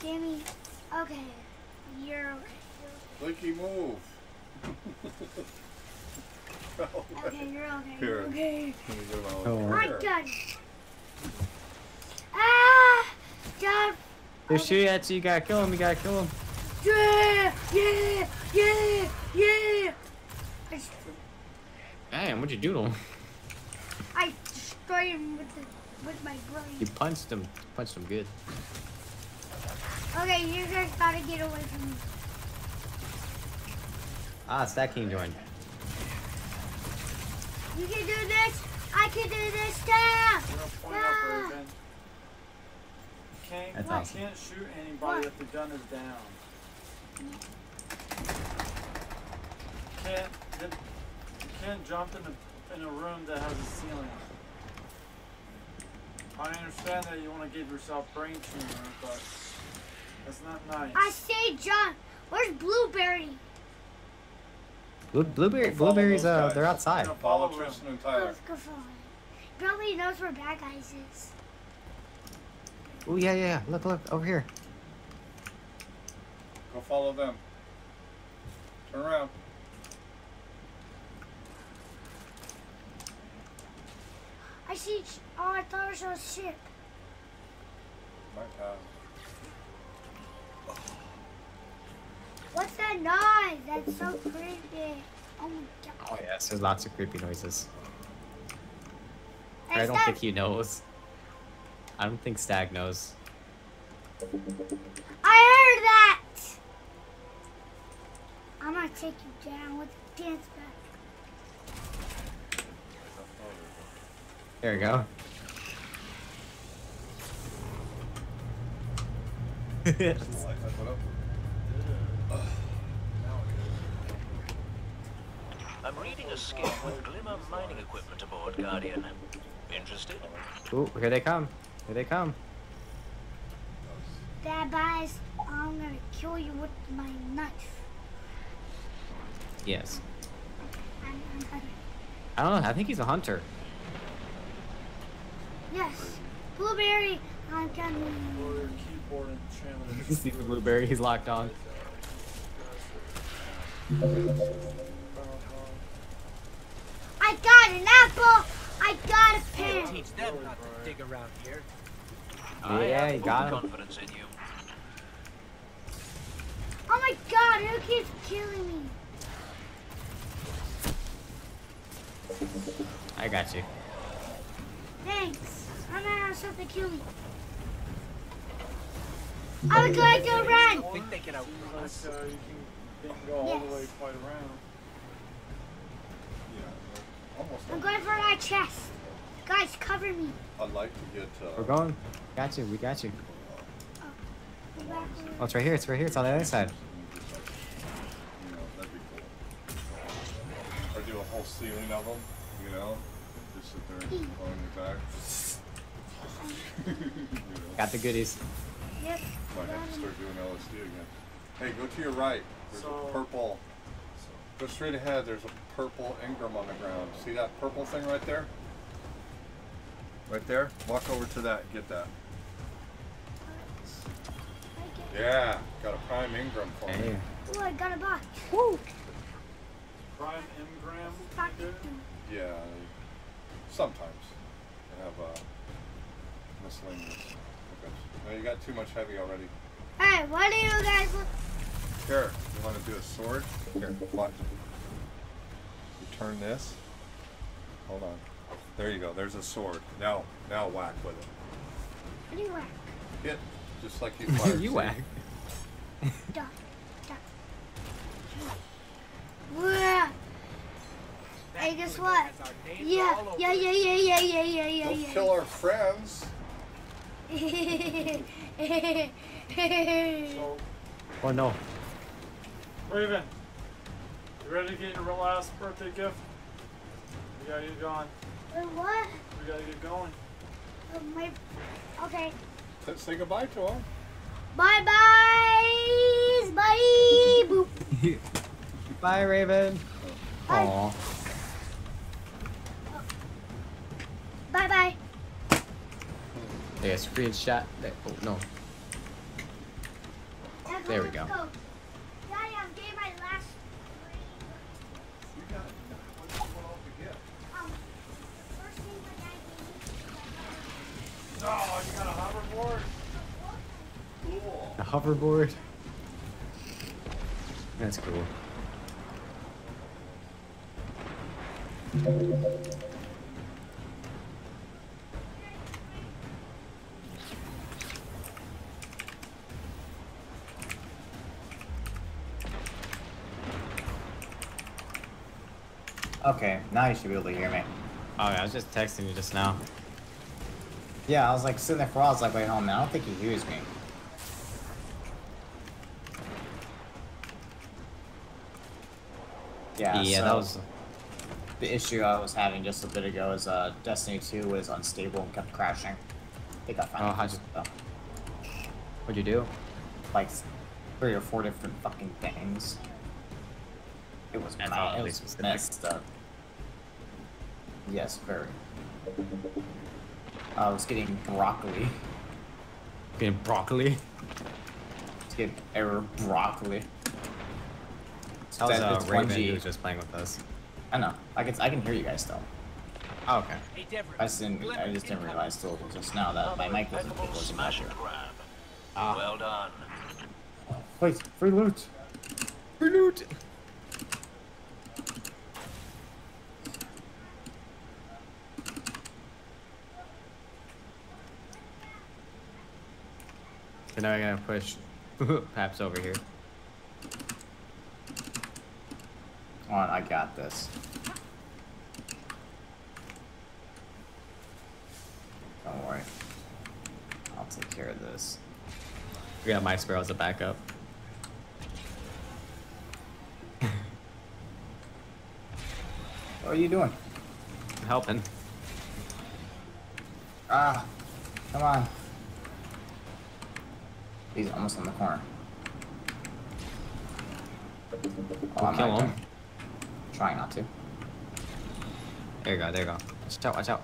H: Gimme. Okay. You're okay.
B: Blinky, move.
H: Okay, you're okay.
B: Here.
H: Okay.
B: Let me get my own
A: Oh.
H: I
B: here.
H: got it. Ah! God.
A: They're shooting at you. You gotta kill him. You gotta kill him.
H: Yeah! Yeah! Yeah! Yeah! I, s-
A: Damn, what'd you do to him?
H: I destroyed him with the with my
A: You punched him. Punched him good.
H: Okay, you guys gotta get away from me.
A: Ah, Stack King joined.
H: You can do this. I can do this too.
E: You're gonna point up Raven. You can't,
A: That's awesome.
E: can't shoot anybody
H: What?
E: if the gun is down. You can't, get, you can't jump in a, in a room that has a ceiling. I understand that you want to give yourself brain tumor, but that's not nice.
H: I say, John. Where's Blueberry?
A: Blue, blueberry, blueberries.
B: those
A: Uh, they're outside.
E: No.
B: Follow
E: Follow him.
B: Tristan and Tyler.
H: Let's go follow. Probably knows where Bad Guys is.
A: Oh yeah, yeah, yeah. Look, look over here.
B: Go follow them. Turn around.
H: I see. Oh, I thought it was a ship.
B: Might have.
H: What's that noise? That's so creepy. Oh my god.
A: Oh yes, there's lots of creepy noises. I don't
H: stop.
A: think he knows. I don't think Stag knows.
H: I heard that. I'm gonna take you down with the dance back.
A: There we go.
C: I'm reading a skill with Glimmer mining equipment aboard, Guardian. Interested?
A: Ooh, here they come. Here they come.
H: Bad guys, I'm gonna kill you with my knife.
A: Yes.
H: I'm, I'm gonna-
A: I don't know. I think he's a hunter.
H: yes. Blueberry, I'm coming.
E: your keyboard and channel.
A: You see the blueberry? He's locked on.
H: I got an apple. I got a pen.
F: Teach them not to dig around here.
C: I
A: Yeah,
C: have
A: you got him.
C: confidence in you.
H: Oh my god, who keeps killing me?
A: I got you.
H: Thanks. I'm gonna have something to kill me. I would like to run.
F: Think they can outrun
E: Like, uh, you can, you can go all the way quite around.
B: Yeah. Almost.
H: I'm going for my chest. Guys, cover me.
B: I'd like to get. Uh,
A: We're going. Got you. We got you.
H: Go
A: Oh, it's right here. It's right here. It's on the other side.
B: You know, that'd be cool. Or do a whole ceiling of them, you know? Just sit there and on your back. you know,
A: Got the goodies.
H: Yep.
B: might have to start doing LSD again. Hey, go to your right. There's
E: So-
B: a purple. Go straight ahead. There's a purple engram on the ground. See that purple thing right there? Right there? Walk over to that and get that. Yeah, got a prime engram for
A: Hey.
B: me.
H: Oh, I got a box.
E: Prime Engram.
H: Box.
E: dude.
B: Yeah. sometimes. I have uh, miscellaneous. Okay. No, you got too much heavy already.
H: Hey, what do you guys look?
B: Here, you want to do a sword? Here, watch. You turn this. Hold on. There you go. There's a sword. Now, now whack with it.
H: What do you want?
B: Hit, just like you fired.
A: you whack.
H: Duh, duh. Wah. Hey, guess what? Yeah, yeah, yeah, yeah, yeah, yeah, yeah, yeah,
B: Don't
H: yeah.
B: kill our friends.
E: So,
A: Oh no.
E: Raven, you ready to get your last birthday gift? We gotta get going.
H: Wait, what?
E: We gotta get going.
H: Uh, my, okay.
B: Let's say goodbye to them.
H: Bye bye. Bye. Boop.
A: Bye, Raven.
H: Bye.
A: Aw.
H: Bye bye.
A: Yeah, screenshot. There. Oh no.
H: Now
A: There we
H: let's
A: go.
H: Daddy, I'm getting my last
B: got it. What do you want off the gift?
H: Um, first thing my dad gave me.
E: Oh, you got a hoverboard?
B: Cool.
A: The hoverboard. That's cool.
I: Okay, now you should be able to hear me.
A: Oh yeah, I was just texting you just now.
I: Yeah, I was like sitting there for a while. I was like, wait, on, man. I don't think he hears me. Yeah,
A: Yeah,
I: so
A: that was.
I: the issue I was having just a bit ago. Is uh, Destiny 2 was unstable and kept crashing. I think I
A: Oh, how'd you-
I: though.
A: What'd you do?
I: like three or four different fucking things. It was
A: That's
I: mad. It was
A: specific.
I: messed up. Yes, very. I was getting broccoli.
A: Getting broccoli.
I: It's getting error broccoli.
A: That was
I: That-
A: uh,
I: it's
A: Raven
I: 1G.
A: who was just playing with us.
I: I know. I can I can hear you guys still.
A: Oh, okay.
F: Hey, Deborah.
I: I just didn't I just didn't realize till just now that my mic wasn't wasn't
C: Smash and grab.
A: Ah.
C: Well done.
I: Wait, free loot.
A: Free loot. So now I gotta push Paps over here.
I: Come on, I got this. Don't worry. I'll take care of this.
A: We got my Sparrow as a backup.
I: What are you doing?
A: I'm helping.
I: Ah, come on. He's almost in the corner. Oh, I'm
A: Kill him.
I: Trying not to.
A: There you go, there you go. Watch out, watch out.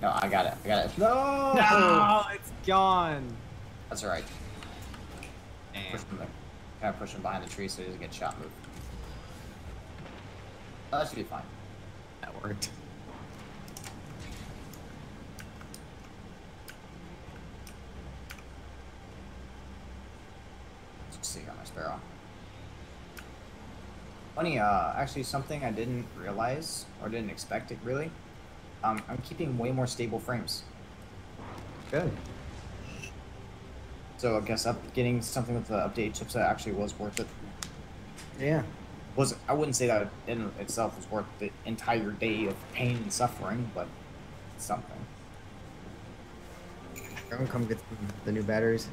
I: No, I got it. I got it. No!
A: No, it's gone.
I: That's alright. Push
A: Damn.
I: him there. Kind of push him behind the tree so he doesn't get shot move. Oh, that should be fine.
A: That worked.
I: Let's see on my sparrow. Funny, uh, actually something I didn't realize or didn't expect it really. Um, I'm keeping way more stable frames.
A: Good.
I: So I guess up getting something with the updated chipset actually was worth it.
A: Yeah.
I: Was I wouldn't say that in itself was worth the entire day of pain and suffering, but something.
A: Everyone come get the new batteries.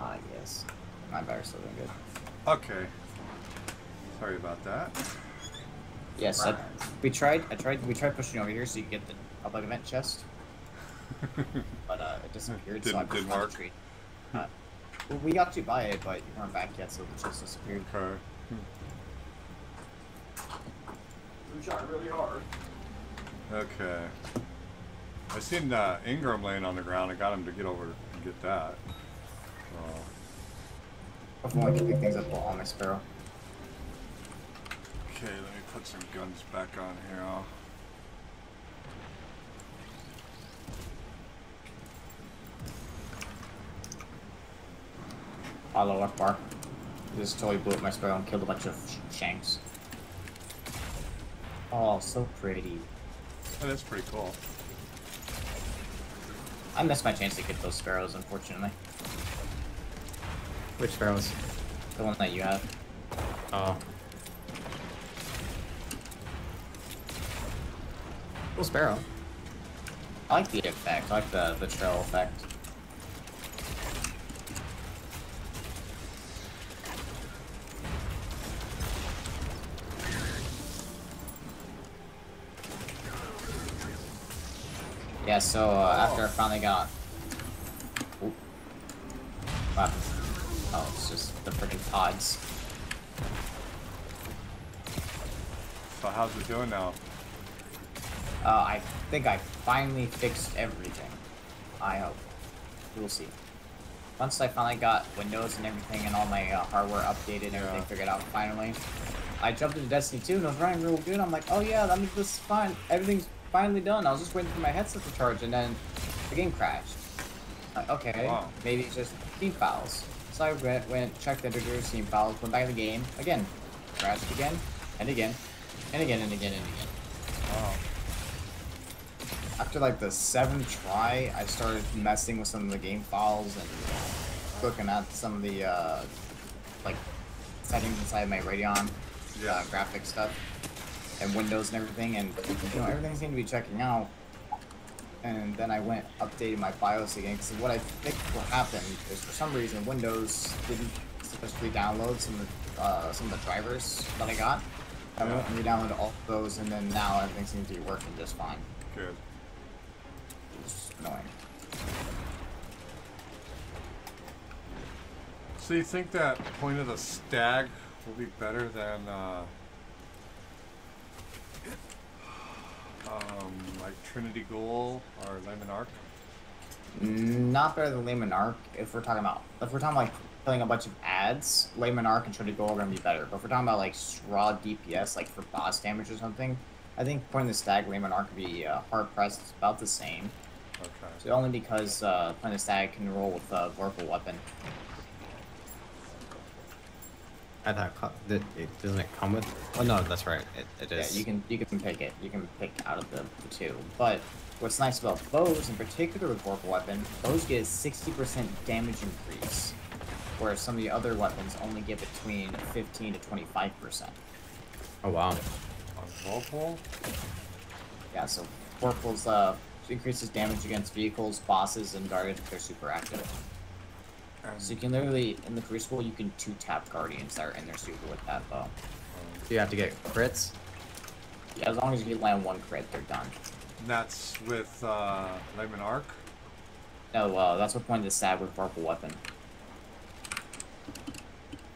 I: Ah, yes. My battery's still doing good.
B: Okay. Sorry about that.
I: Yes, I, we tried. I tried. We tried pushing over here so you could get the public event chest, but uh, it disappeared. so I
B: Didn't-
I: pushed
B: didn't
I: on the
B: work?
I: tree. Uh, well, we got to buy it, but you weren't back yet, so the chest disappeared.
B: Okay.
E: We tried really hard.
B: Okay. I seen uh, engram laying on the ground. I got him to get over and get that. So,
I: Hopefully I can pick things up while on my sparrow.
B: Okay, let me put some guns back on here. I'll...
I: Hello, bar. Just totally blew up my sparrow and killed a bunch of sh shanks. Oh, so pretty.
B: Oh, that's pretty cool.
I: I missed my chance to get those sparrows, unfortunately.
A: Which sparrows?
I: The one that you have.
A: Oh. Cool sparrow.
I: I like the effect. I like the, the trail effect. Yeah, so uh, after I finally got... Oop. Wow. Oh, it's just the freaking pods.
B: So how's it doing now?
I: Uh, I think I finally fixed everything. I hope. We'll see. Once I finally got Windows and everything and all my uh, hardware updated and everything figured out finally, I jumped into Destiny 2 and it was running real good. I'm like, oh yeah, that means this is fine. Everything's finally done. I was just waiting for my headset to charge and then the game crashed. Like, okay,
B: Wow.
I: maybe it's just theme files. So I went, went checked the editor's theme files, went back to the game, again, crashed again, and again, and again, and again, and again.
B: Wow.
I: After like the seventh try, I started messing with some of the game files and looking at some of the uh, like settings inside my Radeon
B: Yeah.
I: uh, graphic stuff and Windows and everything, and you know everything seemed to be checking out. And then I went updated my BIOS again because what I think will happen is for some reason Windows didn't successfully download some of the, uh, some of the drivers that I got. I went and re-downloaded all of those, and then now everything seems to be working just fine.
B: Good.
I: It's annoying.
B: So you think that point of the stag will be better than uh, um, like Trinity Ghoul or Le Monarque?
I: Not better than Le Monarque if we're talking about if we're talking like killing a bunch of ads, Le Monarque and Trinity Ghoul are gonna be better. But if we're talking about like raw DPS, like for boss damage or something, I think putting the stag Le Monarque would be uh, hard pressed. It's about the same.
B: Okay.
I: So only because uh, playing the stag can roll with a vorpal weapon.
A: I thought co- that it doesn't it come with. Oh no, that's right. It, it
I: Yeah, you can you can pick it. You can pick out of the, the two. But what's nice about bows, in particular with vorpal weapon, bows get a sixty percent damage increase, whereas some of the other weapons only get between fifteen to twenty five percent.
A: Oh wow.
B: On Vorpal?
I: Yeah, so vorpals uh increases damage against vehicles, bosses, and guardians if they're super active.
B: And,
I: So you can literally in the crucible you can two tap guardians that are in their super with that bow.
B: um,
A: Do you have to get crits?
I: Yeah, as long as you land one crit, they're done.
B: that's with uh, Le Monarque?
I: No, uh, that's what point of the stag with vorpal weapon.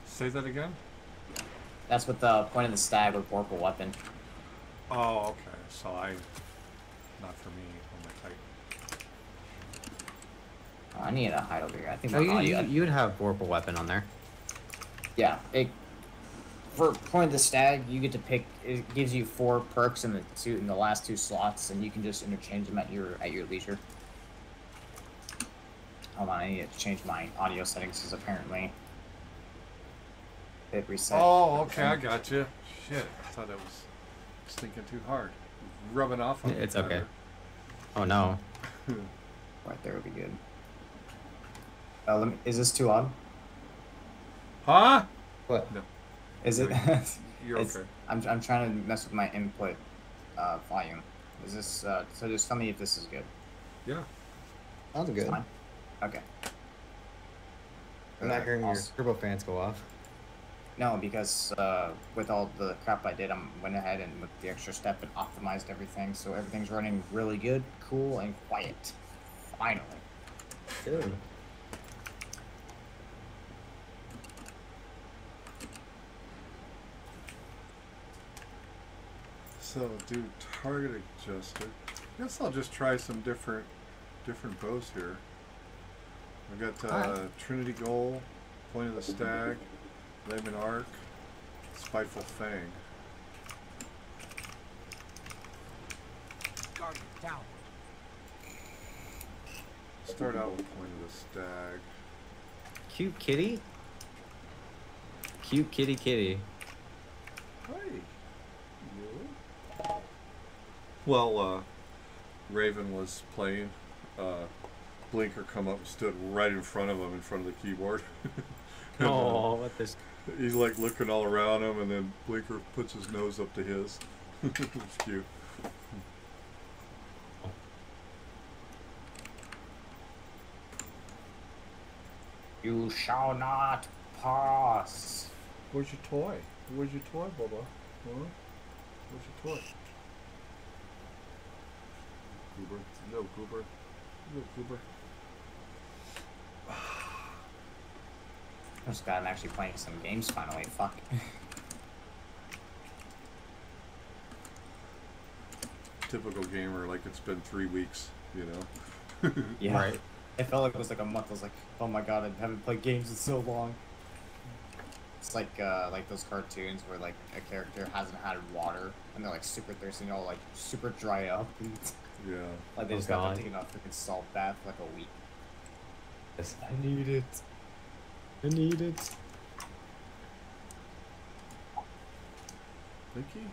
B: Say that again?
I: That's what the point of the stag with vorpal weapon.
B: Oh, okay. So I. Not for me on my Titan.
I: Oh, I need a hide over here. I think
A: Oh, you,
I: audio.
A: you you'd have vorpal weapon on there.
I: Yeah, it. For point of the stag, you get to pick. It gives you four perks in the two in the last two slots, and you can just interchange them at your at your leisure. Hold on, I need to change my audio settings because apparently it reset.
B: Oh, okay. I got you. Shit. I thought it was stinking too hard. Rubbing off on
A: It's okay.
B: better.
A: Oh no.
I: Right there would be good. Uh, let me. Is this too odd?
B: Huh?
A: What?
B: No.
I: Is it?
B: You're okay.
I: I'm, I'm trying to mess with my input uh, volume. Is this uh, so? Just tell me if this is good.
B: Yeah.
A: Sounds good.
I: Fine. Okay.
A: I'm not hearing your turbo fans go off.
I: No, because uh, with all the crap I did, I went ahead and with the extra step and optimized everything, so everything's running really good, cool, and quiet. Finally.
A: Dude.
B: So do target adjuster. Guess I'll just try some different different bows here. I've got uh,
A: Alright.
B: Trinity Ghoul, Point of the Stag, Le Monarque, Spiteful Fang.
F: Guardian down.
B: Start out with Point of the Stag.
A: Cute kitty. cute kitty kitty.
B: Hey. You? Well, uh, Raven was playing. Uh, Blinker come up and stood right in front of him, in front of the keyboard. And, uh,
A: Oh, what this?
B: He's like looking all around him, and then Blinker puts his nose up to his. it's cute.
I: You shall not pass.
B: Where's your toy? Where's your toy, Bubba? Huh? Where's your toy? Goober. No, Goober. No, Goober.
I: I just glad I'm actually playing some games finally. Fuck.
B: Typical gamer, like it's been three weeks, you know?
I: Yeah.
A: Right.
I: It felt like it was like a month. I was like, oh my god, I haven't played games in so long. It's like uh, like those cartoons where like a character hasn't had water and they're like super thirsty and all like super dry up. And,
B: Yeah.
I: like they
A: Oh,
I: just got
A: God.
I: done taking a freaking salt bath for like a week.
A: Yes,
I: I need it.
A: I need it.
B: Mickey?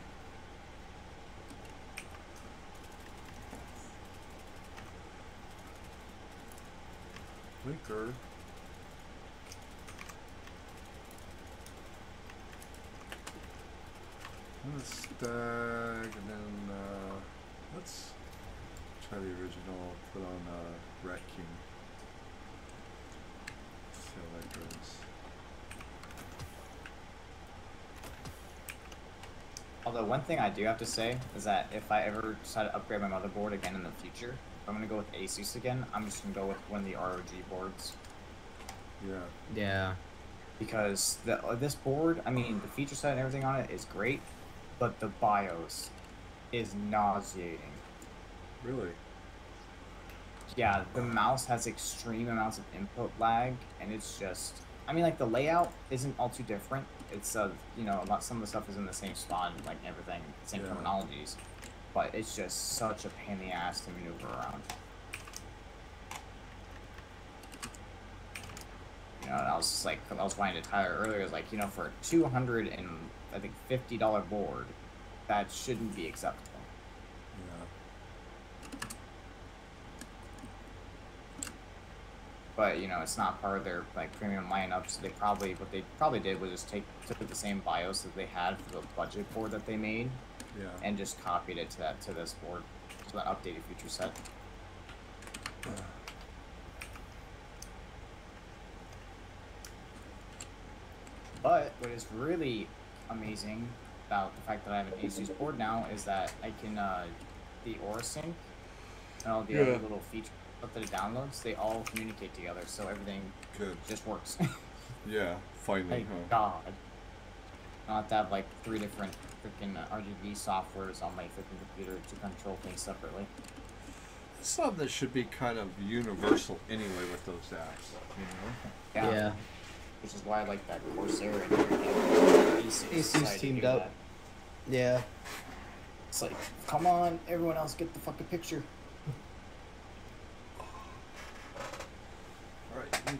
B: Blinker. Let's stag and then uh, let's try the original. Put on uh, Rat King. See how that goes.
I: Although one thing I do have to say is that if I ever decide to upgrade my motherboard again in the future, if I'm gonna go with Asus again, I'm just gonna go with one of the ROG boards
B: Yeah.
A: Yeah.
I: because the uh, this board, I mean, the feature set and everything on it is great, but the BIOS is nauseating.
B: Really?
I: Yeah, the mouse has extreme amounts of input lag, and it's just. I mean, like the layout isn't all too different. It's uh, you know, a lot some of the stuff is in the same spot, and like everything, same
B: Yeah.
I: terminologies, but it's just such a pain in the ass to maneuver around. You know, I was just like, I was whining to Tyler earlier. I was like, you know, for a two hundred and I think fifty dollar board, that shouldn't be acceptable.
B: Yeah.
I: But you know it's not part of their like premium lineup so they probably what they probably did was just take took the same bios that they had for the budget board that they made
B: Yeah.
I: and just copied it to that to this board to that updated feature set but what is really amazing about the fact that I have an Asus board now is that I can uh, the AuraSync and all the
B: Yeah.
I: other little features that it downloads they all communicate together so everything
B: Good.
I: just works.
B: Yeah. Finally.
I: Thank
B: huh?
I: God. Not have to have like three different freaking uh, RGB softwares on my freaking computer to control things separately.
B: Something that should be kind of universal anyway with those apps, you know?
A: Yeah.
I: Which is why I like that Corsair and everything. Asus,
A: Asus teamed up.
I: that.
A: Yeah.
I: It's like, come on, everyone else get the fucking picture.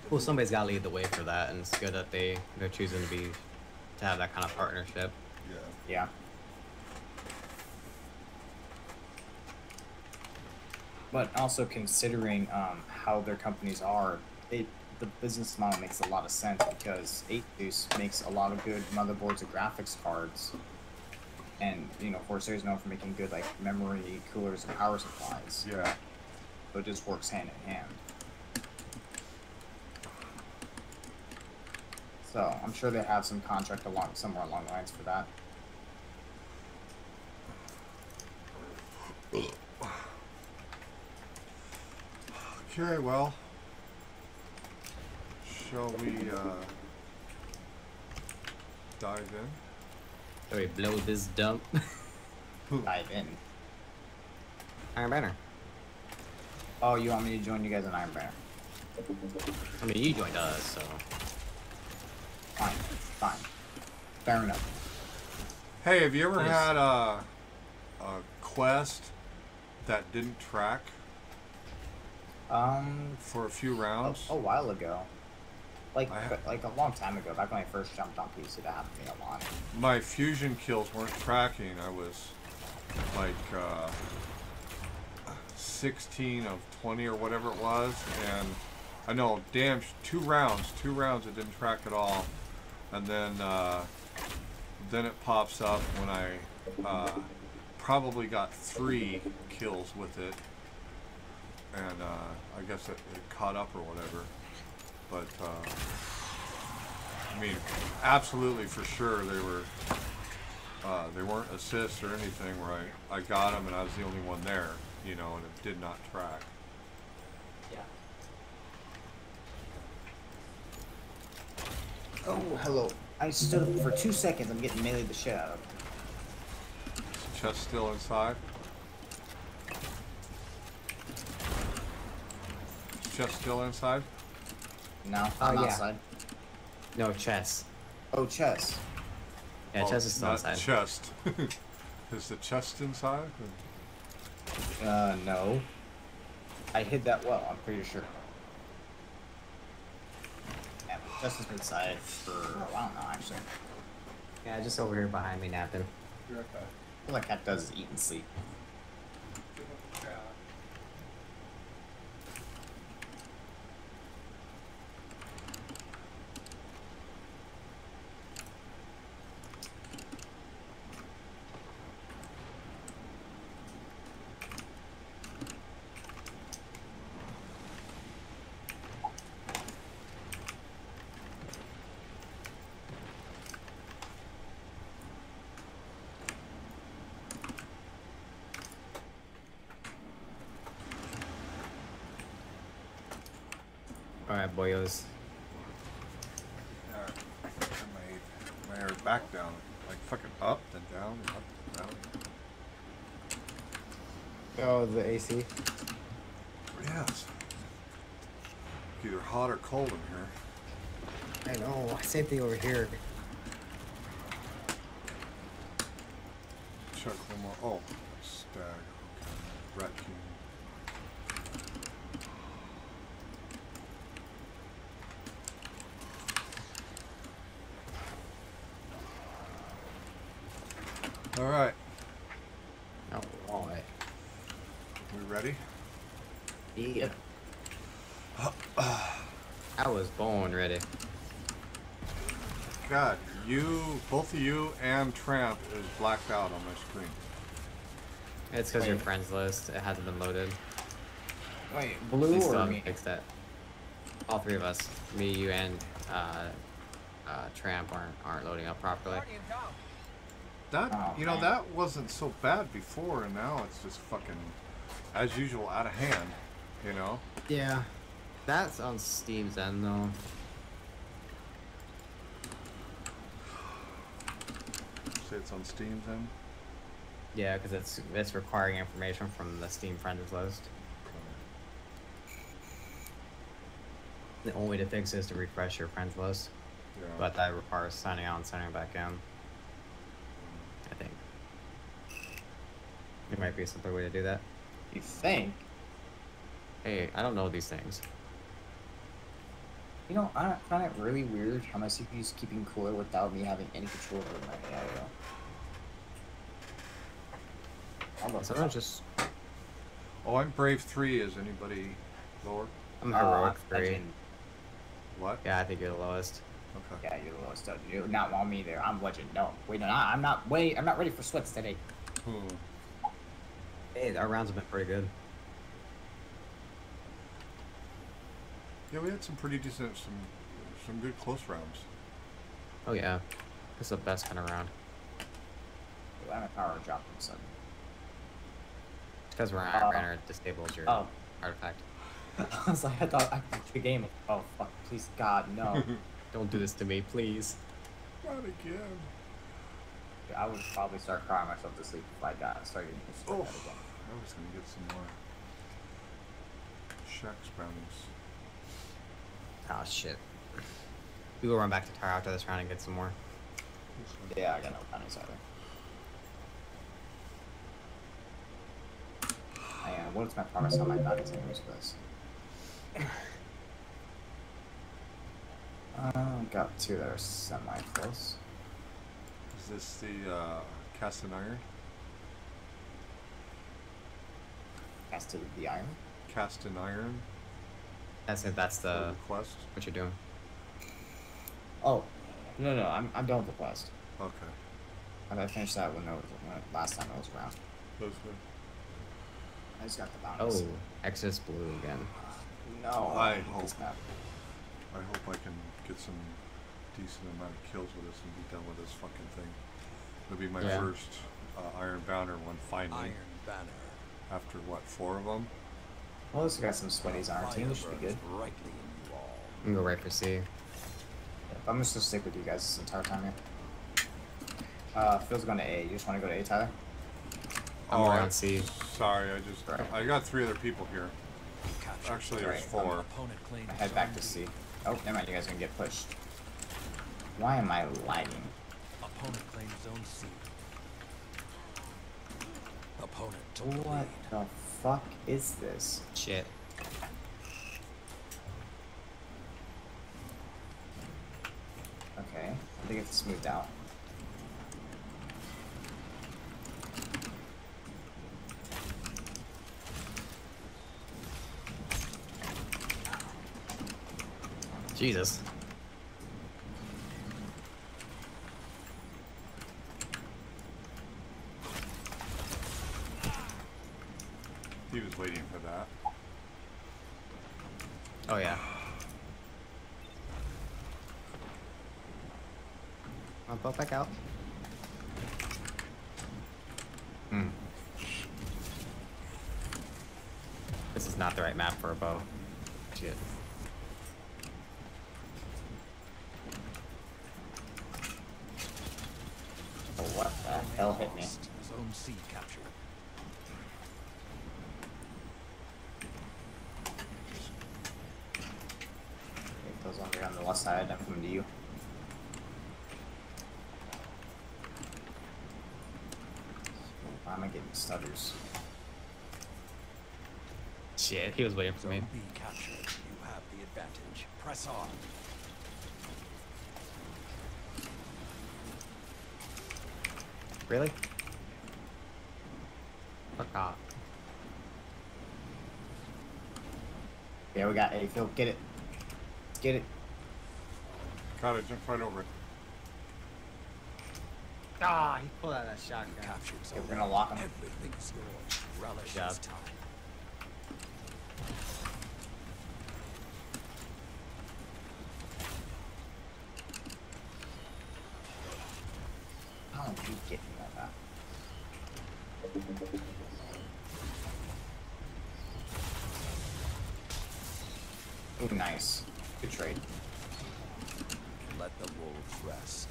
A: Well, somebody's got to lead the way for that, and it's good that they they're choosing to be to have that kind of partnership.
B: Yeah.
I: Yeah. But also considering um, how their companies are, it the business model makes a lot of sense because Asus makes a lot of good motherboards and graphics cards, and you know Corsair is known for making good like memory, coolers, and power supplies.
B: Yeah.
I: So it just works hand in hand. So I'm sure they have some contract along somewhere along the lines for that.
B: Okay, well. Shall we uh dive in?
A: So we blow this dump.
I: Dive in.
A: Iron Banner.
I: Oh, you want me to join you guys in Iron Banner?
A: I mean, you joined us, so.
I: Fine, fine. Fair enough.
B: Hey, have you ever
A: Nice.
B: had a a quest that didn't track
I: Um,
B: for a few rounds?
I: a while ago. Like
B: I ha-
I: but, like a long time ago, back when I first jumped on PC, that happened to me a lot.
B: My fusion kills weren't tracking. I was like uh, 16 of 20 or whatever it was, and I know, damn, two rounds, two rounds it didn't track at all, and then uh, then it pops up when I uh, probably got three kills with it, and uh, I guess it, it caught up or whatever, but. Uh, I mean, absolutely for sure they were. Uh, they weren't assists or anything where I, I got them and I was the only one there, you know, and it did not track.
I: Yeah. Oh, hello. I stood up for two seconds. I'm getting meleeed the shit out of.
B: Chest still inside. Chest still inside.
I: No,
A: Oh,
I: I'm
A: yeah.
I: outside.
A: No, chess.
I: Oh, chest.
A: Yeah,
B: Oh,
A: chess is still
B: not
A: inside.
B: Chest. is the chest inside?
I: Uh, no. I hid that well. I'm pretty sure. Yeah, but chest has been inside for oh, a while now, actually.
A: Yeah, just over here behind me napping. You're okay.
I: All that cat does is eat and sleep.
B: My, my back down. Like fucking up then down and up and down.
A: Oh, the AC.
B: Yes. Either hot or cold in here.
A: I know. Same thing over here.
B: Check one more. Oh, stag. Okay. Raccoon. All right,
A: Oh, boy.
B: we ready?
A: Yep. I was born ready.
B: God, you, both of you and Tramp is blacked out on my screen.
A: It's because your
I: Wait.
A: friends list it hasn't been loaded.
I: Wait,
A: We
I: blue
A: still
I: or
A: haven't
I: me?
A: fixed that. All three of us, me, you, and uh, uh, Tramp aren't aren't loading up properly.
B: That,
I: Oh,
B: you know,
I: man.
B: that wasn't so bad before, and now it's just fucking, as usual, out of hand. You know?
A: Yeah, that's on Steam's end though.
B: Say it's on Steam then?
A: Yeah, because it's it's requiring information from the Steam friends list. The only way to fix it is to refresh your friends list,
B: Yeah.
A: but that requires signing out and signing back in. I think. There might be a simpler way to do that.
I: You think?
A: Hey, I don't know these things.
I: You know, I find it really weird how my CPU is keeping cooler without me having any control over my AI. though. How
A: Sometimes
I: that?
A: just
B: Oh, I'm Brave 3. Is anybody lower?
A: I'm
I: Uh,
A: heroic three.
I: legend.
B: What?
A: Yeah, I think you're the lowest.
B: Okay.
I: Yeah, you're the lowest. You do not want me there. I'm legend. No, wait, no, I'm not. Wait, I'm not ready for sweats today.
B: Hmm.
A: Hey, our rounds have been pretty good.
B: Yeah, we had some pretty decent, some, some good close rounds.
A: Oh yeah, it's the best kind of round.
I: I'm a power drop from sudden.
A: Because we're
I: Uh,
A: Runner disables your
I: Oh,
A: artifact.
I: I was like, I thought I picked the game. Oh fuck, please God, no.
A: Don't do this to me, please.
B: Not again.
I: I would probably start crying myself to sleep if I got started getting hit
B: Oh,
I: like that again.
B: I was gonna get some more Shaxx's brownies.
A: Oh shit. We will run back to Tower after this round and get some more.
I: Yeah, I got no pennies either. Hang on, what is my progress on my bounties anyways for this? Uh, got two that are semi close.
B: Is this the uh, cast in iron?
I: Casted the iron.
B: Cast in iron
A: That's it. That's the
B: the quest?
A: what you're doing.
I: Oh, no, no, I'm, I'm done with the quest.
B: Okay.
I: I I finished that when, I was, when last time I was around.
B: Those good.
I: I just got the bounties.
A: Oh, Exodus Blue again.
I: no!
B: I
I: hate
B: hope.
I: map.
B: I hope I can get some decent amount of kills with this and be done with this fucking thing. It'll be my
A: Yeah.
B: first uh, Iron Banner one finally.
C: Iron Banner.
B: After what, four of them?
I: Well, this got some sweaties on our team. This should be good.
C: Burns brightly in you all.
A: I'm gonna go right for C.
I: I'm just gonna stick with you guys this entire time here. Uh, Phil's going to A. You just want to go to A, Tyler?
A: I'm
B: Oh,
A: around
B: I-
A: C.
B: Sorry, I just
I: Right.
B: I got three other people here. Actually, there's
I: Right,
B: four.
C: Opponent claims
I: I head back to C. Oh, never mind. You guys are gonna get pushed. Why am I lagging?
C: Opponent claims zone C. Opponent took the
I: What the fuck is this?
A: Shit.
I: Okay, I think it's smoothed out.
A: Jesus.
B: He was waiting for that.
A: Oh yeah. I'll pop back out. Hmm. This is not the right map for a bow. Shit.
I: Oh, what the hell hit me?
C: Lost. Zone C captured.
I: It goes over on the left side. I'm coming to you. Why am stutters?
A: Shit, he was waiting for me.
C: Zone B captured. You have the advantage. Press on.
A: Really? Fuck off.
I: Yeah, we got A. Phil, get it. Get it.
B: Got it, jump right over it.
A: Ah, he pulled out that shotgun.
C: Captured
I: Okay, we're gonna lock him.
C: Everything's yours. Relish time.
I: How did you get me like that? Ooh, nice. Good trade.
C: Let the wolves rest.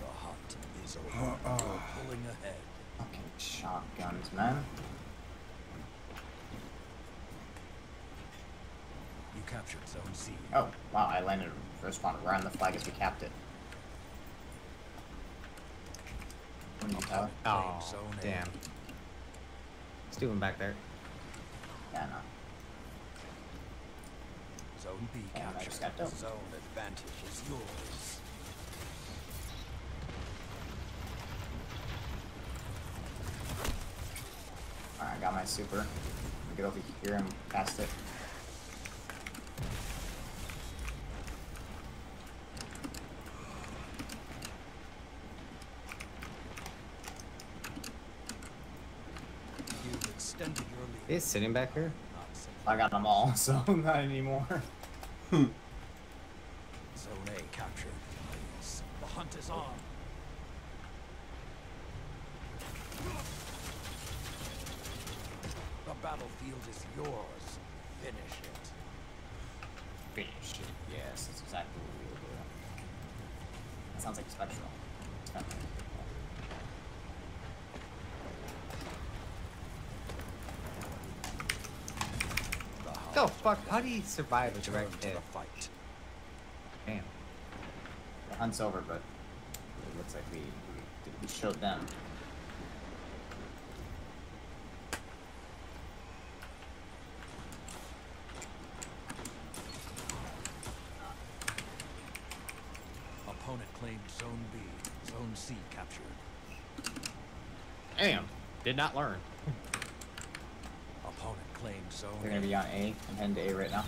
C: The hunt is over. You're pulling ahead.
I: Fucking shotguns, man.
C: You captured Zone C.
I: Oh, wow, I landed first spawn right on the flag as we capped it. What do you Tyler?
A: Oh,
C: Zone A.
A: damn. Steven back there.
I: Yeah, no.
C: Zone B
I: Damn,
C: captured.
I: just got doped.
C: Zone advantage is yours.
I: Alright, I got my super. I Get over here and cast it.
C: You've extended your lead.
A: He's sitting back here.
I: I got them all, so not anymore. Hmm.
C: Zone A captured. Please. The hunt is on. The battlefield is yours. Finish it.
I: Finish it. Yes, that's exactly what we will do. That sounds like spectral. Spectral.
C: The hunt
A: Go fuck. How survive a direct
C: to
A: hit?
C: the fight.
A: Damn.
I: The hunt's over, but it looks like we, we, we showed them.
C: Opponent claimed Zone B. Zone C captured.
A: Damn. Did not learn.
I: They're gonna be on A. I'm heading to A right now.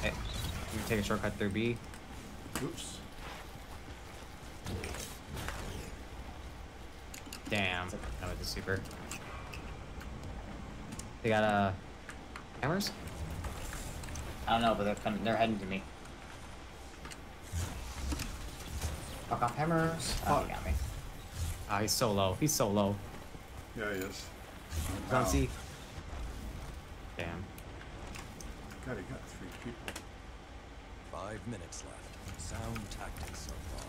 A: Hey, you can take a shortcut through B.
B: Oops.
A: Damn. Not with the super. They got uh hammers?
I: I don't know, but they're coming. They're heading to me. Fuck off hammers. Oh,
B: Fuck.
I: he got me.
A: Ah, he's so low. He's so low.
B: Yeah, he is.
A: Don't see. Damn.
B: God, he got three people.
C: Five minutes left. Sound tactics so far.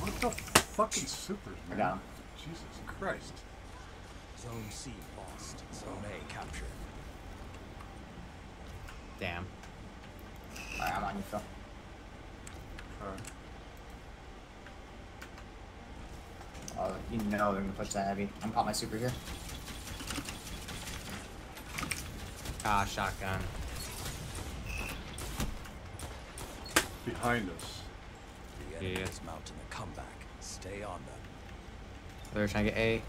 B: What the fucking supers,
I: I
B: man?
I: got him.
B: Jesus Christ.
C: Zone C lost. Zone A captured.
A: Damn.
I: Alright, I'm on you, Phil.
B: Uh,
I: Oh, you know they're gonna push that heavy. I'm pop my super here.
A: Ah, shotgun.
B: behind us.
C: The enemy
A: Yeah.
C: is mounting a comeback. Stay on them.
A: They're trying to get A.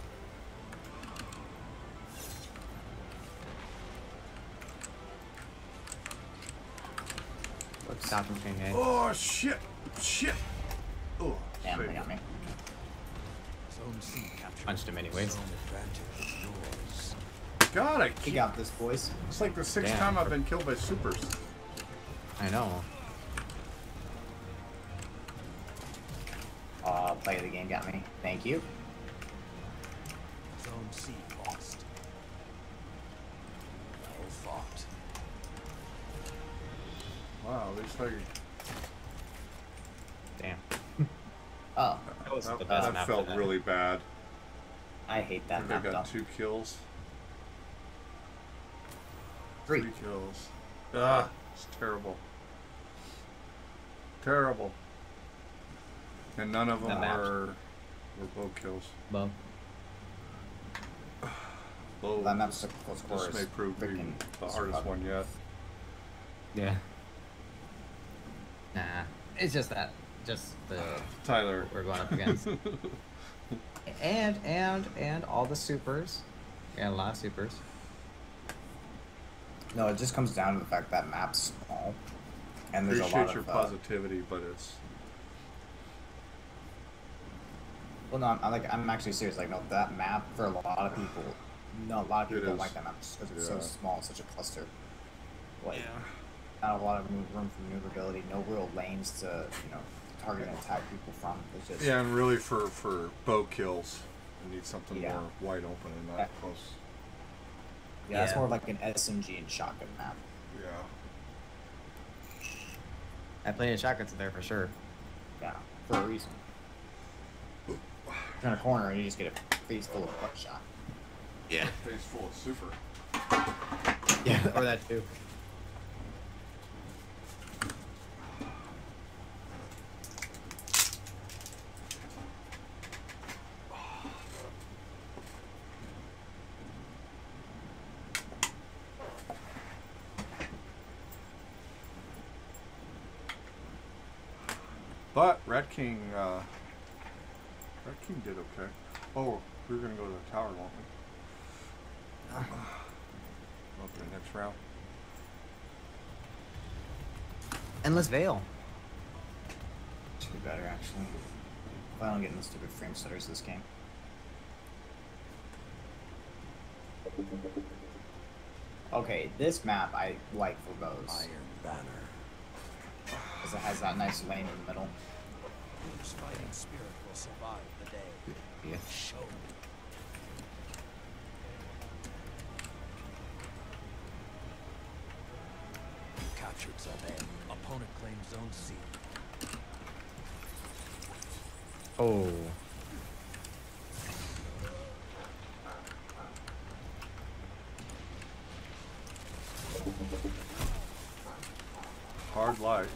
A: Let's stop them getting A.
B: Oh shit! Shit! Oh,
I: Damn,
B: shit.
I: they got me.
C: Zone C captured.
A: Punched him anyways.
C: Zone advantage is yours.
B: God, I
I: He
B: keep,
I: got this, boys.
B: it's like the sixth
A: Damn.
B: time I've been killed by supers.
A: I know.
I: Oh, play of the game got me. Thank you.
C: Zone C lost. Well fought.
B: Wow, at least I
A: Damn.
I: Oh,
A: That was
B: that,
A: the best
B: that
A: map
B: felt
A: that.
B: really bad.
I: I hate that
B: think I
I: map though.
B: got two kills.
I: Three.
B: Three kills. Ah, it's terrible. Terrible. And none of them
A: That map's-
B: were were bow kills.
A: Bow.
B: Bow.
I: That map's a close
B: This
I: quarters.
B: may prove to be the hardest
I: fucking-
B: one yet.
A: Yeah. Nah. It's just that. Just the
B: Tyler.
A: we're going up against. and and and all the supers. Yeah, a lot of supers.
I: No, it just comes down to the fact that map's small, and there's a
B: Appreciate
I: lot
B: your
I: of. Uh,
B: positivity, but it's
I: well, no, I'm, I'm like I'm actually serious. Like, no, that map for a lot of people, no, a lot of people don't like that map because it's so
B: Yeah.
I: small, such a cluster. Like, not a lot of room for maneuverability, no real lanes to you know target and attack people from. It's just
B: yeah, and really for for bow kills, you need something
I: Yeah.
B: more wide open and not
I: Yeah.
B: close.
I: Yeah, it's
A: Yeah.
I: more of like an SMG and shotgun map.
B: Yeah.
A: I plenty of shotguns in there for sure.
I: Yeah, for a reason. Turn a corner and you just get a face full of buckshot.
A: Yeah.
B: Face full of super.
A: Yeah, or that too.
B: But Red King, uh, Red King did okay. Oh, we're gonna go to the tower, won't we? Up to the next round.
A: Endless Vale.
I: Should be better actually. If I don't get in the stupid frame stutters this game. Okay, this map I like for bows.
C: Iron Banner.
I: Because it has that nice lane in the middle.
C: Whose fighting spirit will survive the day?
A: Yeah.
C: Show me. Captured Zone Opponent claims Zone C.
A: Oh.
B: Hard light.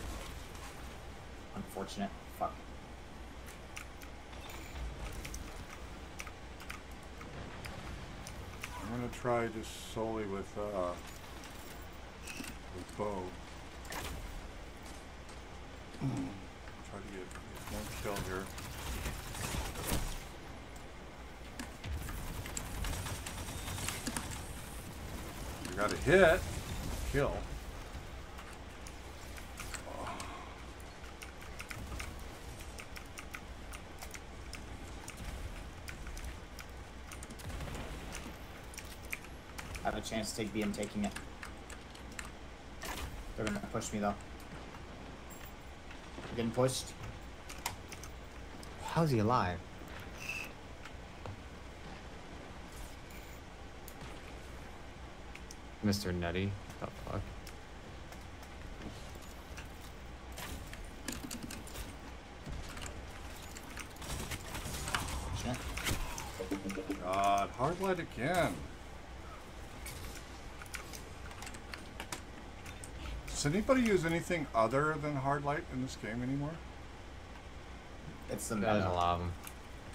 I: Unfortunate. Fuck.
B: I'm gonna try just solely with uh with bow. Try to get one kill here. You got a hit, kill.
I: Chance to take B. I'm taking it. They're gonna push me though. I'm getting pushed.
A: How's he alive? Mr. Nutty. The fuck?
B: God, hard light again. Does anybody use anything other than hard light in this game anymore?
I: It's the
A: There's a
I: meta.
A: lot of them.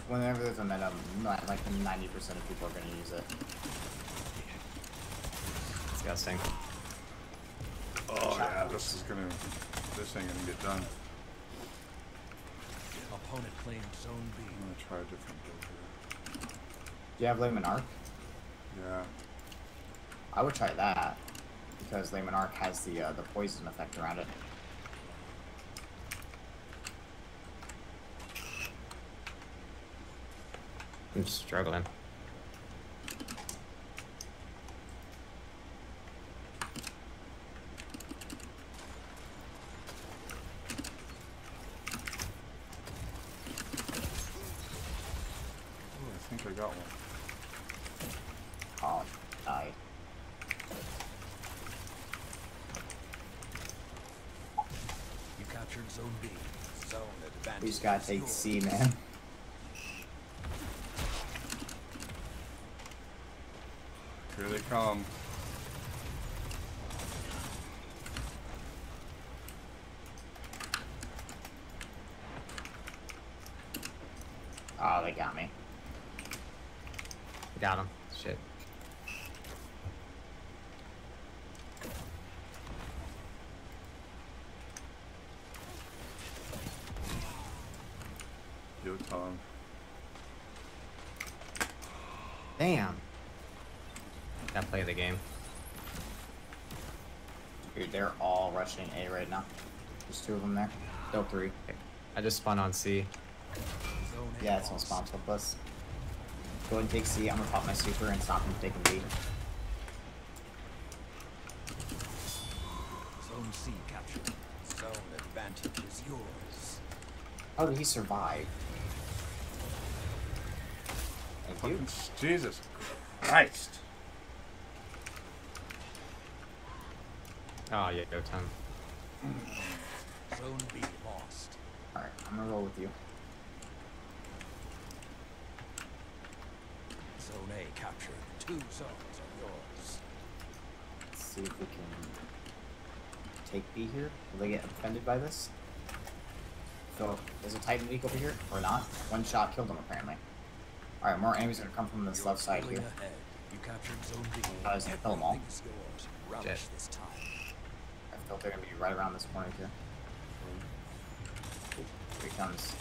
I: Whenever there's a meta, like 90% of people are gonna use it.
A: Disgusting.
B: Oh yeah, this is gonna, this ain't gonna get done.
C: Opponent claimed zone B.
B: I'm gonna try a different build here.
I: Do you have Le Monarque?
B: Yeah.
I: I would try that because Le Monarque has the uh, the poison effect around it.
A: I'm struggling.
B: Ooh, I think I got one.
I: Oh, die.
C: You captured zone B. Zone advantage.
I: We just gotta
C: is
I: take
C: yours.
I: C, man.
B: Here they come.
I: Oh, they got me.
A: Got him. Shit.
B: Jötunn.
A: Damn. That play of the game.
I: Dude, they're all rushing A right now. There's two of them there. Still three.
A: Okay. I just spun on C.
I: Yeah, it's no
C: lost.
I: spawns with us. Go ahead and take C. I'm gonna pop my super and stop him from taking B.
C: Zone C captured. Zone advantage is yours.
I: How did he survive? Thank you.
B: Jesus Christ.
A: Oh, yeah, go time.
C: Zone B lost.
I: Alright, I'm gonna roll with you.
C: Zone A captured. Two zones are yours.
I: Let's see if we can take B here. Will they get offended by this? So, is a Titan weak over here or not? One shot killed him apparently. Alright, more enemies are gonna come from this
C: You're
I: left side here.
C: Ahead. You captured zone B.
I: I was gonna kill 'em all.
C: Everything is yours. Relish
A: Shit.
C: this time.
I: I felt they're gonna be right around this corner here. Here he comes.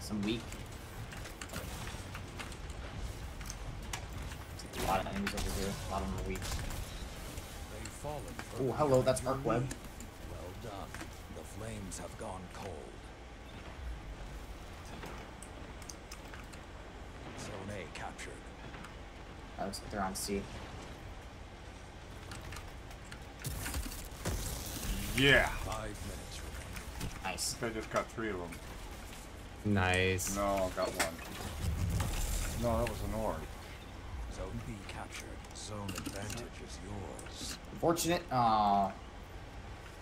I: Some weak. A lot of enemies over here. A lot of them are weak.
C: They've fallen for
I: Oh, hello, that's Arc Web.
C: Well done. The flames have gone cold. Zone A captured.
I: Looks like they're on C.
B: Yeah.
C: Five minutes remaining.
I: Nice.
B: I just got three of them.
A: Nice.
B: No, I got one. No, that was an orb.
C: Zone B captured. Zone advantage is yours.
I: Unfortunate. Aw. Uh,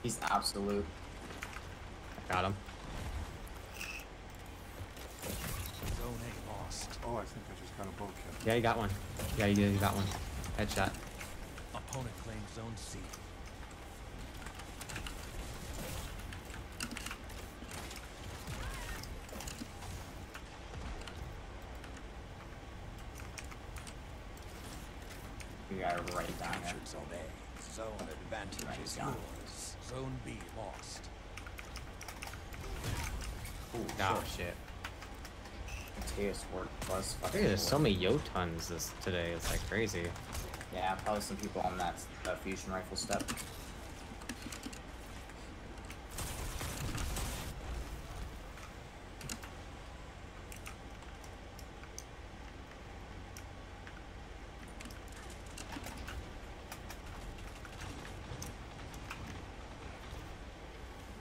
I: he's absolute.
A: I Got him.
C: Zone A lost.
B: Oh, I think I just got a bow kill.
A: Yeah, you got one. Yeah, you did. Got one. Headshot.
C: Opponent claims zone C.
I: We You gotta write it down here.
C: Captured Zone A. Zone advantage
I: Right,
C: is
I: got it.
C: yours. Zone B lost.
I: Ooh,
A: Oh
I: shit.
A: shit.
I: Mateus work plus
A: Look
I: fucking.
A: at there's so many Jötunns this today. It's like crazy.
I: Yeah, probably some people on that uh, fusion rifle step.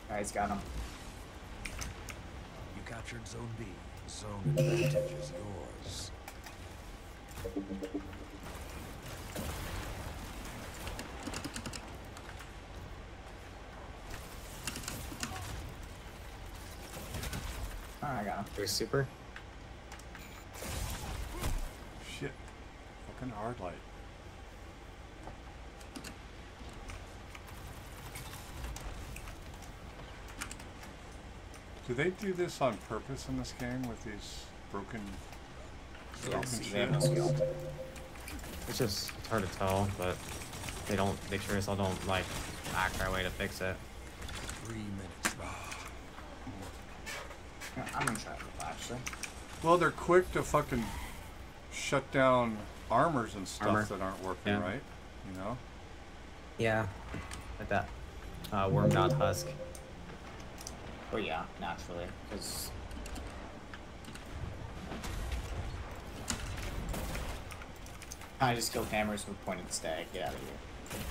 I: Guys, got him.
C: You captured Zone B. Zone advantage is yours.
I: Alright, I got him.
A: There's super.
B: Shit. Fucking hard light. Do they do this on purpose in this game with these broken
A: It's just it's hard to tell, but they don't. They sure as hell don't like act their way to fix it.
C: Three minutes.
I: Yeah, I'm gonna try it actually.
B: Well, they're quick to fucking shut down armors and stuff
A: Armor.
B: that aren't working
A: Yeah.
B: right. You know?
A: Yeah, like that. Uh, worm dot husk.
I: Oh yeah, naturally, because I just killed hammers with pointed stag. Get out of here.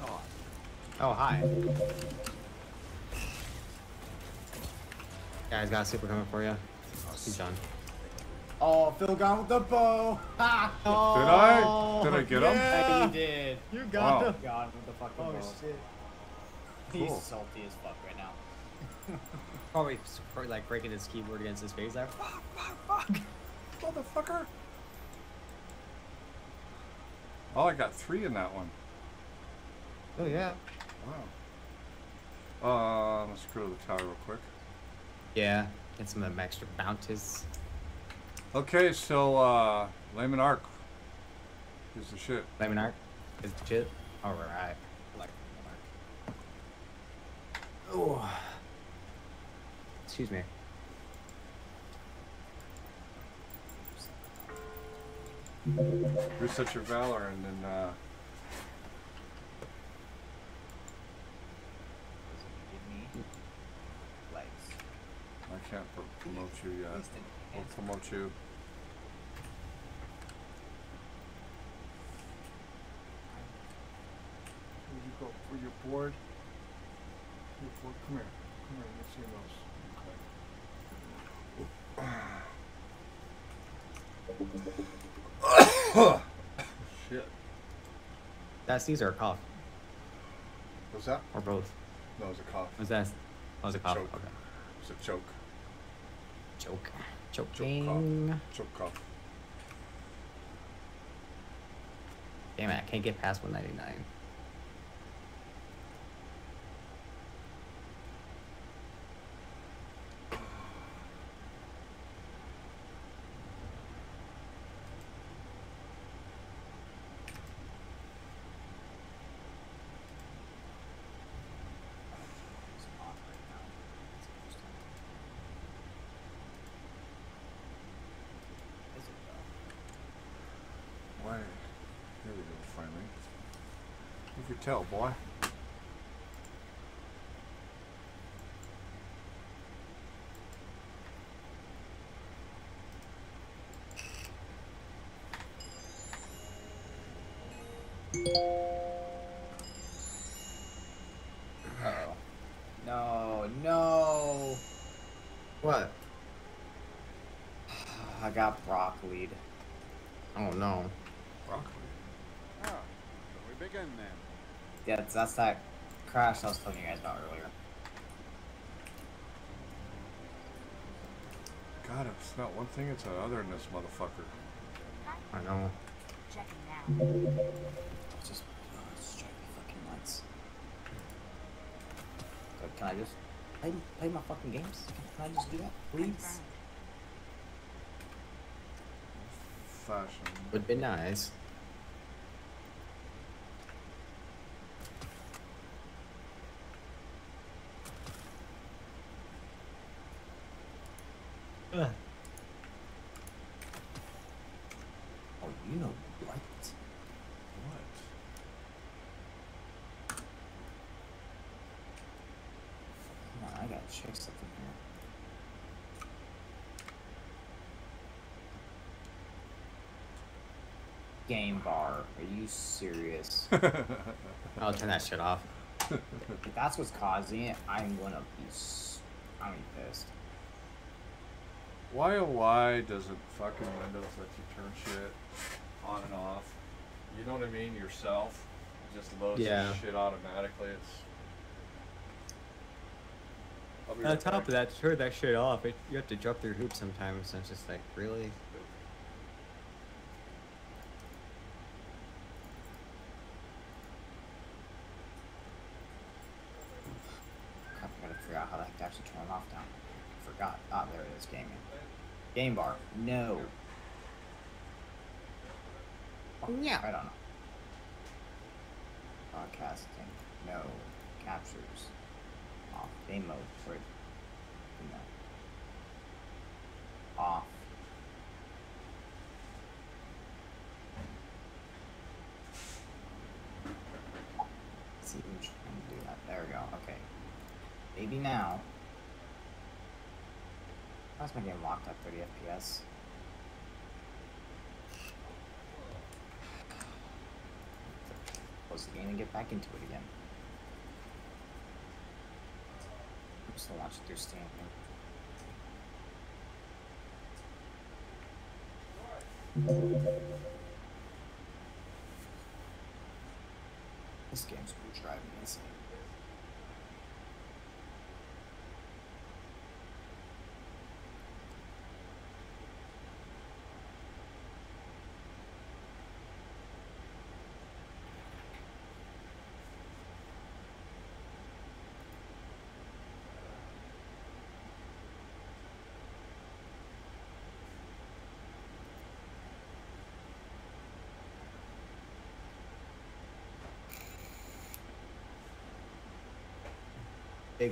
C: Advantage. Press.
A: Oh hi. Guys, got a super coming for you. He's done.
I: Oh, Phil gone with the bow. Ha!
B: Did I? Did I get him?
I: Yeah, you did.
A: You
B: got Wow.
A: him.
I: God with the fucking
A: Oh
I: bow.
A: shit.
I: He's
B: Cool.
I: salty as fuck right now.
A: Oh, probably, probably like breaking his keyboard against his face. Like, fuck, fuck, fuck.
B: Motherfucker. Oh, I got three in that one.
A: Oh yeah.
B: Wow. Uh, let's go to the tower real quick.
A: Yeah. Get some of them extra bounties.
B: Okay, so uh, Le Monarque is the shit.
A: Le Monarque is the shit. All right.
I: Like,
A: Oh. Excuse me.
B: Reset your valor and then uh,
I: give me legs.
B: I can't pro- promote you yet.
I: Instant
B: I'll promote you. Where you go? Where you're bored? You're? Come here. Come here. let's see those. Shit.
A: That's Caesar or cough
B: What's that?
A: or both.
B: No, it's a cough.
A: Was that? Was a cough?
B: Choke.
A: Okay.
B: It's a choke.
A: Choke.
B: Choke
A: Choking.
B: cough. Choke cough.
A: Damn it! I can't get past 199.
I: It's hot right now. It's interesting. Is it though?
B: Why? Here we go, finally. You could tell, boy.
I: Uh-oh. No, no.
A: What?
I: I got Brock lead.
A: Oh no.
B: Broccoli.
J: Oh, so we begin then.
I: Yeah, that's, that's that crash I was telling you guys about earlier.
B: God, it's not one thing, it's another in this motherfucker.
A: I know.
G: Checking now.
I: Just, oh, me fucking nuts. Can I just play, play my fucking games? Can I just do that, please?
B: Fashion.
A: Would be nice. Ugh.
I: Oh, you know what?
B: What?
I: Come on, I gotta check something here. Game bar. Are you serious?
A: I'll turn that shit off.
I: if that's what's causing it, I'm gonna be. I'm gonna be pissed.
B: Why oh why doesn't fucking Windows let you turn shit on and off? You know what I mean? Yourself. It just loads
A: Yeah.
B: the shit automatically. It's.
A: On
B: right
A: top
B: back.
A: of that, to turn that shit off, it, you have to jump through hoops sometimes, and it's just like, really?
I: Crap, I gotta figure out how to actually turn it off now. Forgot. Ah, there it is. Gaming. Game bar. No.
A: Yeah.
I: Oh, I don't know. Broadcasting. No. Captures. Off. Game mode. Wait. No. Off. Let's see trying to do that. There we go. Okay. Maybe now. How's my game locked at 30 FPS? Close the game and get back into it again. I'm still watching through Steam. This game's gonna drive me insane.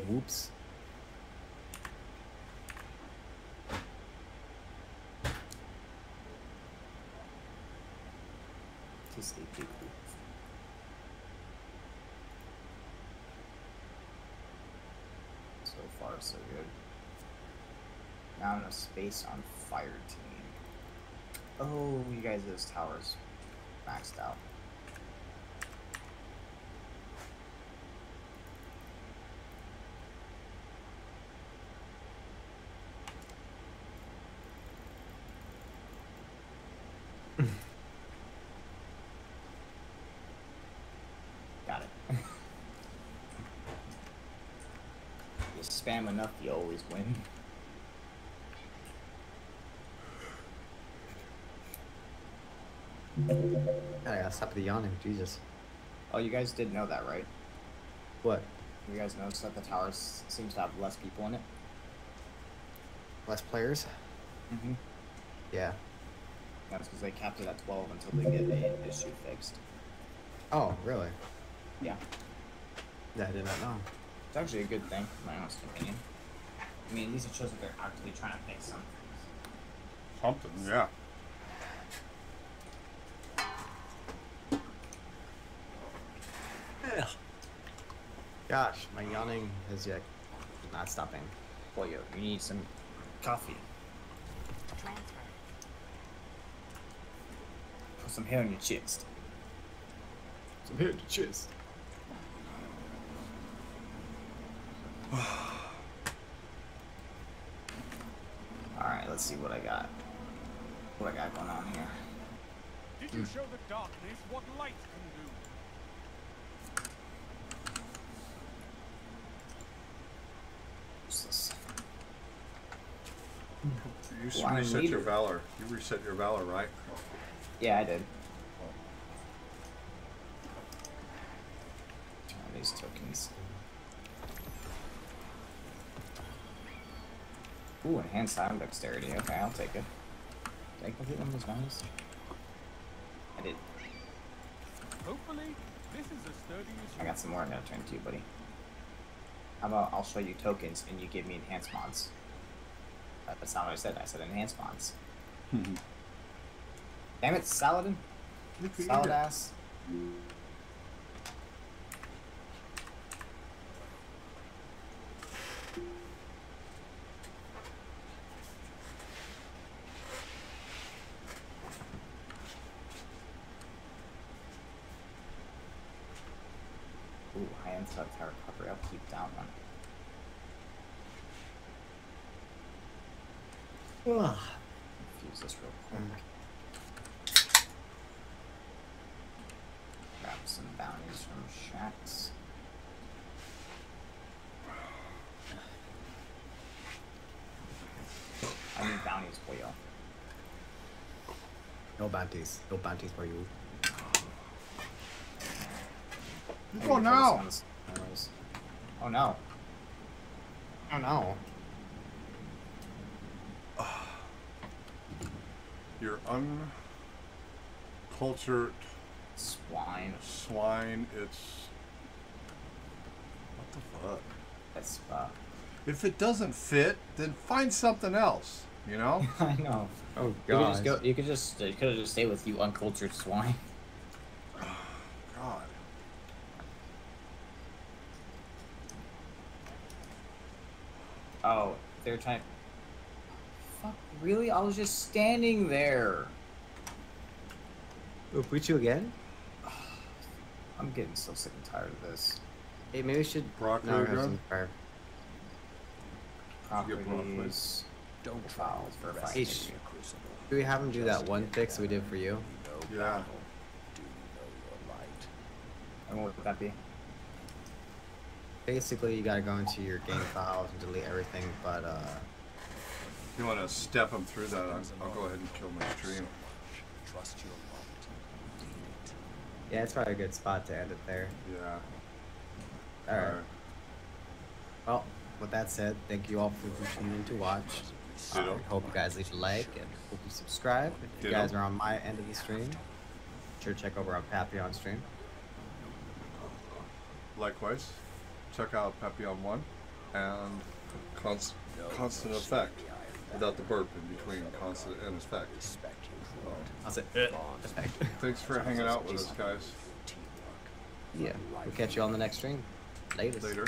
A: Whoops.
I: Just a big whoop. So far, so good. Now I'm a space on fire team. Oh, you guys, those towers maxed out. Got it. you spam enough, you always win.
A: I gotta stop the yawning, Jesus.
I: Oh, you guys did know that, right?
A: What?
I: You guys noticed that the tower seems to have less people in it?
A: Less players?
I: Mm-hmm.
A: Yeah.
I: That's because they capped it at 12 until they get the issue fixed.
A: Oh, really?
I: Yeah.
A: Yeah, I did not know.
I: It's actually a good thing, in my honest opinion. I mean, at least it shows that they're actively trying to fix something.
B: Something, yeah.
A: Gosh, my yawning is yet not stopping.
I: Boy, yo, you need some coffee.
G: Transfer.
I: Put some hair on your chest.
A: Some here your chest.
I: Alright, let's see what I got. What I got going on here.
J: Did you show the darkness what light can do?
I: Useless.
B: You
I: Well,
B: reset
I: need
B: your valor. You reset your valor, right?
I: Yeah, I did. Turn on these tokens. Ooh, enhanced item dexterity. Okay, I'll take it. Did I complete one of those rounds? I did.
J: Hopefully, this is as sturdy as
I: I got some more I'm gonna turn to you, buddy. How about I'll show you tokens and you give me enhanced mods? That's not what I said. I said enhanced mods. Damn it, Saladin.
B: Look at
I: Solid ass. Ooh, high end sub tower recovery. I'll keep that one. Use this real quick. Mm. Grab some bounties from Shaxx. I need bounties for you.
A: No bounties. No bounties for you.
B: Oh, oh no!
I: Oh no.
A: Oh no.
B: You're uncultured
I: Swine.
B: swine. It's what the fuck?
I: That's uh
B: If it doesn't fit, then find something else. You know?
I: I know.
A: Oh
I: You could just
A: god.
I: go you could just you could have just stayed with you uncultured swine.
B: God.
I: Oh, they're trying Fuck really? I was just standing there.
A: We'll put you again?
I: I'm getting so sick and tired of this.
A: Hey, maybe we should.
B: Broccoli
A: no, have
B: again?
A: some fire.
B: you get broccoli?
I: Properties.
C: Don't try
I: for
C: to
I: fight.
A: Hey,
C: rescue
A: sh-
C: crucible.
A: Do we have him do that one fix we did for you?
C: No
B: Yeah.
C: Do know your light.
I: And what would that be?
A: Basically, you gotta go into your game files and delete everything but uh,
B: You want to step them through that? I'll, I'll go ahead and kill my stream.
C: Trust your light. Lead.
A: Yeah, it's probably a good spot to end it there.
B: Yeah.
A: Alright.
B: Alright.
A: Well, with that said, thank you all for tuning in to watch. Uh, hope you guys leave a like and hope you subscribe. If you
B: Ditto.
A: guys are on my end of the stream, sure to check over on Papillon stream.
B: Likewise, check out Papillon One and Const- Constant Effect without the burp in between constant and effect.
C: Respect your word.
A: I'll say,
C: Bonds
B: Thanks for hanging out with us, guys.
C: teamwork.
A: yeah, we'll catch you on the next stream. Latest.
B: Later.